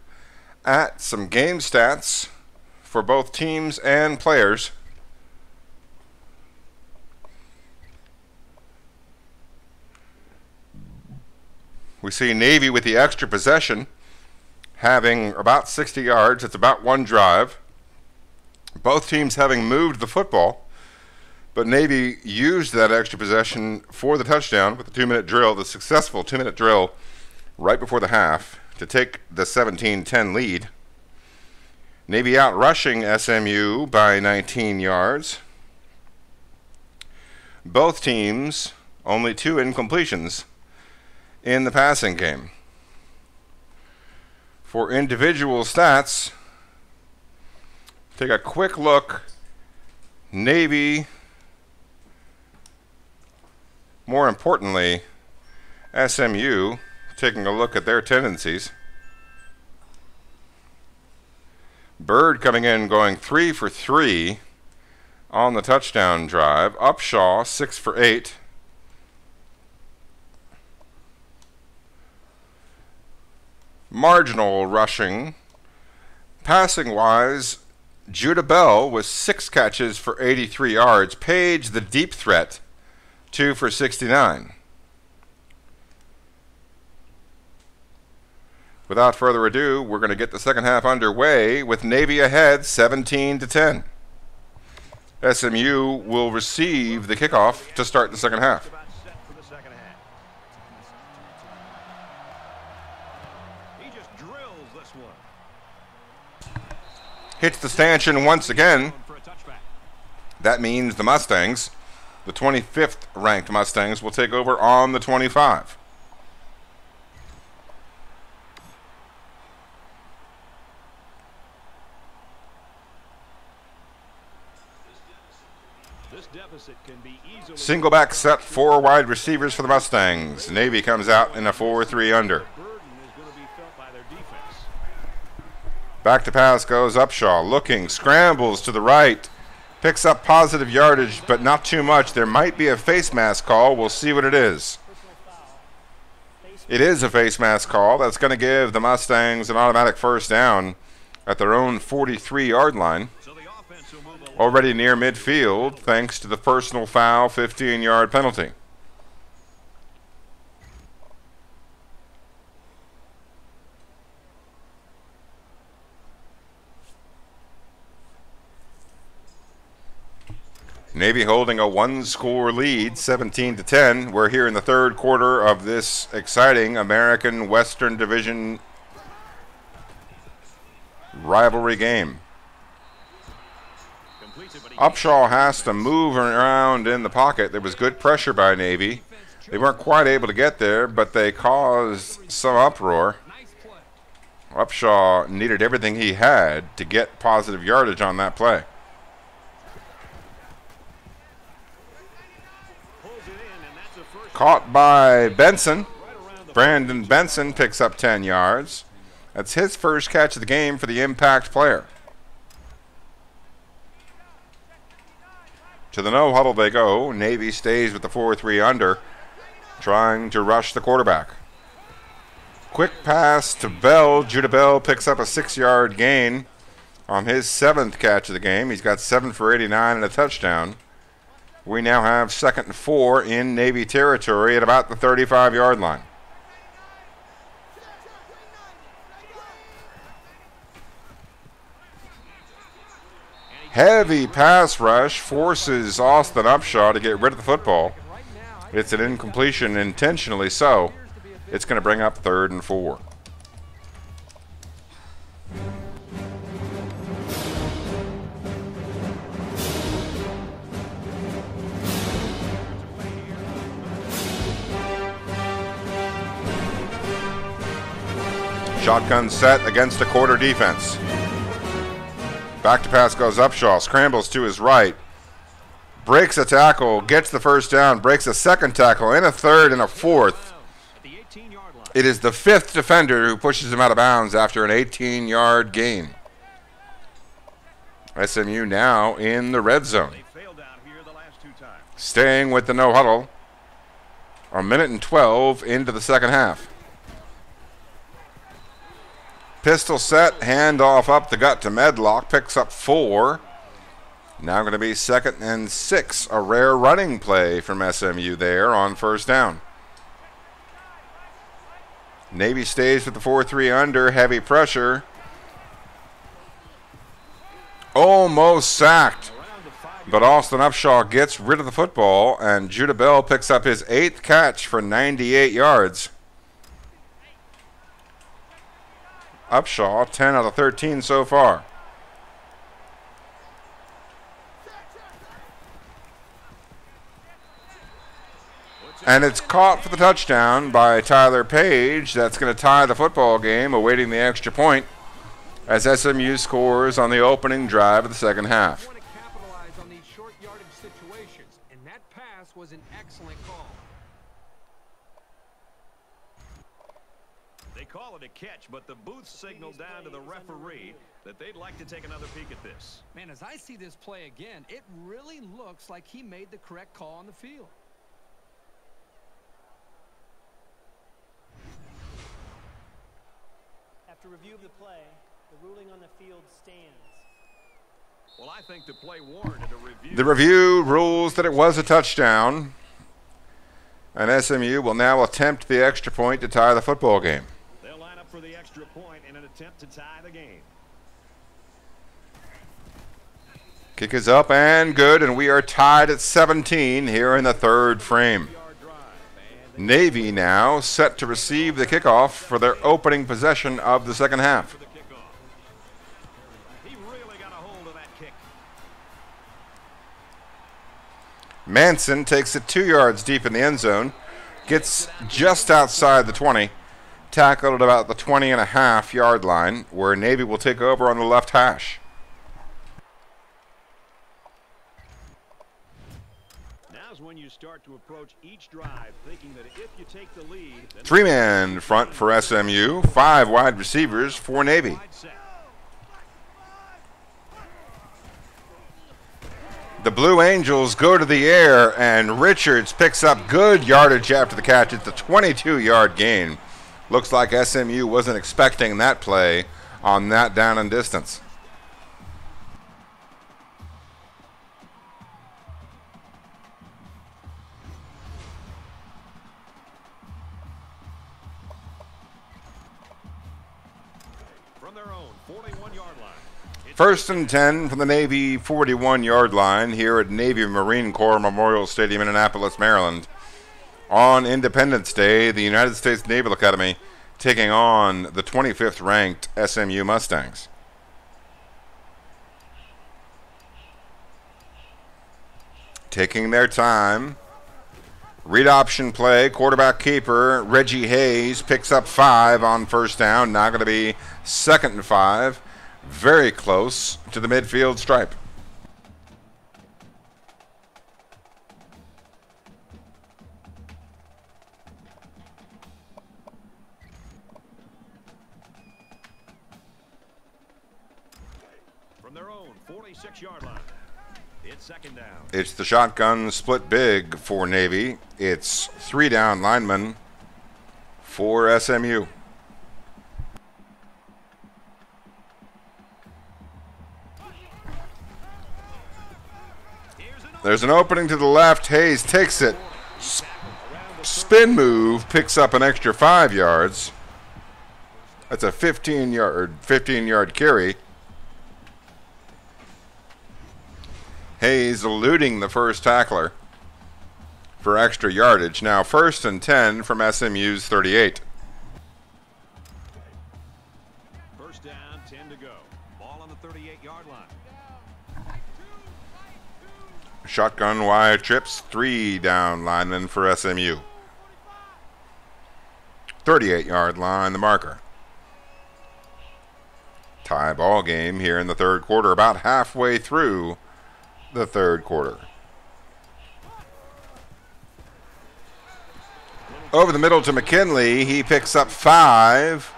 at some game stats for both teams and players. We see Navy with the extra possession, having about 60 yards. It's about one drive. Both teams having moved the football, but Navy used that extra possession for the touchdown with the two minute drill, the successful two minute drill right before the half to take the 17 10 lead. Navy out rushing SMU by 19 yards. Both teams only two incompletions in the passing game. For individual stats, take a quick look. Navy, more importantly, SMU, taking a look at their tendencies. Bird coming in going three for three on the touchdown drive. Upshaw, six for eight. marginal rushing. Passing wise, Judah Bell was six catches for 83 yards. Page, the deep threat, two for 69. Without further ado, we're going to get the second half underway with Navy ahead 17 to 10. SMU will receive the kickoff to start the second half. hits the stanchion once again. That means the Mustangs, the 25th ranked Mustangs, will take over on the 25. Single back set, four wide receivers for the Mustangs. Navy comes out in a 4 3 under. Back to pass goes Upshaw. Looking, scrambles to the right. Picks up positive yardage, but not too much. There might be a face mask call. We'll see what it is. It is a face mask call. That's going to give the Mustangs an automatic first down at their own 43 yard line. Already near midfield, thanks to the personal foul 15 yard penalty. Navy holding a one score lead, 17 to 10. We're here in the third quarter of this exciting American Western Division rivalry game. Upshaw has to move around in the pocket. There was good pressure by Navy. They weren't quite able to get there, but they caused some uproar. Upshaw needed everything he had to get positive yardage on that play. Caught by Benson. Brandon Benson picks up 10 yards. That's his first catch of the game for the impact player. To the no huddle they go. Navy stays with the 4 3 under, trying to rush the quarterback. Quick pass to Bell. Judah Bell picks up a six yard gain on his seventh catch of the game. He's got seven for 89 and a touchdown. We now have second and four in Navy territory at about the 35 yard line. Heavy pass rush forces Austin Upshaw to get rid of the football. It's an incompletion intentionally so. It's going to bring up third and four. Shotgun set against a quarter defense. Back to pass goes Upshaw, scrambles to his right, breaks a tackle, gets the first down, breaks a second tackle, and a third and a fourth. It is the fifth defender who pushes him out of bounds after an 18 yard gain. SMU now in the red zone. Staying with the no huddle. A minute and 12 into the second half. Pistol set, handoff up the gut to Medlock, picks up four. Now going to be second and six. A rare running play from SMU there on first down. Navy stays with the 4 3 under, heavy pressure. Almost sacked. But Austin Upshaw gets rid of the football, and Judah Bell picks up his eighth catch for 98 yards. Upshaw, 10 out of 13 so far. And it's caught for the touchdown by Tyler Page. That's going to tie the football game, awaiting the extra point as SMU scores on the opening drive of the second half. Catch, but the booth signaled down to the referee that they'd like to take another peek at this. Man, as I see this play again, it really looks like he made the correct call on the field. After review of the play, the ruling on the field stands. Well, I think the play warranted a review. The review rules that it was a touchdown. And SMU will now attempt the extra point to tie the football game. They'll line up for the extra point in an attempt to tie the game. Kick is up and good, and we are tied at 17 here in the third frame. Navy now set to receive the kickoff for their opening possession of the second half. Manson takes it two yards deep in the end zone, gets just outside the 20, tackled at about the 20 and a half yard line, where Navy will take over on the left hash. Now's when you start to approach each drive thinking that if you take the lead, Three man front for SMU, five wide receivers for Navy. The Blue Angels go to the air, and Richards picks up good yardage after the catch. It's a 22 yard gain. Looks like SMU wasn't expecting that play on that down and distance. from their own 41-yard line. First and 10 from the Navy 41 yard line here at Navy Marine Corps Memorial Stadium in Annapolis, Maryland. On Independence Day, the United States Naval Academy taking on the 25th ranked SMU Mustangs. Taking their time. Read option play, quarterback keeper Reggie Hayes picks up five on first down. Now going to be second and five. Very close to the midfield stripe. It's the shotgun split big for Navy. It's three down linemen for SMU. There's an opening to the left. Hayes takes it. S- spin move picks up an extra five yards. That's a 15 yard 15 yard carry. Hayes eluding the first tackler for extra yardage. Now first and 10 from SMU's 38. First down, 10 to go. Ball on the 38-yard line. Shotgun wide trips, three down linemen for SMU. 38 yard line, the marker. Tie ball game here in the third quarter, about halfway through the third quarter. Over the middle to McKinley, he picks up five.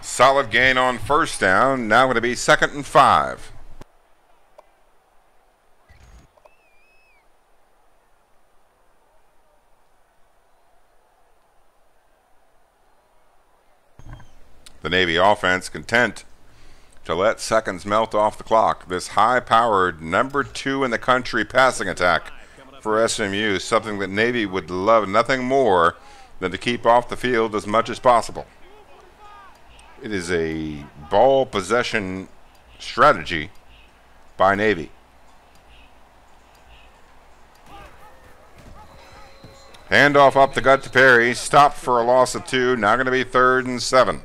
Solid gain on first down, now going to be second and five. The Navy offense content to let seconds melt off the clock. This high powered number two in the country passing attack for SMU something that Navy would love nothing more than to keep off the field as much as possible. It is a ball possession strategy by Navy. Handoff up the gut to Perry. Stopped for a loss of two. Now going to be third and seven.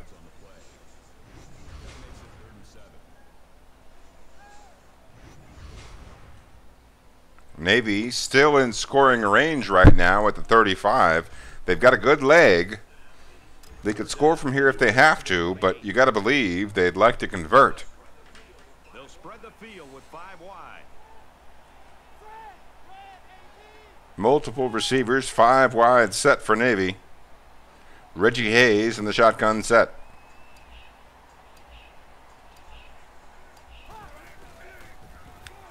Navy still in scoring range right now at the 35. They've got a good leg. They could score from here if they have to, but you got to believe they'd like to convert. They'll spread the field with five wide. Multiple receivers, five wide set for Navy. Reggie Hayes in the shotgun set.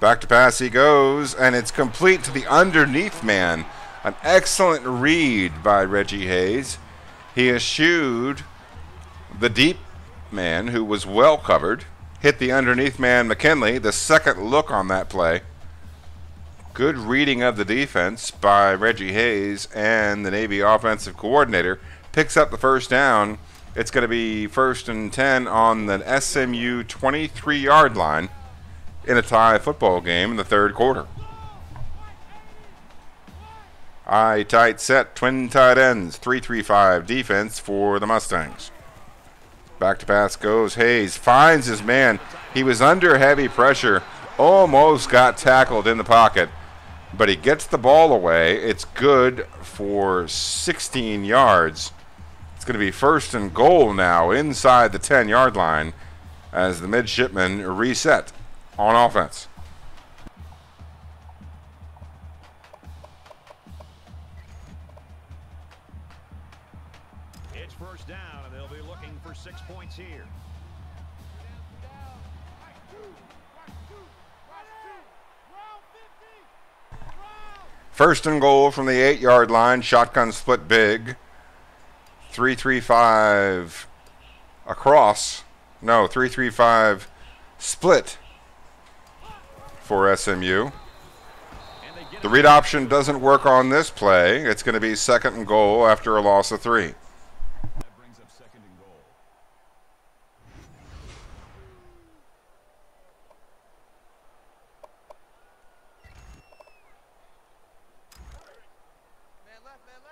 Back to pass he goes, and it's complete to the underneath man. An excellent read by Reggie Hayes. He eschewed the deep man who was well covered, hit the underneath man McKinley. The second look on that play. Good reading of the defense by Reggie Hayes and the Navy offensive coordinator. Picks up the first down. It's going to be first and 10 on the SMU 23 yard line in a tie football game in the third quarter. Eye tight set, twin tight ends, 3-3-5 defense for the Mustangs. Back to pass goes Hayes, finds his man. He was under heavy pressure, almost got tackled in the pocket, but he gets the ball away. It's good for 16 yards. It's going to be first and goal now inside the 10 yard line as the midshipmen reset on offense. It's first down, and they'll be looking for six points here. First and goal from the eight yard line. Shotgun split big. 335 across. No, 335 split for SMU. The read option doesn't work on this play. It's going to be second and goal after a loss of three.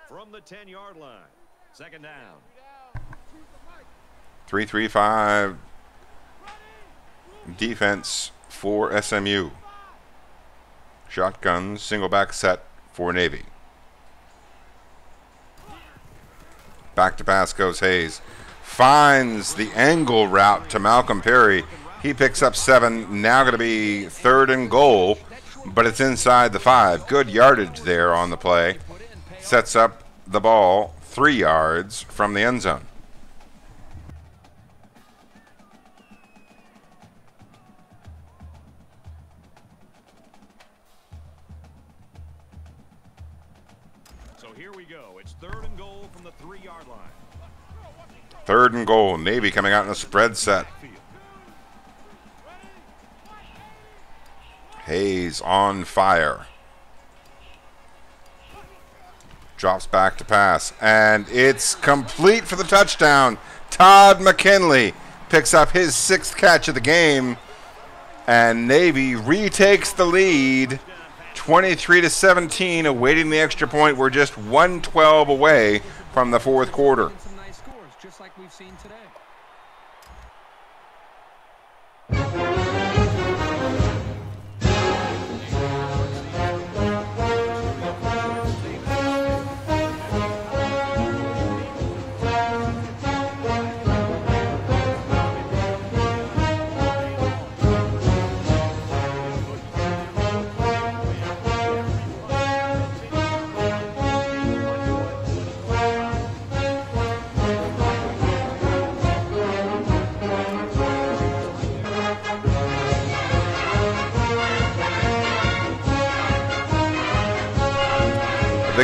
From the 10 yard line, second down. 335 defense for SMU. Shotgun single back set for Navy. Back to pass goes Hayes. Finds the angle route to Malcolm Perry. He picks up seven. Now going to be third and goal, but it's inside the five. Good yardage there on the play. Sets up the ball three yards from the end zone. Third and goal. Navy coming out in a spread set. Hayes on fire. Drops back to pass. And it's complete for the touchdown. Todd McKinley picks up his sixth catch of the game. And Navy retakes the lead 23 to 17, awaiting the extra point. We're just 112 away from the fourth quarter. Some nice scores, just like we've seen today.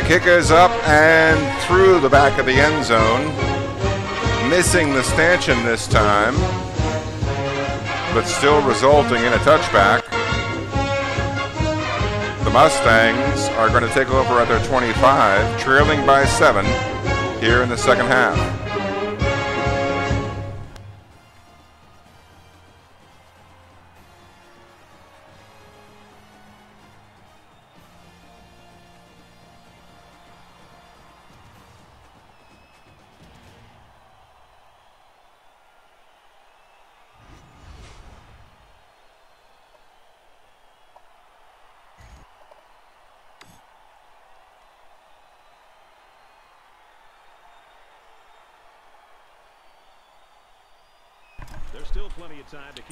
Kick is up and through the back of the end zone. missing the stanchion this time, but still resulting in a touchback. The Mustangs are going to take over at their 25, trailing by seven here in the second half.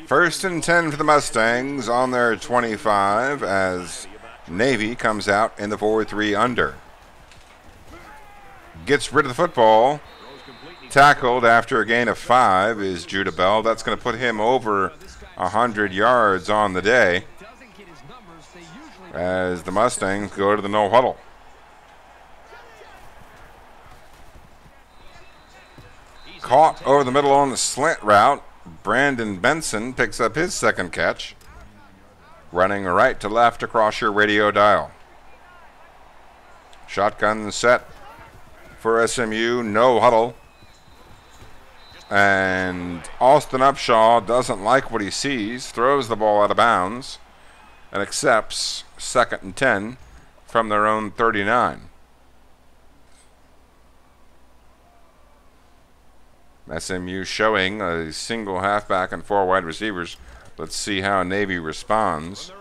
First and 10 for the Mustangs on their 25 as Navy comes out in the 4 3 under. Gets rid of the football. Tackled after a gain of five is Judah Bell. That's going to put him over 100 yards on the day as the Mustangs go to the no huddle. Caught over the middle on the slant route. Brandon Benson picks up his second catch, running right to left across your radio dial. Shotgun set for SMU, no huddle. And Austin Upshaw doesn't like what he sees, throws the ball out of bounds, and accepts second and 10 from their own 39. SMU showing a single halfback and four wide receivers. Let's see how Navy responds.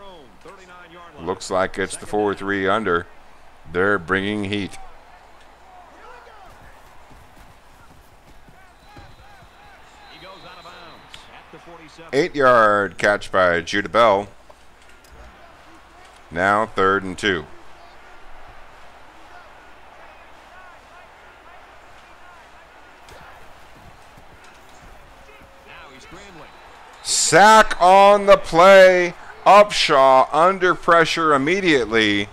Looks like it's the 4 3 under. They're bringing heat. Eight yard catch by Judah Bell. Now third and two. Sack on the play. Upshaw under pressure immediately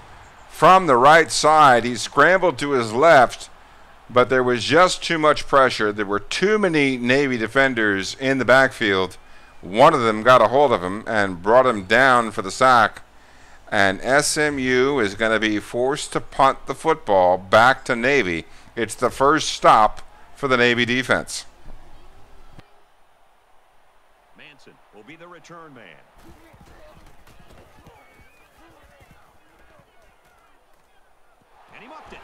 from the right side. He scrambled to his left, but there was just too much pressure. There were too many Navy defenders in the backfield. One of them got a hold of him and brought him down for the sack. And SMU is going to be forced to punt the football back to Navy. It's the first stop for the Navy defense. Manson will be the return man. And he muffed it.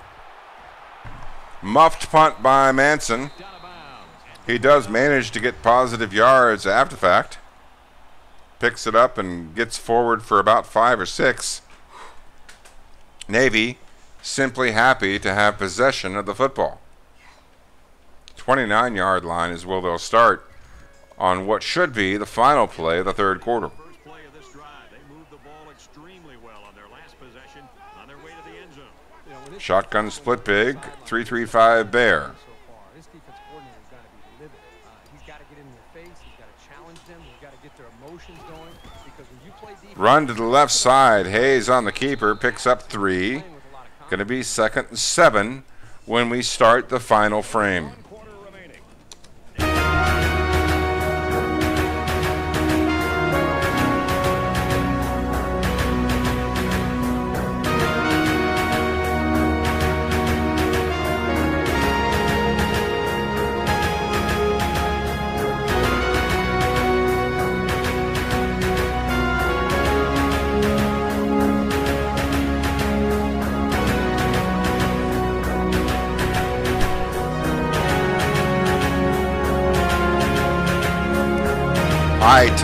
Muffed punt by Manson. He does manage to get positive yards after fact. Picks it up and gets forward for about five or six. Navy simply happy to have possession of the football. 29 yard line is where they'll start on what should be the final play of the third quarter. First play of this drive. They moved the ball extremely well on their last possession on their way to the end zone. Shotgun split big, 335 Bear. This defense coordinator's got to be livid. Uh, he's got to get in their face. He's got to challenge them. He's got to get their emotions going. Because when you play defense, Run to the left side. Hayes on the keeper picks up three. Going to be second and seven when we start the final frame.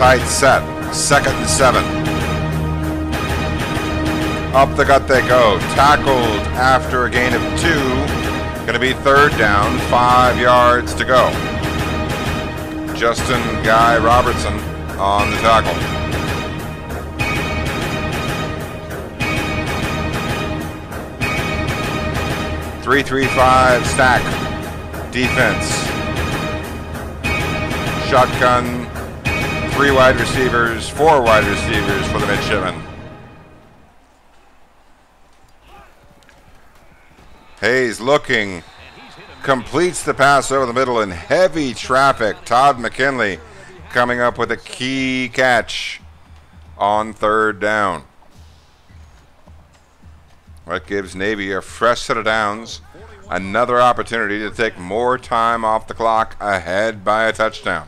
Tight set. Second and seven. Up the gut they go. Tackled after a gain of two. Going to be third down. Five yards to go. Justin Guy Robertson on the tackle. Three three five stack defense. Shotgun three wide receivers, four wide receivers for the midshipmen. Hayes looking, completes the pass over the middle in heavy traffic. Todd McKinley coming up with a key catch on third down. That gives Navy a fresh set of downs. Another opportunity to take more time off the clock ahead by a touchdown.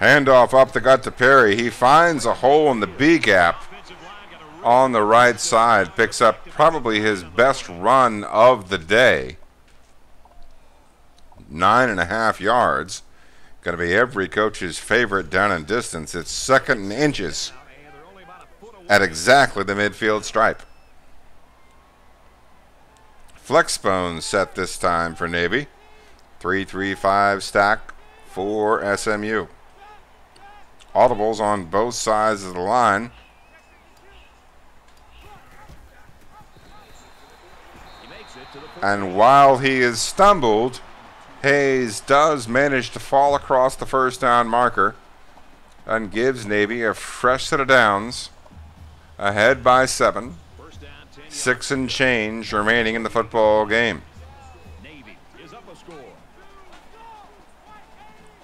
Handoff up the gut to Perry. He finds a hole in the B gap on the right side. Picks up probably his best run of the day. Nine and a half yards. Going to be every coach's favorite down and distance. It's second and inches at exactly the midfield stripe. Flexbone set this time for Navy. 335 stack for SMU. Audibles on both sides of the line. And while he is stumbled, Hayes does manage to fall across the first down marker and gives Navy a fresh set of downs ahead by seven. Six and change remaining in the football game.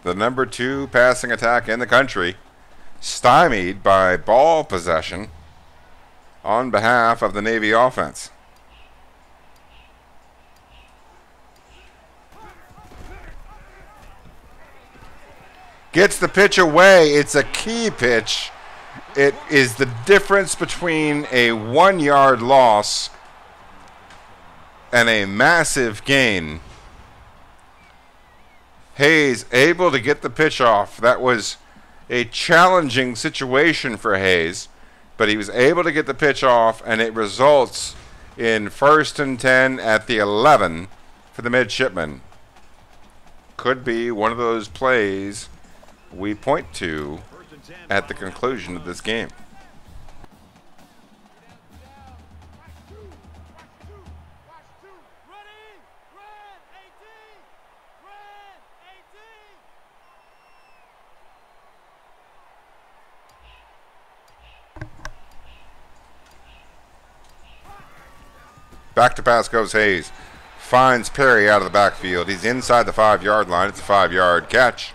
The number two passing attack in the country, stymied by ball possession on behalf of the Navy offense. Gets the pitch away. It's a key pitch. It is the difference between a one yard loss and a massive gain. Hayes able to get the pitch off. That was a challenging situation for Hayes, but he was able to get the pitch off, and it results in first and 10 at the 11 for the midshipman. Could be one of those plays we point to at the conclusion of this game. Back to pass goes Hayes. Finds Perry out of the backfield. He's inside the five yard line. It's a five yard catch.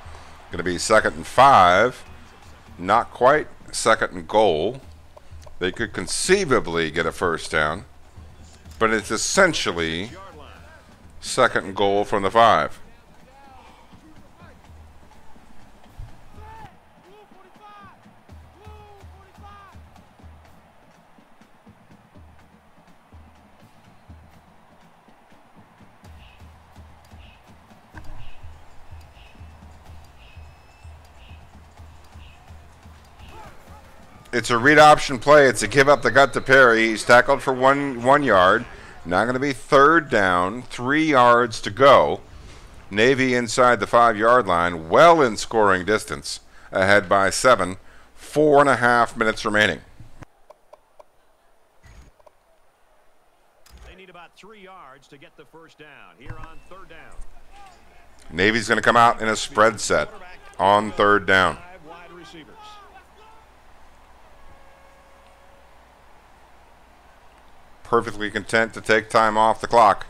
Going to be second and five. Not quite second and goal. They could conceivably get a first down, but it's essentially second and goal from the five. It's a read option play. It's a give up the gut to Perry. He's tackled for one one yard. Now going to be third down, three yards to go. Navy inside the five yard line, well in scoring distance, ahead by seven. Four and a half minutes remaining. They need about three yards to get the first down here on third down. Navy's going to come out in a spread set on third down. Five wide receivers. Perfectly content to take time off the clock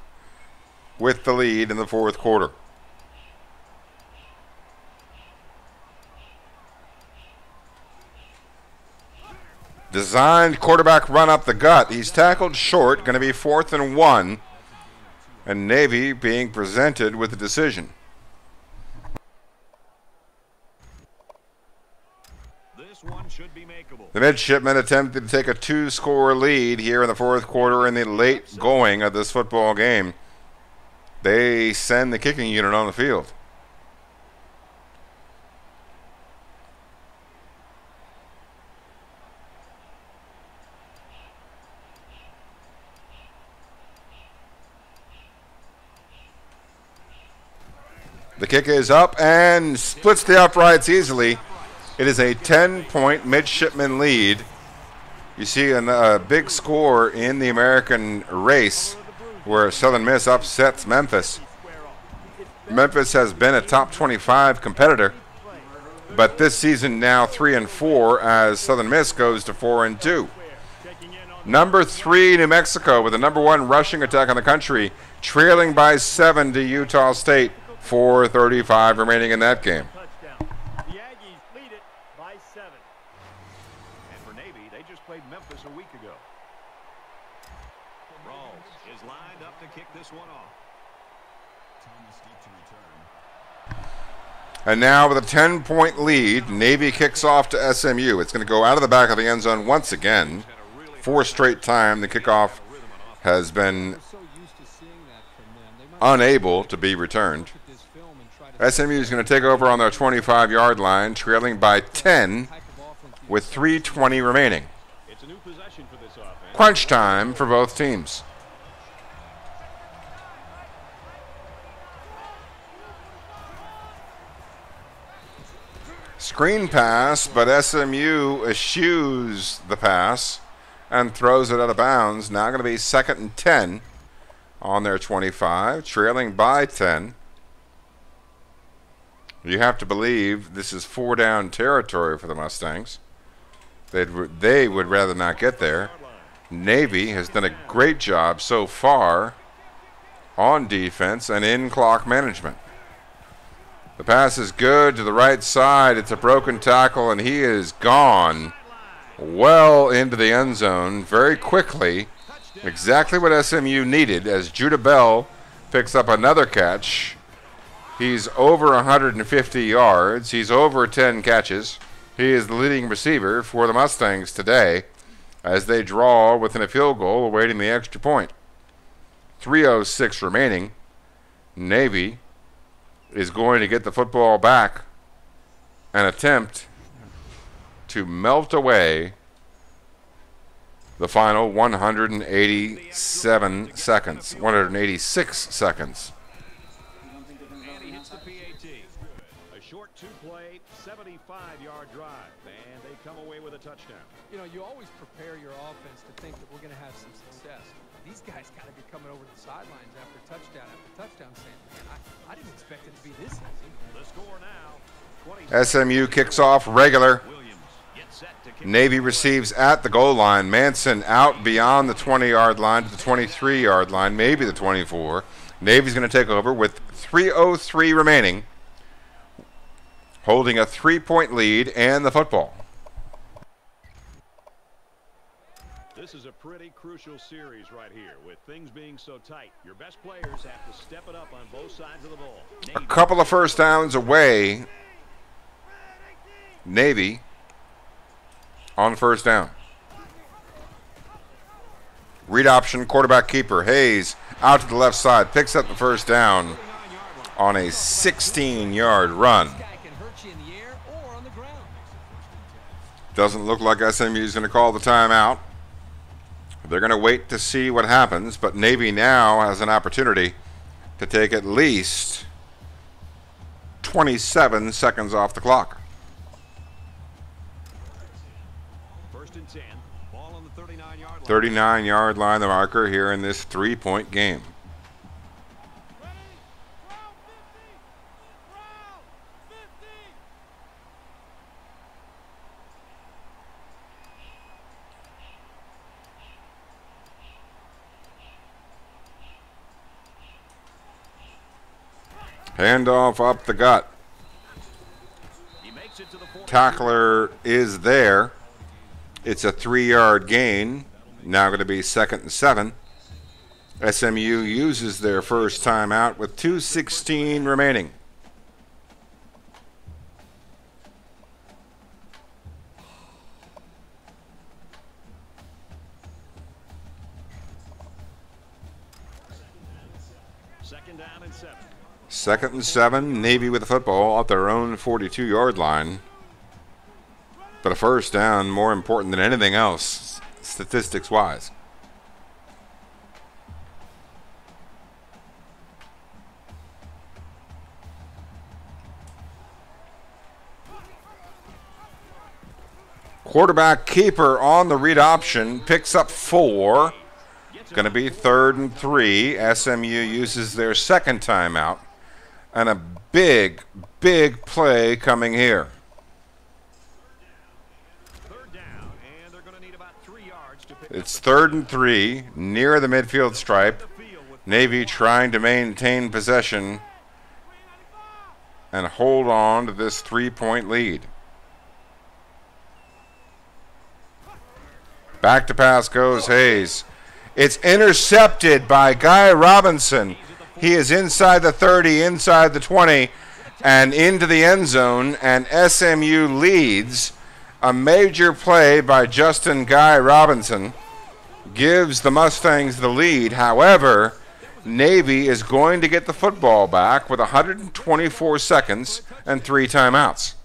with the lead in the fourth quarter. Designed quarterback run up the gut. He's tackled short, going to be fourth and one. And Navy being presented with a decision. This one should. The midshipmen attempted to take a two score lead here in the fourth quarter in the late going of this football game. They send the kicking unit on the field. The kick is up and splits the uprights easily. It is a 10 point midshipman lead. You see a uh, big score in the American race where Southern Miss upsets Memphis. Memphis has been a top 25 competitor, but this season now three and four as Southern Miss goes to four and two. Number three, New Mexico, with the number one rushing attack in the country, trailing by seven to Utah State. 4:35 remaining in that game. The Aggies lead it by seven. And for Navy, they just played Memphis a week ago. Rawls is lined up to kick this one off. And now with a 10 point lead, Navy kicks off to SMU. It's going to go out of the back of the end zone once again. Four straight time the kickoff has been unable to be returned. SMU is going to take over on their 25 yard line, trailing by 10 with 3.20 remaining. It's a new possession for this offense. Crunch time for both teams. Screen pass, but SMU eschews the pass and throws it out of bounds. Now going to be second and 10 on their 25, trailing by 10. You have to believe this is four down territory for the Mustangs. They'd, they would rather not get there. Navy has done a great job so far on defense and in clock management. The pass is good to the right side. It's a broken tackle, and he is gone well into the end zone very quickly. Exactly what SMU needed as Judah Bell picks up another catch. He's over 150 yards. He's over 10 catches. He is the leading receiver for the Mustangs today as they draw within a field goal awaiting the extra point. 306 remaining. Navy is going to get the football back and attempt to melt away the final 187 seconds, 186 seconds. SMU kicks off regular. Navy receives at the goal line. Manson out beyond the 20 yard line to the 23 yard line, maybe the 24. Navy's going to take over with 3.03 remaining, holding a three point lead and the football. This is a pretty crucial series right here, with things being so tight. Your best players have to step it up on both sides of the ball. A couple of first downs away. Navy on first down. Read option, quarterback keeper. Hayes out to the left side, picks up the first down on a 16 yard run. Doesn't look like SMU is going to call the timeout. They're going to wait to see what happens, but Navy now has an opportunity to take at least 27 seconds off the clock. 39 yard line, the marker here in this three point game. Handoff up the gut. Tackler is there. It's a three yard gain. Now going to be second and seven. SMU uses their first timeout with 2.16 remaining. Second down and seven. Second and seven. Navy with the football at their own 42 yard line. But a first down more important than anything else, statistics wise. Quarterback keeper on the read option picks up four. Going to be third and three. SMU uses their second timeout. And a big, big play coming here. It's third and three, near the midfield stripe. Navy trying to maintain possession and hold on to this three point lead. Back to pass goes Hayes. It's intercepted by Guy Robinson. He is inside the 30, inside the 20, and into the end zone, and SMU leads. A major play by Justin Guy Robinson gives the Mustangs the lead. However, Navy is going to get the football back with 124 seconds and three timeouts.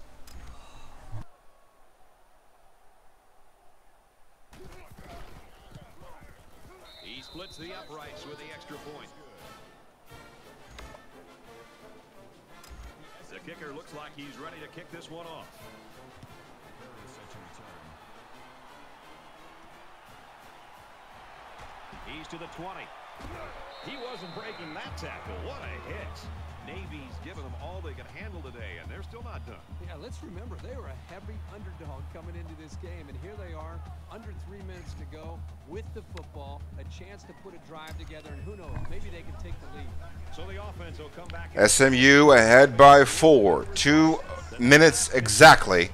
SMU ahead by four. Two minutes exactly.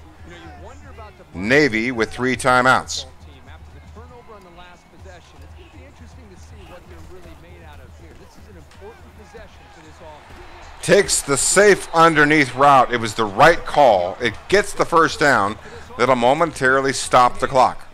Navy with three timeouts. Takes the safe underneath route. It was the right call. It gets the first down. That'll momentarily stop the clock.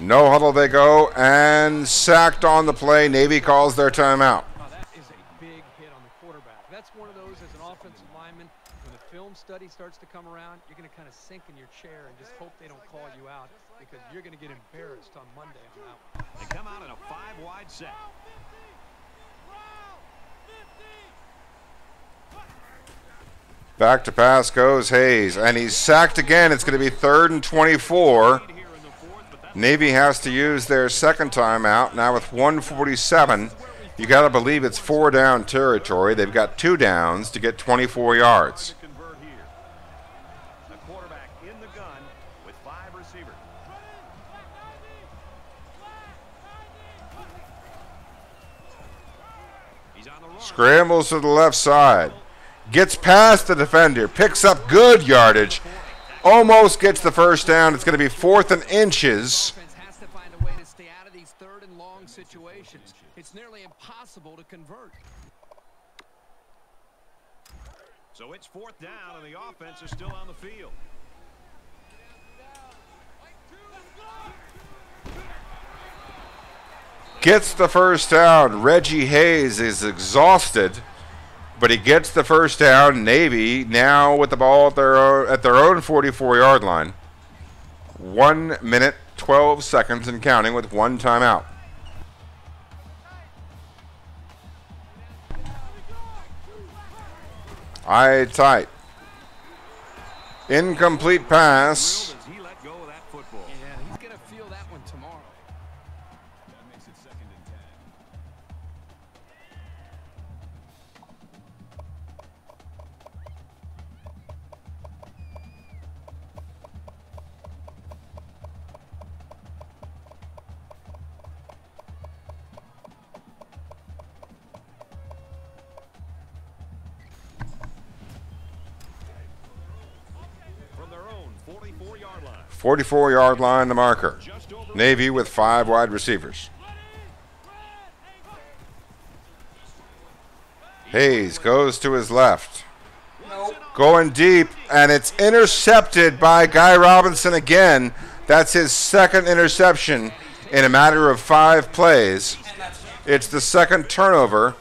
No huddle they go and sacked on the play. Navy calls their timeout. that is a big hit on the quarterback. That's one of those as an offensive lineman, when the film study starts to come around, you're going to kind of sink in your chair and just hope they don't call you out because you're going to get embarrassed on Monday on that one. They come out in a five-wide set. Back to pass goes Hayes, and he's sacked again. It's going to be third and 24. Navy has to use their second timeout. Now with 147, you got to believe it's four down territory. They've got two downs to get 24 yards. Scrambles to the left side. Gets past the defender. Picks up good yardage. Almost gets the first down. It's going to be fourth and inches. has to find a way to stay out of these third and long situations. It's nearly impossible to convert. So it's fourth down, and the offense is still on the field. Gets the first down. Reggie Hayes is exhausted, but he gets the first down. Navy now with the ball at their own, at their own 44-yard line. One minute, 12 seconds, and counting with one timeout. Eye tight. Incomplete pass. 44 yard line, the marker. Navy with five wide receivers. Hayes goes to his left. Going deep, and it's intercepted by Guy Robinson again. That's his second interception in a matter of five plays. It's the second turnover,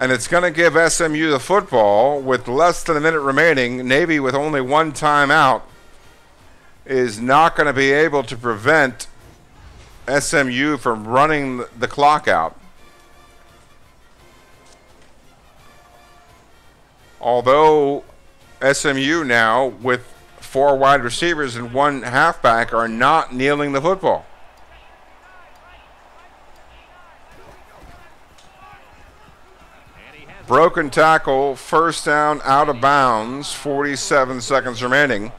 and it's going to give SMU the football with less than a minute remaining. Navy with only one timeout is not going to be able to prevent SMU from running the clock out. Although SMU now with four wide receivers and one halfback are not kneeling the football. Broken tackle, first down, out of bounds, 47 seconds remaining.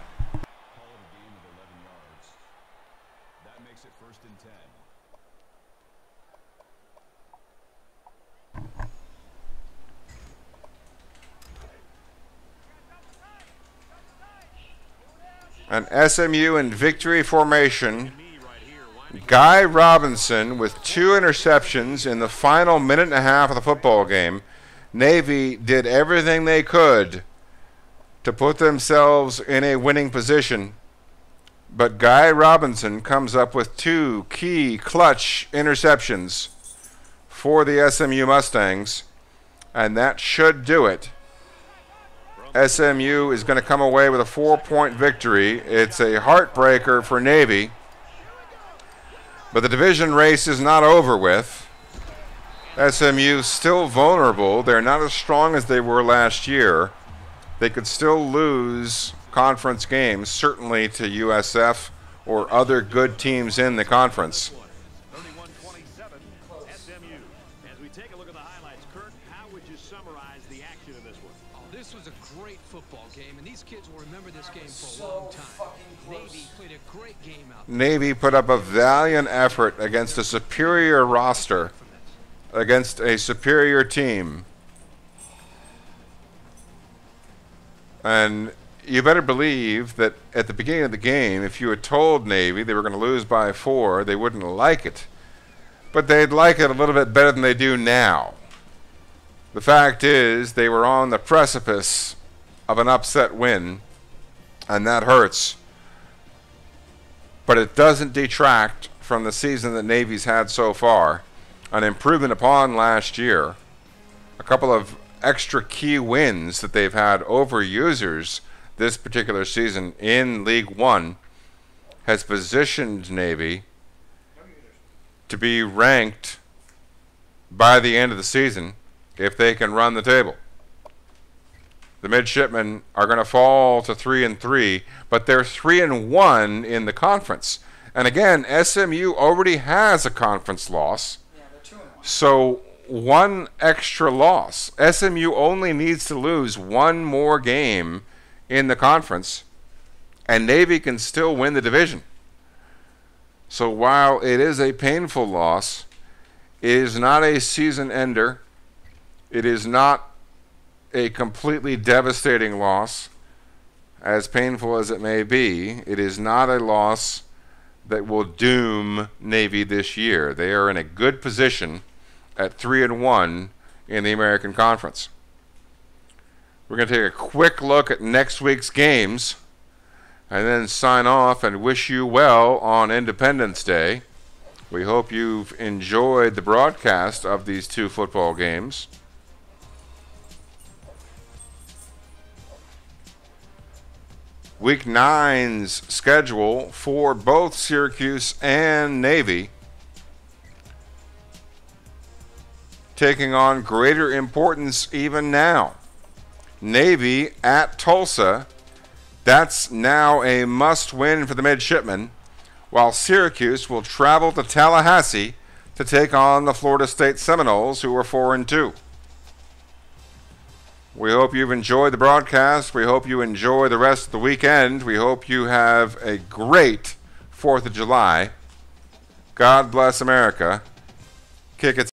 An SMU in victory formation. Guy Robinson with two interceptions in the final minute and a half of the football game. Navy did everything they could to put themselves in a winning position. But Guy Robinson comes up with two key clutch interceptions for the SMU Mustangs, and that should do it. SMU is going to come away with a four point victory. It's a heartbreaker for Navy, but the division race is not over with. SMU still vulnerable. They're not as strong as they were last year. They could still lose conference games, certainly to USF or other good teams in the conference. Navy put up a valiant effort against a superior roster, against a superior team. And you better believe that at the beginning of the game, if you had told Navy they were going to lose by four, they wouldn't like it. But they'd like it a little bit better than they do now. The fact is, they were on the precipice of an upset win, and that hurts. But it doesn't detract from the season that Navy's had so far. An improvement upon last year. A couple of extra key wins that they've had over users this particular season in League One has positioned Navy to be ranked by the end of the season if they can run the table. The midshipmen are going to fall to three and three, but they're three and one in the conference. And again, SMU already has a conference loss. So one extra loss. SMU only needs to lose one more game in the conference, and Navy can still win the division. So while it is a painful loss, it is not a season ender. It is not a completely devastating loss, as painful as it may be. It is not a loss that will doom Navy this year. They are in a good position at 3 and 1 in the American Conference. We're going to take a quick look at next week's games and then sign off and wish you well on Independence Day. We hope you've enjoyed the broadcast of these two football games. Week nine's schedule for both Syracuse and Navy taking on greater importance even now. Navy at Tulsa. That's now a must win for the midshipmen, while Syracuse will travel to Tallahassee to take on the Florida State Seminoles, who are 4 and 2. We hope you've enjoyed the broadcast. We hope you enjoy the rest of the weekend. We hope you have a great 4th of July. God bless America. Kick it.